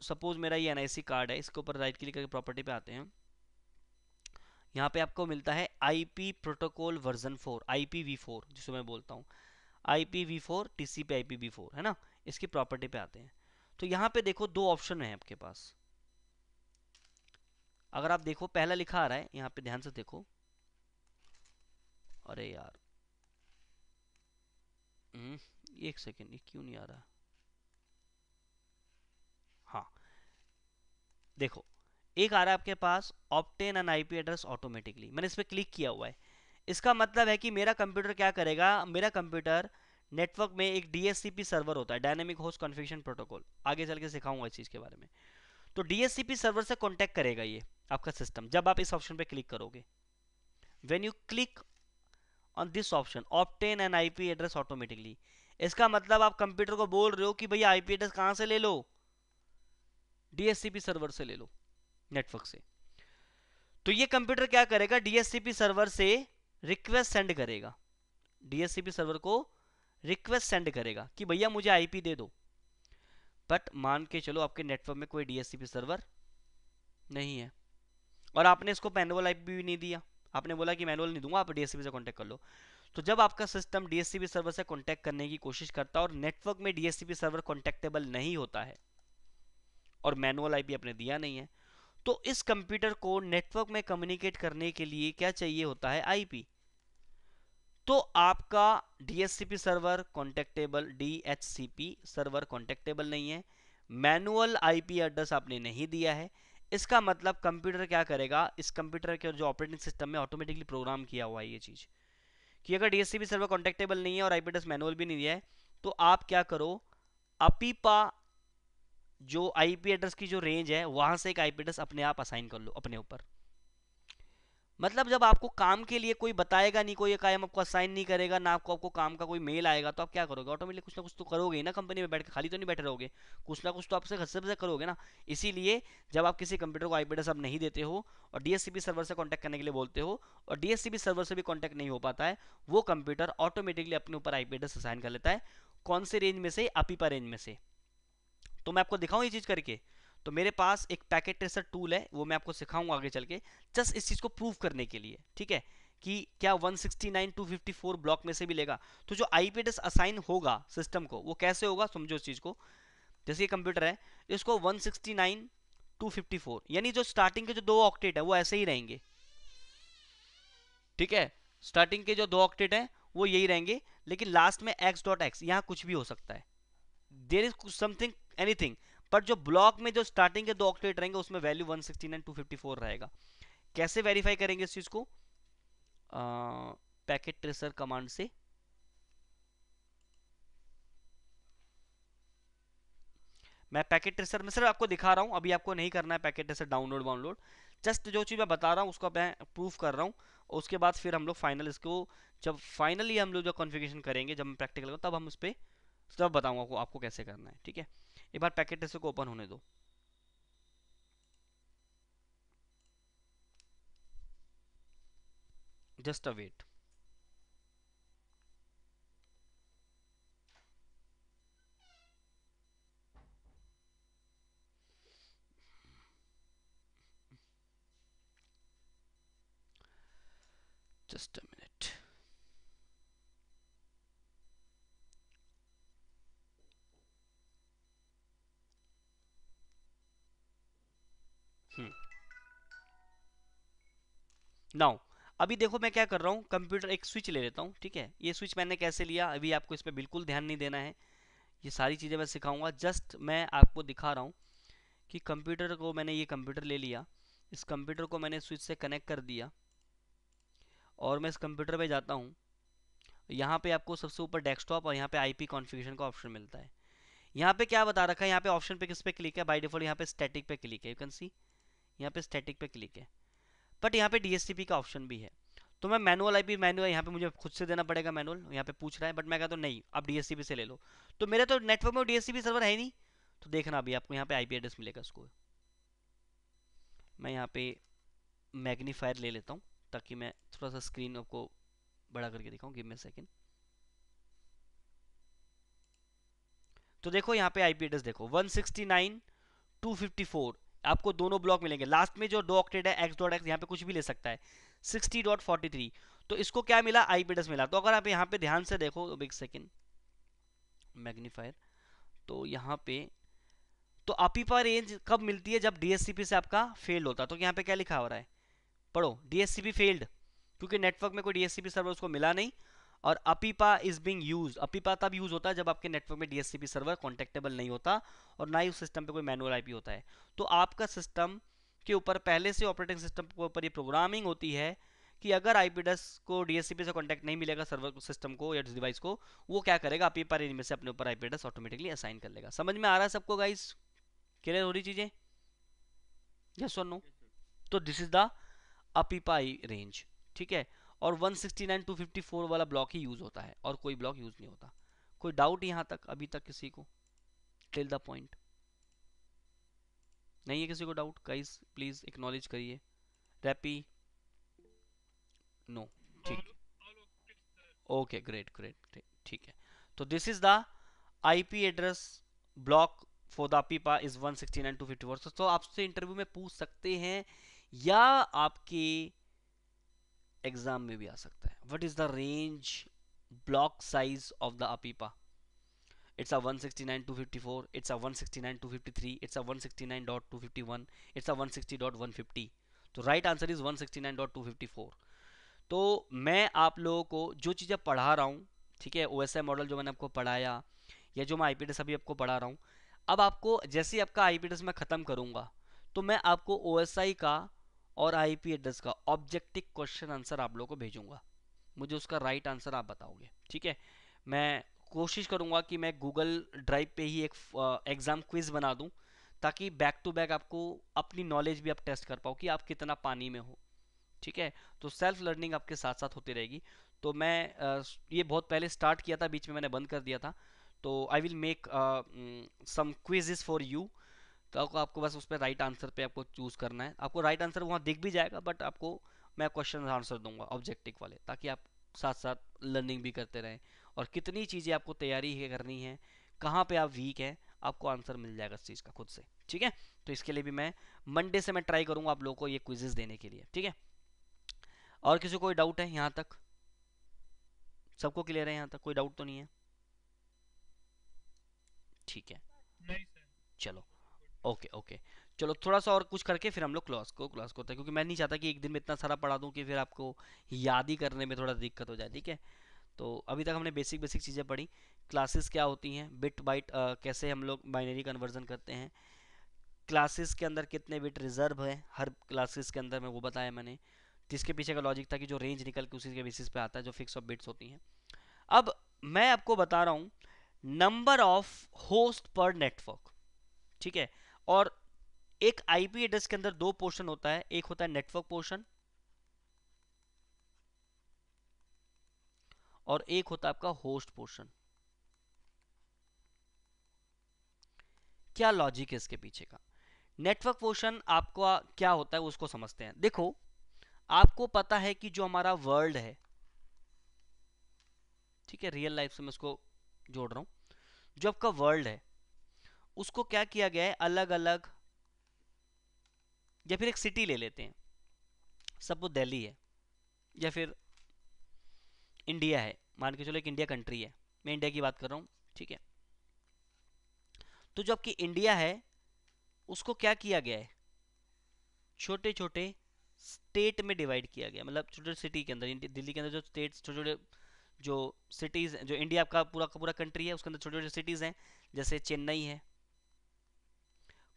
A: सपोज़ मेरा ये एनआईसी कार्ड है, इसके ऊपर राइट क्लिक करके प्रॉपर्टी पे आते हैं। यहाँ पे आपको मिलता है IP protocol version four I P V four जिसको मैं बोलता हूँ। I P V four T C P I P we four है ना? इसकी प्रॉपर्टी पे आते हैं। तो यहाँ पे देखो दो ऑप्शन है आपके पास। अगर आप देखो पहला लिखा आ रहा है यहाँ पे ध्यान से देखो। अरे यार। हम्म, एक सेकेंड ये क्यों नहीं आ रहा? हाँ। देखो एक आ रहा है आपके पास obtain an IP address automatically मैंने इस पर क्लिक किया हुआ है। इसका मतलब है कि मेरा कंप्यूटर क्या करेगा? मेरा कंप्यूटर नेटवर्क में एक डीएससीपी सर्वर होता है डायनेमिक होस्ट कॉन्फ़िगरेशन प्रोटोकॉल आगे चल के सिखाऊँगा इस चीज़ के बारे में। तो डीएससीपी सर्वर से कॉन्टेक्ट करेगा ये, आपका सिस्टम जब आप इस ऑप्शन पे क्लिक करोगे। When you click on this option obtain an IP address automatically इसका मतलब आप कंप्यूटर को बोल रहे हो कि भैया आईपी एड्रेस कहाँ से ले लो? डीएससीपी सर्वर से ले लो नेटवर्क से। तो ये कंप्यूटर क्या करेगा? डीएससीपी सर्वर से रिक्वेस्ट सेंड करेगा। डीएससीपी सर्वर को रिक्वेस्ट सेंड करेगा कि भैया मुझे आईपी दे दो। बट मान के चलो आपके नेटवर्क में कोई डीएससीपी सर्वर नहीं है। और आपने इसको मैनुअल आईपी भी नहीं दिया। आपने बोला कि मैनुअल नहीं दूँगा, आप डीएससीपी से कांटेक्ट कर लो। तो जब आपका सिस्टम डीएससीपी सर्वर से कांटेक्ट करने की कोशिश करता है और नेटवर्क में डीएससीपी सर्वर कांटेक्टेबल नहीं होता है और मैनुअल आईपी आपने दिया नहीं है तो इस कंप्यूटर को नेटवर्क में कम्युनिकेट करने के लिए क्या चाहिए होता है आईपी तो आपका DSCP server contactable DHCP server contactable नहीं है। मैनुअल आईपी एड्रेस आपने नहीं दिया है। इसका मतलब कंप्यूटर क्या करेगा? इस कंप्यूटर के जो ऑपरेटिंग सिस्टम में ऑटोमेटिकली प्रोग्राम किया हुआ है ये चीज़। कि अगर डीएससीपी सर्वर कॉन्टेक्टेबल नहीं है और आईपी एड्रेस मैनुअल भी नहीं दिया है तो आप क्या करो? अपीपा जो आईपी एड्रेस की जो रेंज है, वहाँ से एक आईपी एड्रेस अपने आप असाइन कर लो, अपने ऊपर। मतलब जब आपको काम के लिए कोई बताएगा नहीं, कोई कायम आपको असाइन नहीं करेगा, ना आपको आपको काम का कोई मेल आएगा तो आप क्या करोगे? ऑटोमेटिकली कुछ ना कुछ तो करोगे ना कंपनी में बैठ के, खाली तो नहीं बैठे रहोगे? कुछ ना कुछ तो आपसे घर से करोगे ना? इसीलिए जब आप किसी कंप्यूटर को आईपी एड्रेस आप नहीं देते हो और डीएससीबी सर्वर से कॉन्टैक्ट करने के लिए बोलते हो और डीएससीबी सर्वर से भी कॉन्टैक्ट नहीं हो पाता है, वो कंप्यूटर ऑटोमेटिकली अपने ऊपर आईपी एड्रेस असाइन कर लेता है। कौन से रेंज में से? अपीपा रेंज में से। तो मैं आपको दिखाऊँ ये चीज़ करके। तो मेरे पास एक पैकेट ट्रेसर टूल है, वो मैं आपको सिखाऊँगा आगे चल के, जस्ट इस चीज़ को प्रूव करने के लिए, ठीक है? कि क्या 169 254 ब्लॉक में से भी लेगा। तो जो आईपी एड्रेस असाइन होगा सिस्टम को, वो कैसे होगा, समझो इस चीज़ को। जैसे ये कंप्यूटर है, इसको 169 254 यानी जो स्टार्टिंग के जो दो ऑक्टेट है, वो ऐसे ही रहेंगे। ठीक है? स्टार्टिंग के जो दो ऑक्टेट है, वो यही रहेंगे, लेकिन लास्ट में एक्स डॉट एक्स, यहाँ कुछ भी हो सकता है। There is something, anything. पर जो ब्लॉक में जो स्टार्टिंग के दो ऑक्टेट रहेंगे, उसमें वैल्यू 169 254 रहेगा। कैसे वेरीफाई करेंगे इस चीज़ को? पैकेट ट्रेसर कमांड से। मैं पैकेट ट्रेसर में सिर्फ़ आपको दिखा रहा हूँ, अभी आपको नहीं करना है पैकेट ट्रेसर डाउनलोड वाउनलोड जस्ट जो चीज़ मैं बता रहा हूँ, उसको मैं प्रूफ कर रहा हूँ उसके बाद फिर हम लोग फाइनल इसको, जब फाइनली हम लोग जो कॉन्फ़िगरेशन करेंगे, जब मैं प्रैक्टिकल तब हम उस पर तब बताऊँगा आपको कैसे करना है, ठीक है? एक बार पैकेट टेस्ट को ओपन होने दो। Just a wait. just a minute now hmm. अभी देखो मैं क्या कर रहा हूँ कंप्यूटर एक स्विच ले लेता हूँ, ठीक है? ये स्विच मैंने कैसे लिया, अभी आपको इसमें बिल्कुल ध्यान नहीं देना है। ये सारी चीज़ें मैं सिखाऊँगा। जस्ट मैं आपको दिखा रहा हूँ कि कंप्यूटर को मैंने ये कंप्यूटर ले लिया। इस कंप्यूटर को मैंने स्विच से कनेक्ट कर दिया और मैं इस कंप्यूटर पे जाता हूँ। यहाँ पे आपको सबसे ऊपर डेस्कटॉप और यहाँ पे आईपी कॉन्फ़िगरेशन का ऑप्शन मिलता है। यहाँ पे क्या बता रखा है? यहाँ पे ऑप्शन पे किस पे क्लिक है? बाय डिफ़ॉल्ट यहाँ पे स्टैटिक पे क्लिक है। यू कैन सी यहाँ पे स्टैटिक पे क्लिक है। बट यहाँ पे डीएससीपी का ऑप्शन भी है। तो मैं मैनुअल आईपी मैनुअल यहाँ पे मुझे खुद से देना पड़ेगा मैनुअल यहाँ पे पूछ रहा है बट मैं कहता हूँ, नहीं अब डीएससीपी से ले लो। तो मेरे तो नेटवर्क में डीएससीपी सर्वर है नहीं। तो देखना अभी, आपको यहाँ पे आईपी एड्रेस मिलेगा उसको। मैं यहाँ पे मैग्नीफायर ले लेता हूँ, ताकि मैं थोड़ा सा स्क्रीन आपको बड़ा करके दिखाऊँ। गिव मे सेकेंड तो देखो, यहाँ पे आईपी एड्रेस देखो 169 254 आपको दोनों ब्लॉक मिलेंगे। लास्ट में जो दो ऑक्टेट है एक्स डॉट एक्स यहाँ पे कुछ भी ले सकता है। 60.43 तो इसको क्या मिला? एड्रेस मिला। तो अगर आप यहाँ पे ध्यान से देखो बिग सेकेंड मैग्नीफायर तो यहाँ पे तो अपीपा रेंज कब मिलती है? जब डीएससीपी से आपका फेल होता है। तो यहाँ पे क्या लिखा हो रहा है? पढ़ो डीएससीपी फेल्ड क्योंकि नेटवर्क में कोई डीएससीपी सर्वर उसको मिला नहीं। और APIPA is being use APIPA तब यूज़ होता है जब आपके नेटवर्क में डीएससीपी सर्वर कॉन्टेक्टेबल नहीं होता और ना ही उस सिस्टम पे कोई मैनुअल आईपी होता है। तो आपका सिस्टम के ऊपर पहले से ऑपरेटिंग सिस्टम के ऊपर ये प्रोग्रामिंग होती है कि अगर आईपीडस को डीएससीपी से कांटेक्ट नहीं मिलेगा सर्वर सिस्टम को या डिवाइस को वो क्या करेगा? अपीपा रेंज में से अपने ऊपर आईपीडस ऑटोमेटिकली असाइन कर लेगा। समझ में आ रहा है सबको गाइस क्लियर हो रही चीज़ें? यस और नो तो this is the APIPA range ठीक है? और 169 टू 54 वाला ब्लॉक ही यूज़ होता है, और कोई ब्लॉक यूज़ नहीं होता। कोई डाउट यहाँ तक अभी तक किसी को? टिल द पॉइंट नहीं है किसी को डाउट गाइस प्लीज़ एक्नॉलेज करिए। रैपी नो ठीक। ओके ग्रेट ग्रेट ठीक है। तो this is the IP address block for the APIPA is 169 two 54 तो आपसे इंटरव्यू में पूछ सकते हैं, या आपके एग्ज़ाम में भी आ सकता है। What is the range block size of the APIPA it's a 169 254 it's a 169 253 it's a 169.251 it's a 160.150 तो राइट आंसर इज़ 169.254 तो मैं आप लोगों को जो चीज़ें पढ़ा रहा हूँ, ठीक है ओएसआई मॉडल जो मैंने आपको पढ़ाया, या जो मैं आई अभी आपको पढ़ा रहा हूँ, अब आपको, जैसे ही आपका आई मैं ख़त्म करूँगा तो मैं आपको ओ का और आईपी एड्रेस का ऑब्जेक्टिव क्वेश्चन आंसर आप लोगों को भेजूँगा। मुझे उसका राइट आंसर आप बताओगे, ठीक है? मैं कोशिश करूँगा कि मैं गूगल ड्राइव पे ही एक एग्ज़ाम क्विज बना दूँ, ताकि बैक टू बैक आपको अपनी नॉलेज भी आप टेस्ट कर पाओ कि आप कितना पानी में हो, ठीक है? तो सेल्फ लर्निंग आपके साथ साथ होती रहेगी। तो मैं ये बहुत पहले स्टार्ट किया था, बीच में मैंने बंद कर दिया था। तो I will make some quizzes for you तो आपको आपको बस उस पर राइट आंसर पे आपको चूज़ करना है। आपको राइट आंसर वहाँ दिख भी जाएगा बट आपको मैं क्वेश्चन आंसर दूँगा ऑब्जेक्टिव वाले ताकि आप साथ साथ लर्निंग भी करते रहें। और कितनी चीज़ें आपको तैयारी है करनी है कहाँ पे आप वीक हैं आपको आंसर मिल जाएगा इस चीज़ का खुद से ठीक है? तो इसके लिए भी मैं मंडे से मैं ट्राई करूँगा आप लोगों को ये क्विजेस देने के लिए ठीक है? और किसी कोई डाउट है यहाँ तक? सबको क्लियर है यहाँ तक? कोई डाउट तो नहीं है? ठीक है। नहीं सर चलो। Okay okay. चलो थोड़ा सा और कुछ करके फिर हम लोग क्लास को क्लास को होता है, क्योंकि मैं नहीं चाहता कि एक दिन में इतना सारा पढ़ा दूँ कि फिर आपको याद ही करने में थोड़ा दिक्कत हो जाए, ठीक है? तो अभी तक हमने बेसिक बेसिक चीज़ें पढ़ी। क्लासेस क्या होती हैं? बिट बाइट कैसे हम लोग बाइनरी कन्वर्जन करते हैं? क्लासेस के अंदर कितने बिट रिज़र्व है? हर क्लासेस के अंदर में वो बताया मैंने। जिसके पीछे का लॉजिक था कि जो रेंज निकल के उसी के बेसिस पे आता है, जो फिक्स ऑफ़ बिट्स होती हैं। अब मैं आपको बता रहा हूँ नंबर ऑफ़ होस्ट पर नेटवर्क ठीक है? और एक आईपी एड्रेस के अंदर दो पोर्शन होता है। एक होता है नेटवर्क पोर्शन और एक होता है आपका होस्ट पोर्शन क्या लॉजिक है इसके पीछे का? नेटवर्क पोर्शन आपको क्या होता है उसको समझते हैं। देखो, आपको पता है कि जो हमारा वर्ल्ड है, ठीक है रियल लाइफ से मैं उसको जोड़ रहा हूँ। जो आपका वर्ल्ड है उसको क्या किया गया है? अलग अलग या फिर एक सिटी ले लेते हैं। सब वो दिल्ली है या फिर इंडिया है। मान के चलो एक इंडिया कंट्री है। मैं इंडिया की बात कर रहा हूँ, ठीक है? तो जो आपकी इंडिया है, उसको क्या किया गया है? छोटे छोटे स्टेट में डिवाइड किया गया मतलब छोटे छोटे सिटी के अंदर दिल्ली के अंदर जो स्टेट छोटे छोटे जो सिटीज़ जो इंडिया का पूरा का पूरा कंट्री है, उसके अंदर छोटे छोटे सिटीज़ हैं, जैसे चेन्नई है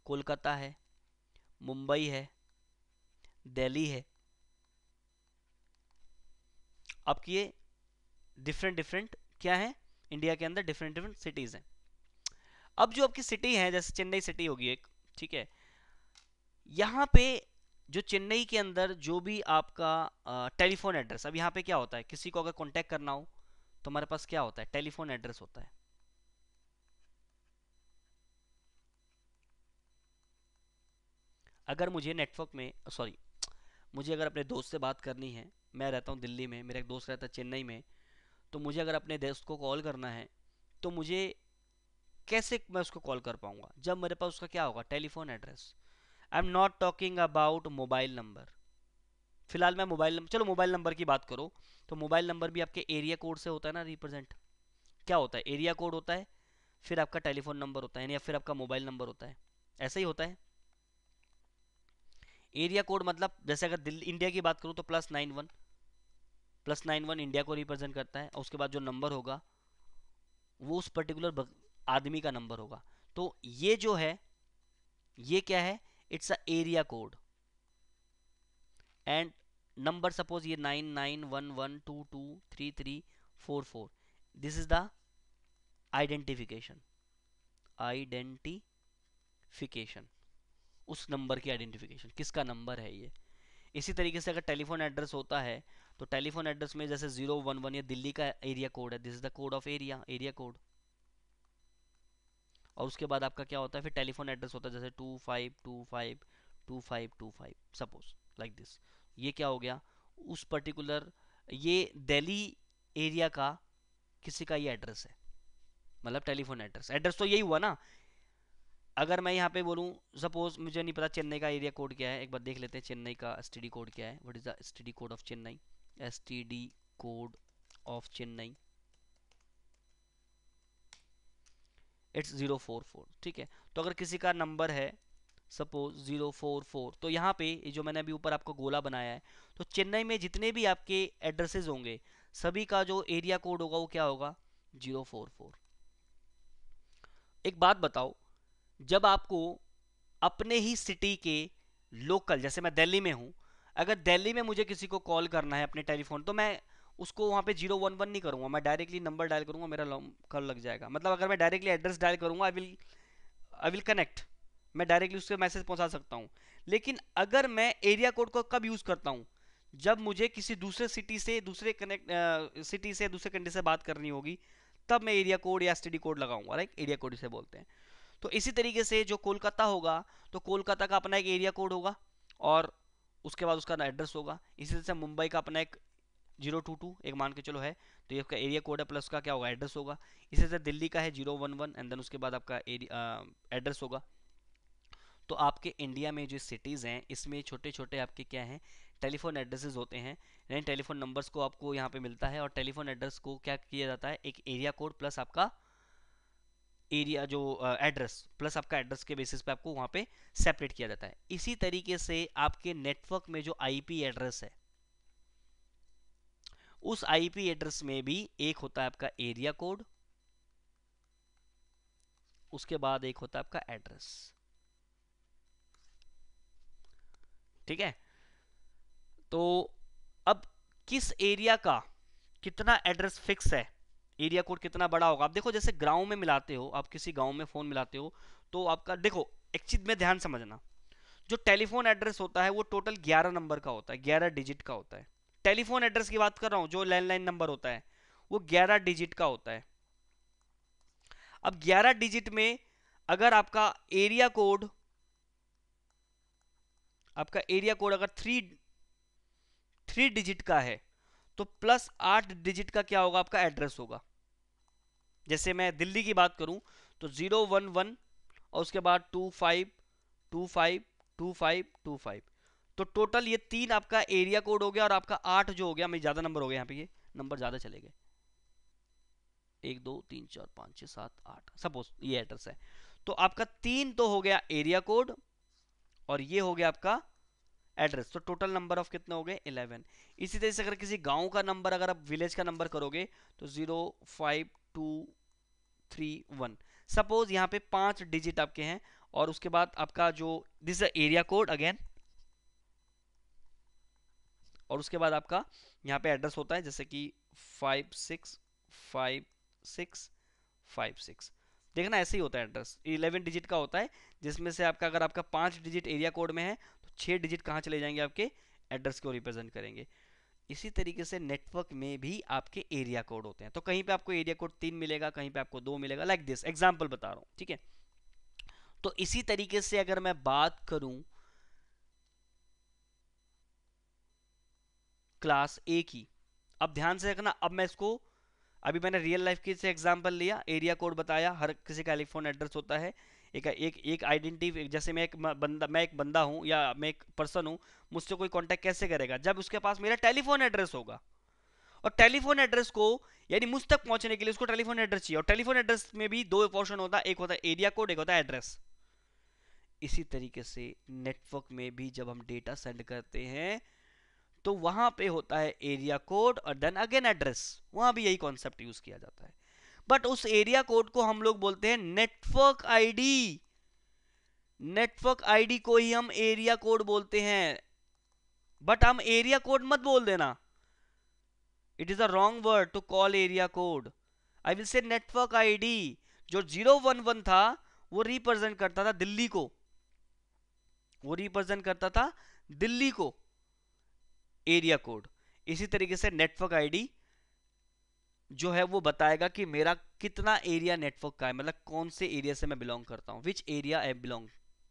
A: कोलकाता है, मुंबई है, दिल्ली है। अब ये डिफरेंट डिफरेंट क्या है? इंडिया के अंदर डिफरेंट डिफरेंट सिटीज़ हैं। अब जो आपकी सिटी है, जैसे चेन्नई सिटी होगी एक, ठीक है? यहाँ पे जो चेन्नई के अंदर जो भी आपका टेलीफोन एड्रेस अब यहाँ पे क्या होता है? किसी को अगर कांटेक्ट करना हो तो हमारे पास क्या होता है? टेलीफोन एड्रेस होता है। अगर मुझे नेटवर्क में सॉरी मुझे अगर अपने दोस्त से बात करनी है, मैं रहता हूँ दिल्ली में, मेरा एक दोस्त रहता है चेन्नई में तो मुझे अगर अपने दोस्त को कॉल करना है तो मुझे कैसे मैं उसको कॉल कर पाऊँगा? जब मेरे पास उसका क्या होगा? Telephone address I am not talking about mobile number फ़िलहाल मैं मोबाइल नंबर चलो मोबाइल नंबर की बात करो तो मोबाइल नंबर भी आपके एरिया कोड से होता है ना रिप्रेजेंट क्या होता है? एरिया कोड होता है, फिर आपका टेलीफोन नंबर होता है, या फिर आपका मोबाइल नंबर होता है. ऐसा ही होता है? एरिया कोड मतलब जैसे अगर दिल्ली इंडिया की बात करूँ तो plus nine one plus nine one India को रिप्रेजेंट करता है, और उसके बाद जो नंबर होगा, वो उस पर्टिकुलर आदमी का नंबर होगा। तो ये जो है, ये क्या है? It's a area code and number suppose ये nine nine one one two two three three four four this is the identification identification उस नंबर की आइडेंटिफिकेशन, किसका नंबर है ये? इसी तरीके से अगर टेलीफोन एड्रेस होता है तो टेलीफोन एड्रेस में जैसे ज़ीरो वन वन ये दिल्ली का एरिया कोड है this is the code of area area code और उसके बाद आपका क्या होता है, फिर टेलीफोन एड्रेस होता है, जैसे two five two five two five two five suppose like this ये क्या हो गया? उस पर्टिकुलर ये दिल्ली एरिया का किसी का ये एड्रेस है मतलब टेलीफोन एड्रेस. एड्रेस तो यही हुआ ना अगर मैं यहाँ पे बोलूँ सपोज़ मुझे नहीं पता चेन्नई का एरिया कोड क्या है। एक बार देख लेते हैं चेन्नई का एसटीडी कोड क्या है। What is the S code of Chennai STD code of Chennai it's zero four four ठीक है? तो अगर किसी का नंबर है सपोज़ ज़ीरो फोर फोर तो यहाँ पे जो मैंने अभी ऊपर आपको गोला बनाया है तो चेन्नई में जितने भी आपके एड्रेसेस होंगे, सभी का जो एरिया कोड होगा वो क्या होगा? ज़ीरो फोर फोर एक बात बताओ जब आपको अपने ही सिटी के लोकल जैसे मैं दिल्ली में हूँ, अगर दिल्ली में मुझे किसी को कॉल करना है अपने टेलीफोन तो मैं उसको वहाँ पे ज़ीरो वन वन नहीं करूँगा। मैं डायरेक्टली नंबर डायल करूँगा, मेरा कॉल लग जाएगा। मतलब अगर मैं डायरेक्टली एड्रेस डायल करूँगा I will I will connect मैं डायरेक्टली उससे मैसेज पहुँचा सकता हूँ। लेकिन अगर मैं एरिया कोड को कब यूज़ करता हूँ? जब मुझे किसी दूसरे सिटी से, दूसरे कनेक्ट सिटी से, दूसरे कंट्री से बात करनी होगी, तब मैं एरिया कोड या एसटीडी कोड लगाऊँगा राइट एरिया कोड इसे बोलते हैं। तो इसी तरीके से जो कोलकाता होगा तो कोलकाता का अपना एक एरिया कोड होगा और उसके बाद उसका एड्रेस होगा। इसी तरह से मुंबई का अपना एक ज़ीरो टू टू एक मान के चलो है तो ये आपका एरिया कोड है प्लस का क्या होगा एड्रेस होगा। इसी तरह दिल्ली का है zero one one and then उसके बाद आपका एड्रेस होगा। तो आपके इंडिया में जो सिटीज़ हैं, इसमें छोटे छोटे आपके क्या हैं टेलीफोन एड्रेसेस होते हैं। यानी टेलीफोन नंबर्स को आपको यहाँ पे मिलता है और टेलीफोन एड्रेस को क्या किया जाता है, एक एरिया कोड प्लस आपका एरिया जो एड्रेस प्लस आपका एड्रेस के बेसिस पे आपको वहाँ पे सेपरेट किया जाता है। इसी तरीके से आपके नेटवर्क में जो आईपी एड्रेस है, उस आईपी एड्रेस में भी एक होता है आपका एरिया कोड उसके बाद एक होता है आपका एड्रेस ठीक है? तो अब किस एरिया का कितना एड्रेस फिक्स है? एरिया कोड कितना बड़ा होगा। आप देखो, जैसे गाँव में मिलाते हो, आप किसी गाँव में फ़ोन मिलाते हो तो आपका, देखो, एक चीज़ में ध्यान समझना। जो टेलीफोन एड्रेस होता है, वो टोटल 11 नंबर का होता है 11 डिजिट का होता है। टेलीफोन एड्रेस की बात कर रहा हूँ, जो लैंडलाइन नंबर होता है, वो 11 डिजिट का होता है। अब 11 डिजिट में अगर आपका एरिया कोड आपका एरिया कोड अगर थ्री थ्री डिजिट का है तो प्लस आठ डिजिट का क्या होगा? आपका एड्रेस होगा। जैसे मैं दिल्ली की बात करूँ तो ज़ीरो वन वन और उसके बाद two five two five two five two five. तो टोटल ये तीन आपका एरिया कोड हो गया और आपका आठ जो हो गया मैं ज़्यादा नंबर हो गया यहाँ पे, ये नंबर ज़्यादा चले गए। एक, दो, तीन, चार, पाँच छः सात, आठ, सपोज़ ये एड्रेस है। तो आपका तीन तो हो गया एरिया कोड और ये हो गया आपका एड्रेस। तो टोटल नंबर ऑफ़ कितने हो गए? 11 इसी तरह से अगर किसी गाँव का नंबर, अगर आप विलेज का नंबर करोगे तो zero five two three one suppose यहाँ पे पाँच डिजिट आपके हैं, और उसके बाद आपका जो दिस एरिया कोड अगेन और उसके बाद आपका यहाँ पे एड्रेस होता है, जैसे कि five six five six five six देखना ऐसे ही होता है एड्रेस इलेवन डिजिट का होता है, जिसमें से आपका, अगर आपका पाँच डिजिट एरिया कोड में है तो छह डिजिट कहाँ चले जाएँगे आपके? एड्रेस को रिप्रेजेंट करेंगे. इसी तरीके से नेटवर्क में भी आपके एरिया कोड होते हैं। तो कहीं पे आपको एरिया कोड तीन मिलेगा, कहीं पे आपको दो मिलेगा लाइक दिस एग्ज़ाम्पल बता रहा हूँ, ठीक है? तो इसी तरीके से अगर मैं बात करूँ क्लास ए की, अब ध्यान से रखना, अब मैं इसको, अभी मैंने रियल लाइफ की से एग्जांपल लिया एरिया कोड बताया, हर किसी का टेलीफोन एड्रेस होता है। एक एक एक आइडेंटिटी जैसे मैं एक बंदा, मैं एक बंदा हूँ या मैं एक पर्सन हूँ, मुझसे कोई कांटेक्ट कैसे करेगा? जब उसके पास मेरा टेलीफोन एड्रेस होगा। और टेलीफोन एड्रेस को, यानी मुझ तक पहुँचने के लिए उसको टेलीफोन एड्रेस चाहिए। और टेलीफोन एड्रेस में भी दो पोर्शन होता है, एक होता है एरिया कोड एक होता है एड्रेस इसी तरीके से नेटवर्क में भी जब हम डेटा सेंड करते हैं तो वहाँ पे होता है एरिया कोड और देन अगेन एड्रेस वहाँ भी यही कॉन्सेप्ट यूज़ किया जाता है। बट उस एरिया कोड को हम लोग बोलते हैं नेटवर्क आईडी नेटवर्क आईडी को ही हम एरिया कोड बोलते हैं। बट हम एरिया कोड मत बोल देना। It is a wrong word to call area code I will say network ID जो ज़ीरो वन वन था, वो रिप्रेजेंट करता था दिल्ली को। वो रिप्रेजेंट करता था दिल्ली को। एरिया कोड इसी तरीके से नेटवर्क आईडी जो है वो बताएगा कि मेरा कितना एरिया नेटवर्क का है मतलब कौन से एरिया से मैं बिलोंग करता हूँ which area I belong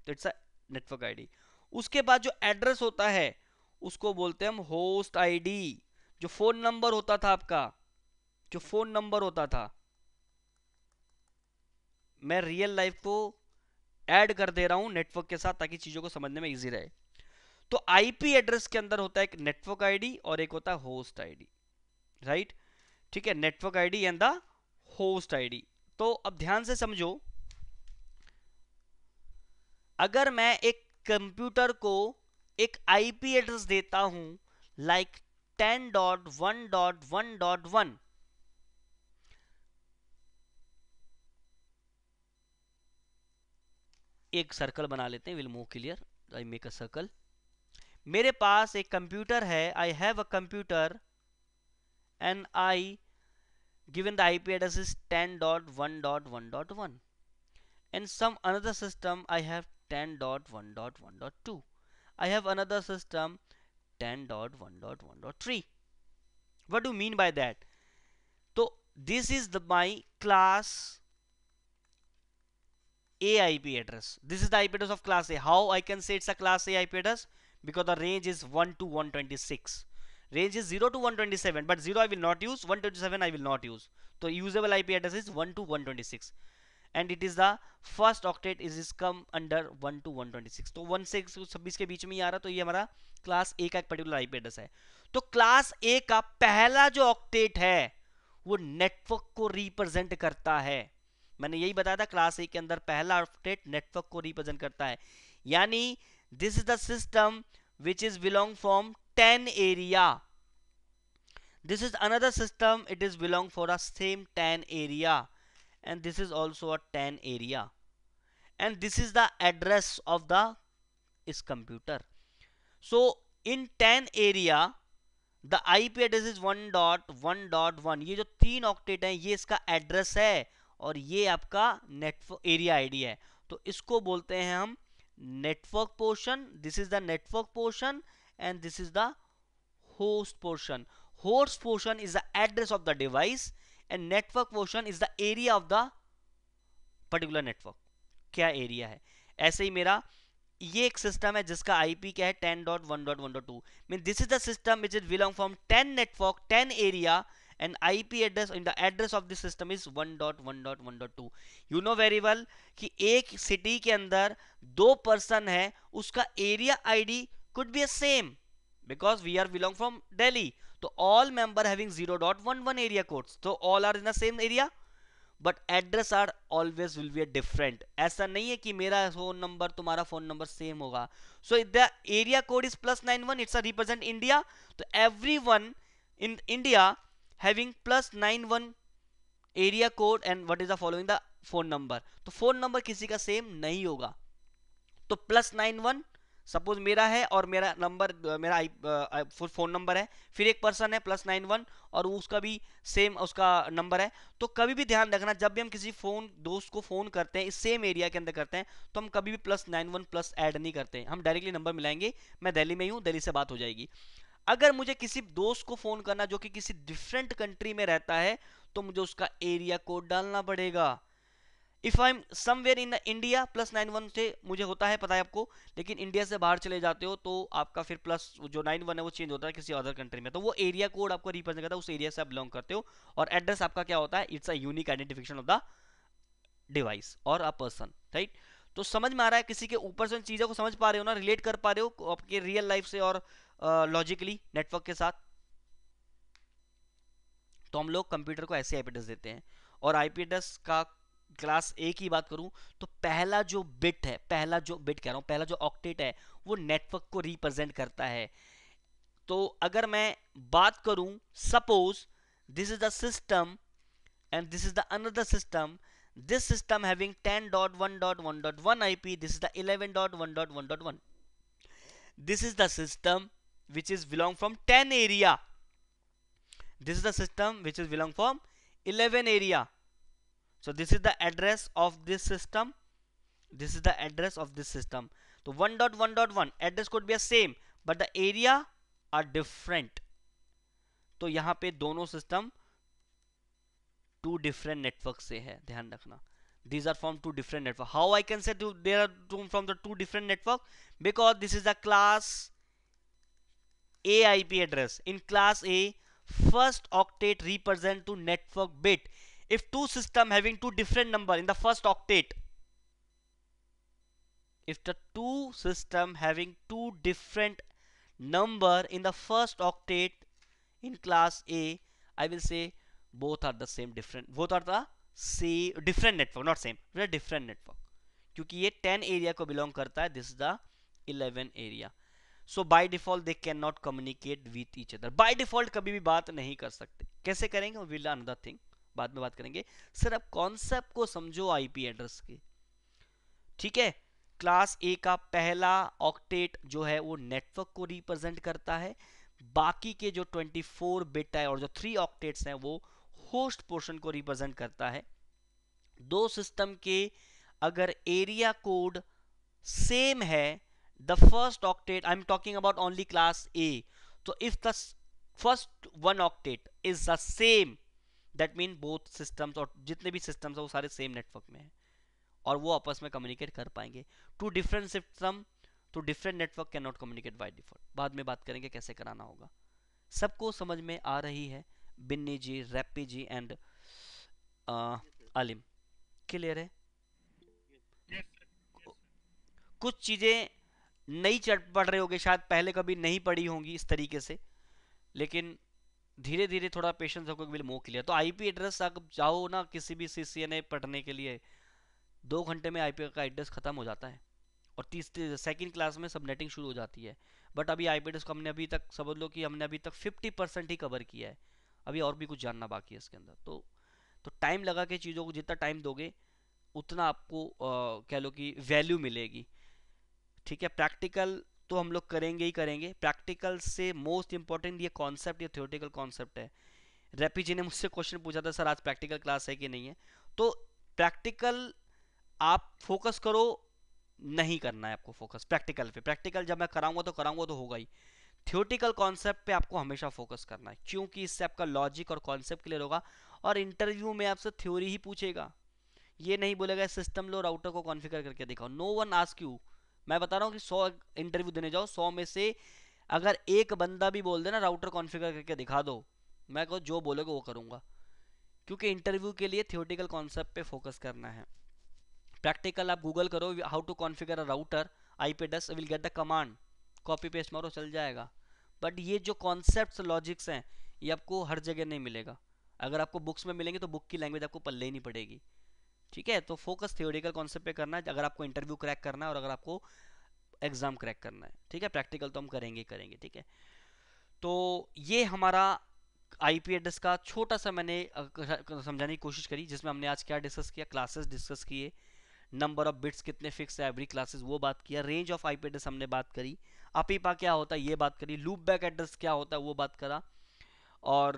A: it's a network ID उसके बाद जो एड्रेस होता है, उसको बोलते हैं हम होस्ट आईडी जो फ़ोन नंबर होता था आपका, जो फ़ोन नंबर होता था, मैं रियल लाइफ को ऐड कर दे रहा हूँ नेटवर्क के साथ ताकि चीज़ों को समझने में इजी रहे। तो आईपी एड्रेस के अंदर होता है एक नेटवर्क आईडी और एक होता है होस्ट आईडी राइट ठीक है network ID and the host ID तो अब ध्यान से समझो, अगर मैं एक कंप्यूटर को एक आईपी एड्रेस देता हूँ like ten dot one dot one dot one एक सर्कल बना लेते हैं will move clear I make a circle मेरे पास एक कंप्यूटर है I have a computer and I given the IP address is 10.1.1.1 and some another system I have 10.1.1.2 I have another system 10.1.1.3 what do you mean by that? So this is the my class A IP address. This is the IP address of class A. How I can say it's a class A IP address? Because the range is 1 to 126 range is 0 to 127 but 0 I will not use 127 I will not use. So, usable IP address is 1 to 126 and it is the first octet is is come under 1 to 126 तो 1 से 26 के बीच में ही आ रहा तो ये हमारा class ए का एक पर्टिकुलर आईपी एड्रेस है। तो क्लास ए का पहला जो ऑक्टेट है, वो नेटवर्क को रिप्रेजेंट करता है। मैंने यही बताया था क्लास ए के अंदर पहला ऑक्टेट नेटवर्क को रिप्रेजेंट करता है। यानी this is the system which is belong from 10 area this is another system it is belong for a same 10 area and this is also a 10 area and this is the address of the is computer so in 10 area the IP address is 1.1.1 ये जो तीन octet हैं ये इसका address है और ये आपका नेटवर्क एरिया आईडी है तो इसको बोलते हैं हम network portion this is the network portion and this is the host portion host portion is the address of the device and network portion is the area of the particular network क्या area है ऐसे ही मेरा ये एक system है जिसका IP क्या है 10.1.1.2 mean this is the system which is belong from 10 network 10 area and IP address in the address of the system is 1.1.1.2 you know very well कि एक सिटी के अंदर दो पर्सन है उसका area ID could be a same because we are belong from Delhi. So, all member having 0.11 area codes. So, all are in the same area. But address are always will be different ऐसा नहीं है कि मेरा phone number तुम्हारा phone number same होगा so the area code is plus nine one it's represent India तो every one in India having plus nine one area code and what is the following the phone number तो phone number किसी का same नहीं होगा तो plus nine one suppose मेरा है और मेरा नंबर मेरा आई फ़ोन नंबर है, फिर एक पर्सन है प्लस नाइन वन और उसका भी सेम उसका नंबर है। तो कभी भी ध्यान रखना, जब भी हम किसी फ़ोन, दोस्त को फ़ोन करते हैं, इस सेम एरिया के अंदर करते हैं तो हम कभी भी plus nine one plus add नहीं करते हैं। हम डायरेक्टली नंबर मिलाएँगे, मैं दिल्ली में ही हूँ, दिल्ली से बात हो जाएगी। अगर मुझे किसी दोस्त को फ़ोन करना, जो कि किसी डिफरेंट कंट्री में रहता है तो मुझे उसका एरिया कोड डालना पड़ेगा। If I am somewhere in India plus nine one से मुझे होता है पता है आपको? लेकिन इंडिया से बाहर चले जाते हो तो आपका फिर प्लस जो नाइन वन है वो चेंज होता है किसी अदर कंट्री में। तो वो एरिया कोड आपको रिप्रेजेंट करता है उस एरिया से आप बिलोंग करते हो। और एड्रेस आपका क्या होता है? It's a unique identification of the device और अ पर्सन राइट तो समझ में आ रहा है किसी के ऊपर से चीज़ों को समझ पा रहे हो ना रिलेट कर पा रहे हो आपके रियल लाइफ से और लॉजिकली uh, नेटवर्क के साथ? तो हम लोग कंप्यूटर को ऐसे आईपी एड्रेस देते हैं। और आईपी एड्रेस का क्लास ए की बात करूँ तो पहला जो बिट है, पहला जो बिट कह रहा हूँ, पहला जो ऑक्टेट है, वो नेटवर्क को रिप्रेजेंट करता है। तो अगर मैं बात करूँ suppose this is the system and this is the another system this system having 10.1.1.1 dot one dot one dot one I P this is the eleven dot one dot one dot one this is the system which is belong from ten area this is the system which is belong from 11 area so this is the address of this system this is the address of this system so 1.1.1 address could be a same but the area are different तो यहाँ पे दोनों system two different network से है ध्यान रखना these are from two different network how i can say to they are two from the two different network because this is a class a ip address in class a first octet represent to network bit if two system having two different number in the first octet if the two system having two different number in the first octet in class a i will say both are the same different both are the same different network not same a different network क्योंकि ये 10 area को belong करता है this the 11 area so by default they can not communicate with each other by default कभी भी बात नहीं कर सकते कैसे करेंगे विल अनदर थिंग बाद में बात करेंगे। सर, अब कॉन्सेप्ट को समझो आईपी एड्रेस के। ठीक है? क्लास ए का पहला ऑक्टेट जो है, वो नेटवर्क को रिप्रेजेंट करता है। बाकी के जो 24 बिट है और जो थ्री ऑक्टेट्स हैं, वो होस्ट पोर्शन को रिप्रेजेंट करता है। दो सिस्टम के अगर एरिया कोड सेम है the first octet I am talking about only class A तो if the first one octet is the same that mean both systems और जितने भी सिस्टम्स है, वो सारे सेम नेटवर्क में है। और वो आपस में कम्युनिकेट कर पाएँगे। Two different system two different network can not communicate by default बाद में बात करेंगे कैसे कराना होगा। सबको समझ में आ रही है बिन्नी जी रैपी जी एंड आलिम क्लियर है? कुछ चीज़ें नई चढ़ पढ़ रहे होंगे, शायद पहले कभी नहीं पढ़ी होंगी इस तरीके से। लेकिन धीरे धीरे थोड़ा पेशेंस होगा विल मोह क्लियर तो आईपी एड्रेस आप जाओ ना किसी भी सी सी पढ़ने के लिए, दो घंटे में आईपी का एड्रेस खत्म हो जाता है और तीस सेकेंड क्लास में सब नेटिंग शुरू हो जाती है। बट अभी आई को हमने अभी तक समझ लो कि हमने अभी तक फिफ्टी परसेंट ही कवर किया है। अभी और भी कुछ जानना बाकी है इसके अंदर। तो तो टाइम लगा के चीज़ों को जितना टाइम दोगे, उतना आपको कह लो कि वैल्यू मिलेगी। ठीक है? प्रैक्टिकल तो हम लोग करेंगे ही करेंगे। प्रैक्टिकल से मोस्ट इंपॉर्टेंट ये कॉन्सेप्ट ये थियोटिकल कॉन्सेप्ट है। रेपी जी ने मुझसे क्वेश्चन पूछा था, सर, आज प्रैक्टिकल क्लास है कि नहीं है? तो प्रैक्टिकल आप फोकस करो, नहीं करना है आपको फोकस प्रैक्टिकल पे। प्रैक्टिकल जब मैं कराऊँगा तो कराऊँगा तो होगा ही। थियोटिकल कॉन्सेप्ट पे आपको हमेशा फोकस करना है, क्योंकि इससे आपका लॉजिक और कॉन्सेप्ट क्लियर होगा और इंटरव्यू में आपसे थ्योरी ही पूछेगा। ये नहीं बोलेगा, सिस्टम लो राउटर को कॉन्फ़िगर करके दिखाओ। नो वन आस्क यू मैं बता रहा हूँ कि सौ इंटरव्यू देने जाओ, सौ में से अगर एक बंदा भी बोल देना राउटर कॉन्फ़िगर करके दिखा दो, मैं कहूँ जो बोलोगे वो करूँगा। क्योंकि इंटरव्यू के लिए थियोटिकल कॉन्सेप्ट पे फोकस करना है। प्रैक्टिकल आप गूगल करो how to configure a router आई पे does will get the command copy paste मारो, चल जाएगा। बट ये जो कॉन्सेप्ट लॉजिक्स हैं, ये आपको हर जगह नहीं मिलेगा। अगर आपको बुक्स में मिलेंगे तो बुक की लैंग्वेज आपको पल्ले ही नहीं पड़ेगी। ठीक है? तो फोकस थियोरिकल कॉन्सेप्ट पे करना है, अगर आपको इंटरव्यू क्रैक करना है और अगर आपको एग्ज़ाम क्रैक करना है, ठीक है? प्रैक्टिकल तो हम करेंगे करेंगे, ठीक है? तो ये हमारा आईपी एड्रेस का छोटा सा मैंने समझाने की कोशिश करी, जिसमें हमने आज क्या डिस्कस किया? क्लासेस डिस्कस किए। नंबर ऑफ़ बिट्स कितने फिक्स है एवरी क्लासेस वो बात किया। रेंज ऑफ़ आईपी एड्रेस हमने बात करी। अपीपा क्या होता है? ये बात करी। लूप बैक एड्रेस क्या होता है? वो बात करा। और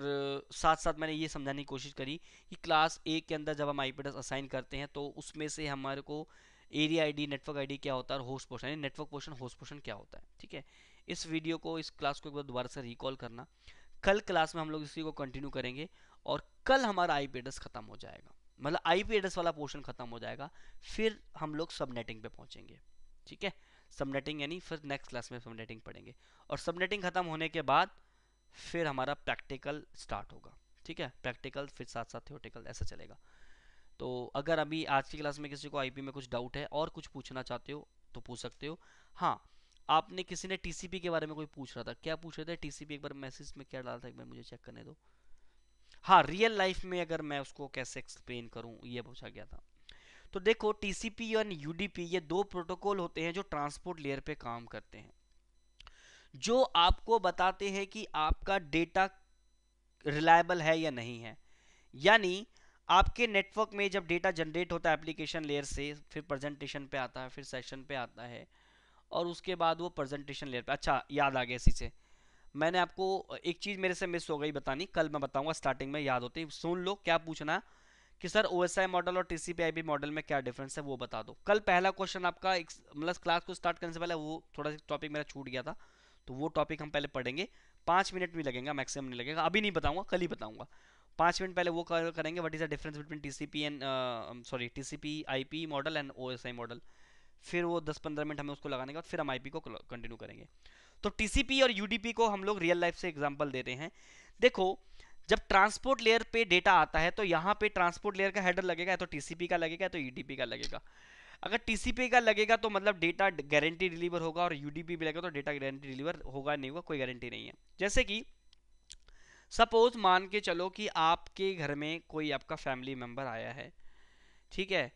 A: साथ साथ मैंने ये समझाने की कोशिश करी कि क्लास ए के अंदर जब हम आई एड्रेस असाइन करते हैं तो उसमें से हमारे को एरिया आईडी नेटवर्क आईडी क्या होता है और होस्ट पोर्शन यानी नेटवर्क पोर्शन होस्ट पोर्शन क्या होता है, ठीक है? इस वीडियो को, इस क्लास को एक बार दोबारा से रिकॉल करना। कल क्लास में हम लोग इसी को कंटिन्यू करेंगे और कल हमारा एड्रेस खत्म हो जाएगा। मतलब एड्रेस वाला पोर्शन खत्म हो जाएगा, फिर हम लोग सबनेटिंग पे पहुँचेंगे, ठीक है? सबनेटिंग यानी फिर नेक्स्ट क्लास में सबनेटिंग पढ़ेंगे। और सबनेटिंग खत्म होने के बाद फिर हमारा प्रैक्टिकल स्टार्ट होगा। ठीक है? प्रैक्टिकल फिर साथ साथ थियोटिकल ऐसा चलेगा। तो अगर अभी आज की क्लास में किसी को आईपी में कुछ डाउट है और कुछ पूछना चाहते हो तो पूछ सकते हो। हाँ आपने किसी ने टीसीपी के बारे में कोई पूछ रहा था? क्या पूछ रहे थे? टीसीपी एक बार मैसेज में क्या डाला था? एक बार मुझे चेक करने दो। हाँ रियल लाइफ में अगर मैं उसको कैसे एक्सप्लेन करूँ, ये पूछा गया था। तो देखो टीसीपी और यूडीपी ये दो प्रोटोकॉल होते हैं जो ट्रांसपोर्ट लेयर पे काम करते हैं। जो आपको बताते हैं कि आपका डेटा रिलायबल है या नहीं है। यानी आपके नेटवर्क में जब डेटा जनरेट होता है एप्लीकेशन लेयर से, फिर प्रेजेंटेशन पे आता है, फिर सेशन पे आता है, और उसके बाद वो प्रेजेंटेशन लेयर पे। अच्छा याद आ गया इसी से। मैंने आपको एक चीज़ मेरे से मिस हो गई बतानी, कल मैं बताऊँगा, स्टार्टिंग में याद होती सुन लो, क्या पूछना? कि सर ओएसआई मॉडल और टीसीपी मॉडल में क्या डिफरेंस है, वो बता दो। कल पहला क्वेश्चन आपका मतलब क्लास को स्टार्ट करने से पहले वो थोड़ा सा टॉपिक मेरा छूट गया था। तो वो टॉपिक हम पहले पढ़ेंगे। पाँच मिनट भी लगेगा मैक्सिमम नहीं लगेगा। अभी नहीं बताऊँगा, कल ही बताऊँगा। पाँच मिनट पहले वो करेंगे what is the difference between T C P and sorry T C P I P model and O S I model फिर वो दस पंद्रह मिनट हमें उसको लगाने के बाद फिर हम आई पी को कंटिन्यू करेंगे। तो टी सी पी और यू डी पी को हम लोग रियल लाइफ से एग्ज़ाम्पल दे रहे हैं। देखो, जब ट्रांसपोर्ट लेयर पे डेटा आता है तो यहाँ पे ट्रांसपोर्ट लेयर का हेडर लगेगा तो टीसीपी का लगेगा तो यूडीपी का लगेगा। अगर टीसीपी का लगेगा तो मतलब डेटा गारंटी डिलीवर होगा और यूडीपी भी लगेगा तो डेटा गारंटी डिलीवर होगा, नहीं होगा, कोई गारंटी नहीं है। जैसे कि सपोज़ मान के चलो कि आपके घर में कोई आपका फैमिली मेंबर आया है, ठीक है,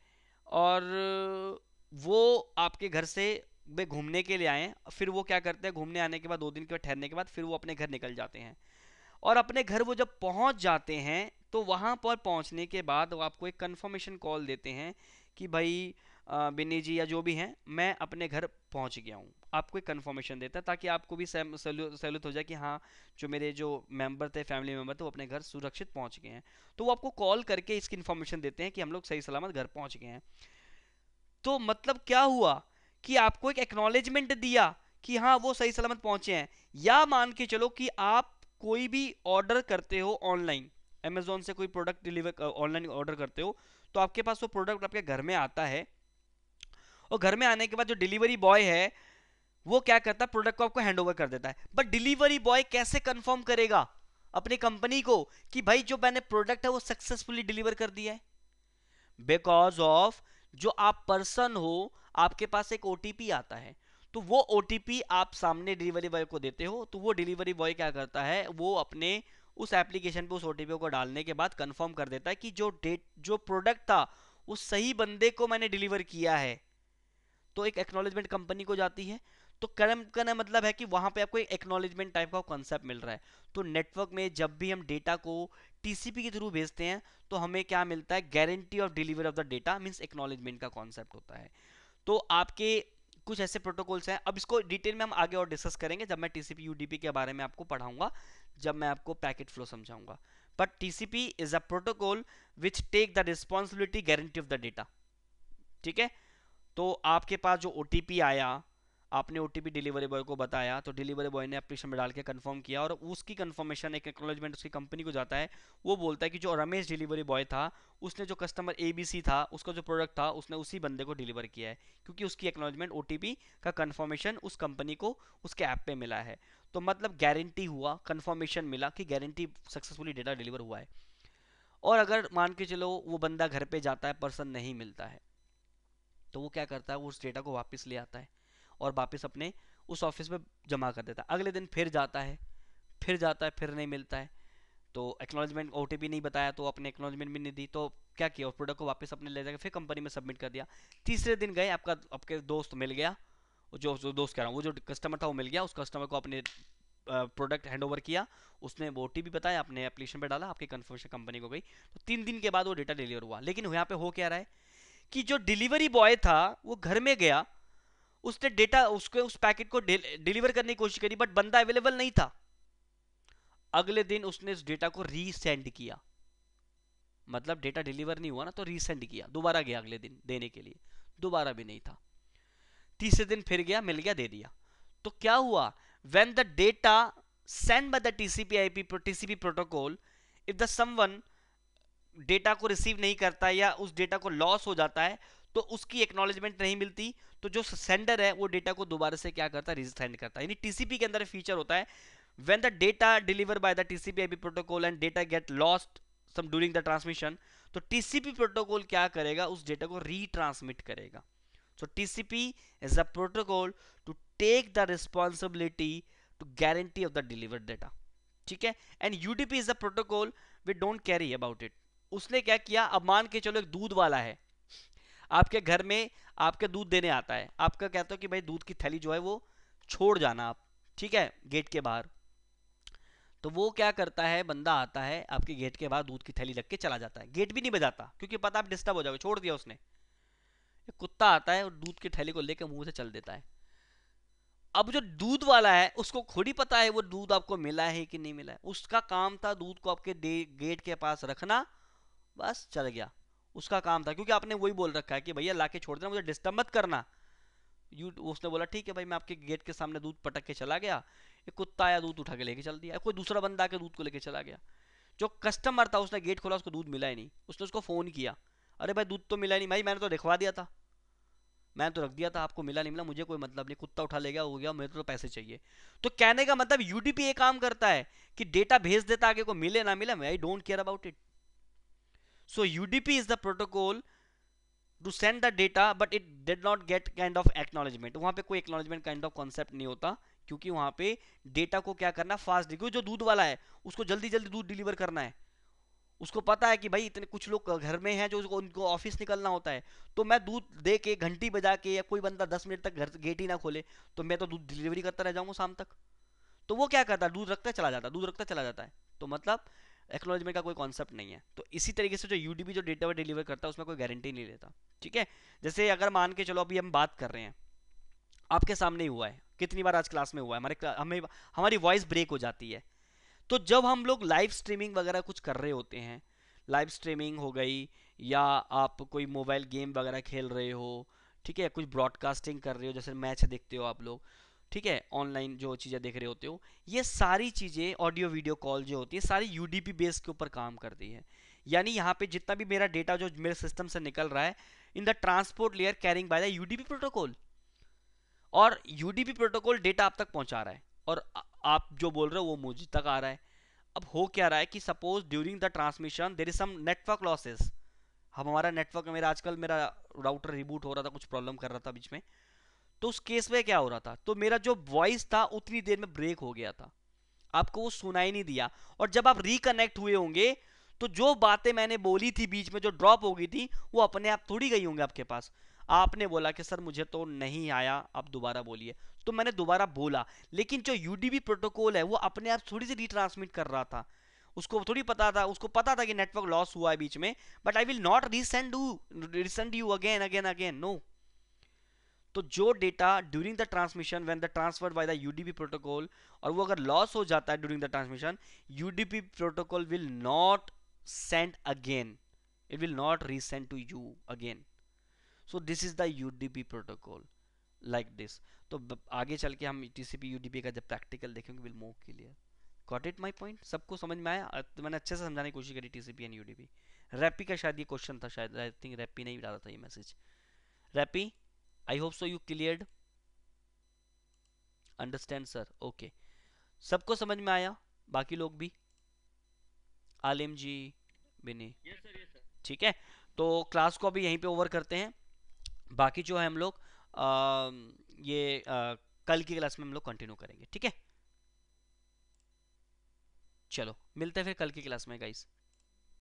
A: और वो आपके घर से वे घूमने के लिए आए फिर वो क्या करते हैं, घूमने आने के बाद, दो दिन के बाद, ठहरने के बाद, फिर वो अपने घर निकल जाते हैं। और अपने घर वो जब पहुँच जाते हैं तो वहाँ पर पहुँचने के बाद वो आपको एक कंफर्मेशन कॉल देते हैं कि भाई बिन्नी जी या जो भी हैं, मैं अपने घर पहुँच गया हूँ। आपको एक कन्फर्मेशन देता है, ताकि आपको भी सहूलत हो जाए कि हाँ जो मेरे जो मेंबर थे फैमिली मेंबर थे, वो अपने घर सुरक्षित पहुँच गए हैं। तो वो आपको कॉल करके इसकी इन्फॉर्मेशन देते हैं कि हम लोग सही सलामत घर पहुँच गए हैं। तो मतलब क्या हुआ कि आपको एक एक्नॉलेजमेंट दिया कि हाँ वो सही सलामत पहुँचे हैं। या मान के चलो कि आप कोई भी ऑर्डर करते हो ऑनलाइन अमेजोन से कोई प्रोडक्ट डिलीवर ऑनलाइन ऑर्डर करते हो तो आपके पास वो प्रोडक्ट आपके घर में आता है और घर में आने के बाद जो डिलीवरी बॉय है, वो क्या करता है प्रोडक्ट को आपको हैंड ओवर कर देता है। बट डिलीवरी बॉय कैसे कंफर्म करेगा अपनी कंपनी को कि भाई जो मैंने प्रोडक्ट है, वो सक्सेसफुली डिलीवर कर दिया है? बिकॉज़ ऑफ़ जो आप पर्सन हो, आपके पास एक ओटीपी आता है तो वो ओटीपी आप सामने डिलीवरी बॉय को देते हो तो वो डिलीवरी बॉय क्या करता है, वो अपने उस एप्लीकेशन पे उस ओटीपी को डालने के बाद कंफर्म कर देता है कि जो डेट जो प्रोडक्ट था, उस सही बंदे को मैंने डिलीवर किया है। तो एक एक्नोलेजमेंट कंपनी को जाती है तो कर्म का मतलब है कि वहाँ पे आपको एक एक्नोलेजमेंट टाइप का कॉन्सेप्ट मिल रहा है। तो नेटवर्क में जब भी हम डेटा को टीसीपी के थ्रू भेजते हैं तो हमें क्या मिलता है? Guarantee of delivery of the data means acknowledgement का कॉन्सेप्ट होता है। तो आपके कुछ ऐसे प्रोटोकॉल्स हैं। अब इसको डिटेल में हम आगे और डिस्कस करेंगे, जब मैं टीसीपी यूडीपी के बारे में आपको पढ़ाऊँगा, जब मैं आपको पैकेट फ्लो समझाऊँगा। But TCP is a protocol which take the responsibility guarantee of the data ठीक है? तो आपके पास जो ओटीपी आया, आपने ओटीपी डिलीवरी बॉय को बताया तो डिलीवरी बॉय ने एप्लीकेशन में डाल के कन्फर्म किया और उसकी कन्फर्मेशन एक एक्नोलॉजमेंट उसकी कंपनी को जाता है, वो बोलता है कि जो रमेश डिलीवरी बॉय था, उसने जो कस्टमर एबीसी था, उसका जो प्रोडक्ट था, उसने उसी बंदे को डिलीवर किया है, क्योंकि उसकी एक्नोलॉजमेंट ओ का कन्फर्मेशन उस कंपनी को उसके ऐप पर मिला है। तो मतलब गारंटी हुआ कन्फर्मेशन मिला कि गारंटी सक्सेसफुली डेटा डिलीवर हुआ है। और अगर मान के चलो वो बंदा घर पे जाता है पर्सन नहीं मिलता है तो वो क्या करता है, वो उस डेटा को वापस ले आता है और वापस अपने उस ऑफ़िस में जमा कर देता है। अगले दिन फिर जाता है, फिर जाता है, फिर नहीं मिलता है। तो एक्नोलॉजमेंट ओ नहीं बताया तो अपने एक्नोलॉजमेंट भी नहीं दी तो क्या किया, उस प्रोडक्ट को वापस अपने ले जाकर फिर कंपनी में सबमिट कर दिया। तीसरे दिन गए, आपका, आपके दोस्त मिल गया जो जो दोस्त कह रहा हूँ, वो जो कस्टमर था, वो मिल गया, उस कस्टमर को अपने प्रोडक्ट हैंड ओवर किया, उसने वो टी बताया, अपने एप्लीकेशन पे डाला, आपकी कन्फर्मेशन कंपनी को गई। तो तीन दिन के बाद वो डेटा डिलीवर हुआ। लेकिन यहाँ पे हो क्या रहा है कि जो डिलीवरी बॉय था, वो घर में गया, उसने डेटा उसके, उस पैकेट को डिलीवर करने की कोशिश करी, बट बंदा अवेलेबल नहीं था। अगले दिन उसने उस डेटा को रीसेंड किया। मतलब डेटा डिलीवर नहीं हुआ ना तो रीसेंड किया। दोबारा गया अगले दिन देने के लिए। दोबारा भी नहीं था। तीसरे दिन फिर गया, मिल गया, दे दिया। तो क्या हुआ? When the data sent by the TCP IP TCP protocol, if the someone data को रिसीव नहीं करता या उस डेटा को लॉस हो जाता है तो उसकी एक्नॉलेजमेंट नहीं मिलती तो जो सेंडर है, वो डेटा को दोबारा से क्या करता है रिजेंड करता है। टीसीपी के अंदर फीचर होता है when the data deliver by the TCP I protocol and data get lost some during the transmission तो टीसीपी प्रोटोकॉल क्या करेगा, उस डेटा को रिट्रांसमिट करेगा। So TCP is a protocol to take the responsibility to guarantee of the deliver data ठीक है? And UDP is a protocol we don't carry about it उसने क्या किया? अब मान के चलो एक दूध वाला है। आपके घर में आपके दूध देने आता है। आपका कहता हो कि भाई दूध की थैली जो है वो छोड़ जाना आप, ठीक है? गेट के बाहर। तो वो क्या करता है? बंदा आता है, आपके गेट के बाहर दूध की थैली रख के चला जाता है। गेट भी नहीं बजाता, क्योंकि पता आप डिस्टर्ब हो जाओगे, छोड़ दिया उसने। कुत्ता आता है और दूध की थैली को लेकर मुँह से चल देता है। अब जो दूध वाला है, उसको खुद ही पता है वो दूध आपको मिला है कि नहीं मिला है। उसका काम था दूध को आपके गेट के पास रखना बस चल गया। उसका काम था, क्योंकि आपने वही बोल रखा है कि भैया लाके छोड़ देना, मुझे डिस्टर्ब मत करना। यू उसने बोला, ठीक है भाई, मैं आपके गेट के सामने दूध पटक के चला गया। एक कुत्ता आया, दूध उठा के लेके चल दिया। कोई दूसरा बंदा आके दूध को लेके चला गया। जो कस्टमर था, उसने गेट खोला, उसको दूध मिला ही नहीं। उसने उसको फ़ोन किया। अरे भाई, दूध तो मिला ही नहीं। भाई, मैंने तो दिखवा दिया था। मैंने तो रख दिया था, आपको मिला नहीं, मिला। मुझे कोई मतलब नहीं। कुत्ता उठा ले गया, हो गया मेरे तो पैसे चाहिए। तो कहने का मतलब यूडीपी ये काम करता है कि डेटा भेज देता, आगे को मिले ना मिले I don't care about it so UDP is the protocol to send the data but it did not get kind of acknowledgement वहाँ पे कोई एक्नोलॉजमेंट काइंड ऑफ़ कॉन्सेप्ट नहीं होता, क्योंकि वहाँ पे डेटा को क्या करना फास्ट क्योंकि जो दूध वाला है, उसको जल्दी जल्दी दूध डिलीवर करना है। उसको पता है कि भाई इतने कुछ लोग घर में हैं जो उनको ऑफ़िस निकलना होता है। तो मैं दूध दे के, घंटी बजा के या कोई बंदा दस मिनट तक घर गेट ही ना खोले तो मैं तो दूध डिलीवरी करता रह जाऊँगा शाम तक। तो वो क्या करता है, दूध रखता चला जाता दूध रखता चला जाता है। तो मतलब एक्नोलॉजमेंट का कोई कॉन्सेप्ट नहीं है। तो इसी तरीके से जो यूडीबी जो डेटा डिलीवर करता है, उसमें कोई गारंटी नहीं लेता। ठीक है? जैसे अगर मान के चलो, अभी हम बात कर रहे हैं। आपके सामने ही हुआ है। कितनी बार आज क्लास में हुआ है? हमारे हमें, हमारी वॉइस ब्रेक हो जाती है। तो जब हम लोग लाइव स्ट्रीमिंग वगैरह कुछ कर रहे होते हैं लाइव स्ट्रीमिंग हो गई, या आप कोई मोबाइल गेम वगैरह खेल रहे हो, ठीक है? कुछ ब्रॉडकास्टिंग कर रहे हो, जैसे मैच देखते हो आप लोग ठीक है ऑनलाइन जो चीज़ें देख रहे होते हो, ये सारी चीज़ें ऑडियो वीडियो कॉल जो होती है, सारी यूडीपी बेस के ऊपर काम करती है। यानी यहाँ पे जितना भी मेरा डेटा जो मेरे सिस्टम से निकल रहा है in the transport layer carrying by the UDP protocol और यूडीपी प्रोटोकॉल डेटा आप तक पहुँचा रहा है, और आप जो बोल रहे हो वो मुझ तक आ रहा है। अब हो क्या रहा है कि suppose during the transmission there is some network losses हम हमारा नेटवर्क मेरा आजकल मेरा राउटर रिबूट हो रहा था, कुछ प्रॉब्लम कर रहा था बीच में। तो उस केस में क्या हो रहा था? तो मेरा जो वॉइस था, उतनी देर में ब्रेक हो गया था। आपको वो सुनाई नहीं दिया। और जब आप रिकनेक्ट हुए होंगे तो जो बातें मैंने बोली थी बीच में, जो ड्रॉप हो गई थी, वो अपने आप थोड़ी गई होंगे आपके पास। आपने बोला कि, सर, मुझे तो नहीं आया, आप दोबारा बोलिए। तो मैंने दोबारा बोला। लेकिन जो यूडीबी प्रोटोकॉल है, वो अपने आप थोड़ी सी रिट्रांसमिट कर रहा था। उसको थोड़ी पता था, उसको पता था कि नेटवर्क लॉस हुआ है बीच में but I will not resend you resend you again again again no तो जो data during the transmission when the transfer by the UDP protocol और वो अगर लॉस हो जाता है during the transmission UDP protocol will not send again it will not resend to you again so this is the UDP protocol like this तो आगे चल के हम टीसीपी यूडीपी का जब प्रैक्टिकल देखेंगे will move clear got it my point सबको समझ में आया? तो मैंने अच्छे से समझाने की कोशिश करी टीसीपी एंड यूडीपी रैपी का शायद ये क्वेश्चन था, शायद आई थिंक रैपी नहीं डाला था ये message Rappy I hope so you clear understand sir okay सबको समझ में आया? बाकी लोग भी? आलिम जी बिनी। ठीक है? तो क्लास को अभी यहीं पे ओवर करते हैं। बाकी जो है हम लोग ये आ, कल की क्लास में हम लोग कंटिन्यू करेंगे। ठीक है? चलो मिलते हैं फिर कल की क्लास में गाइस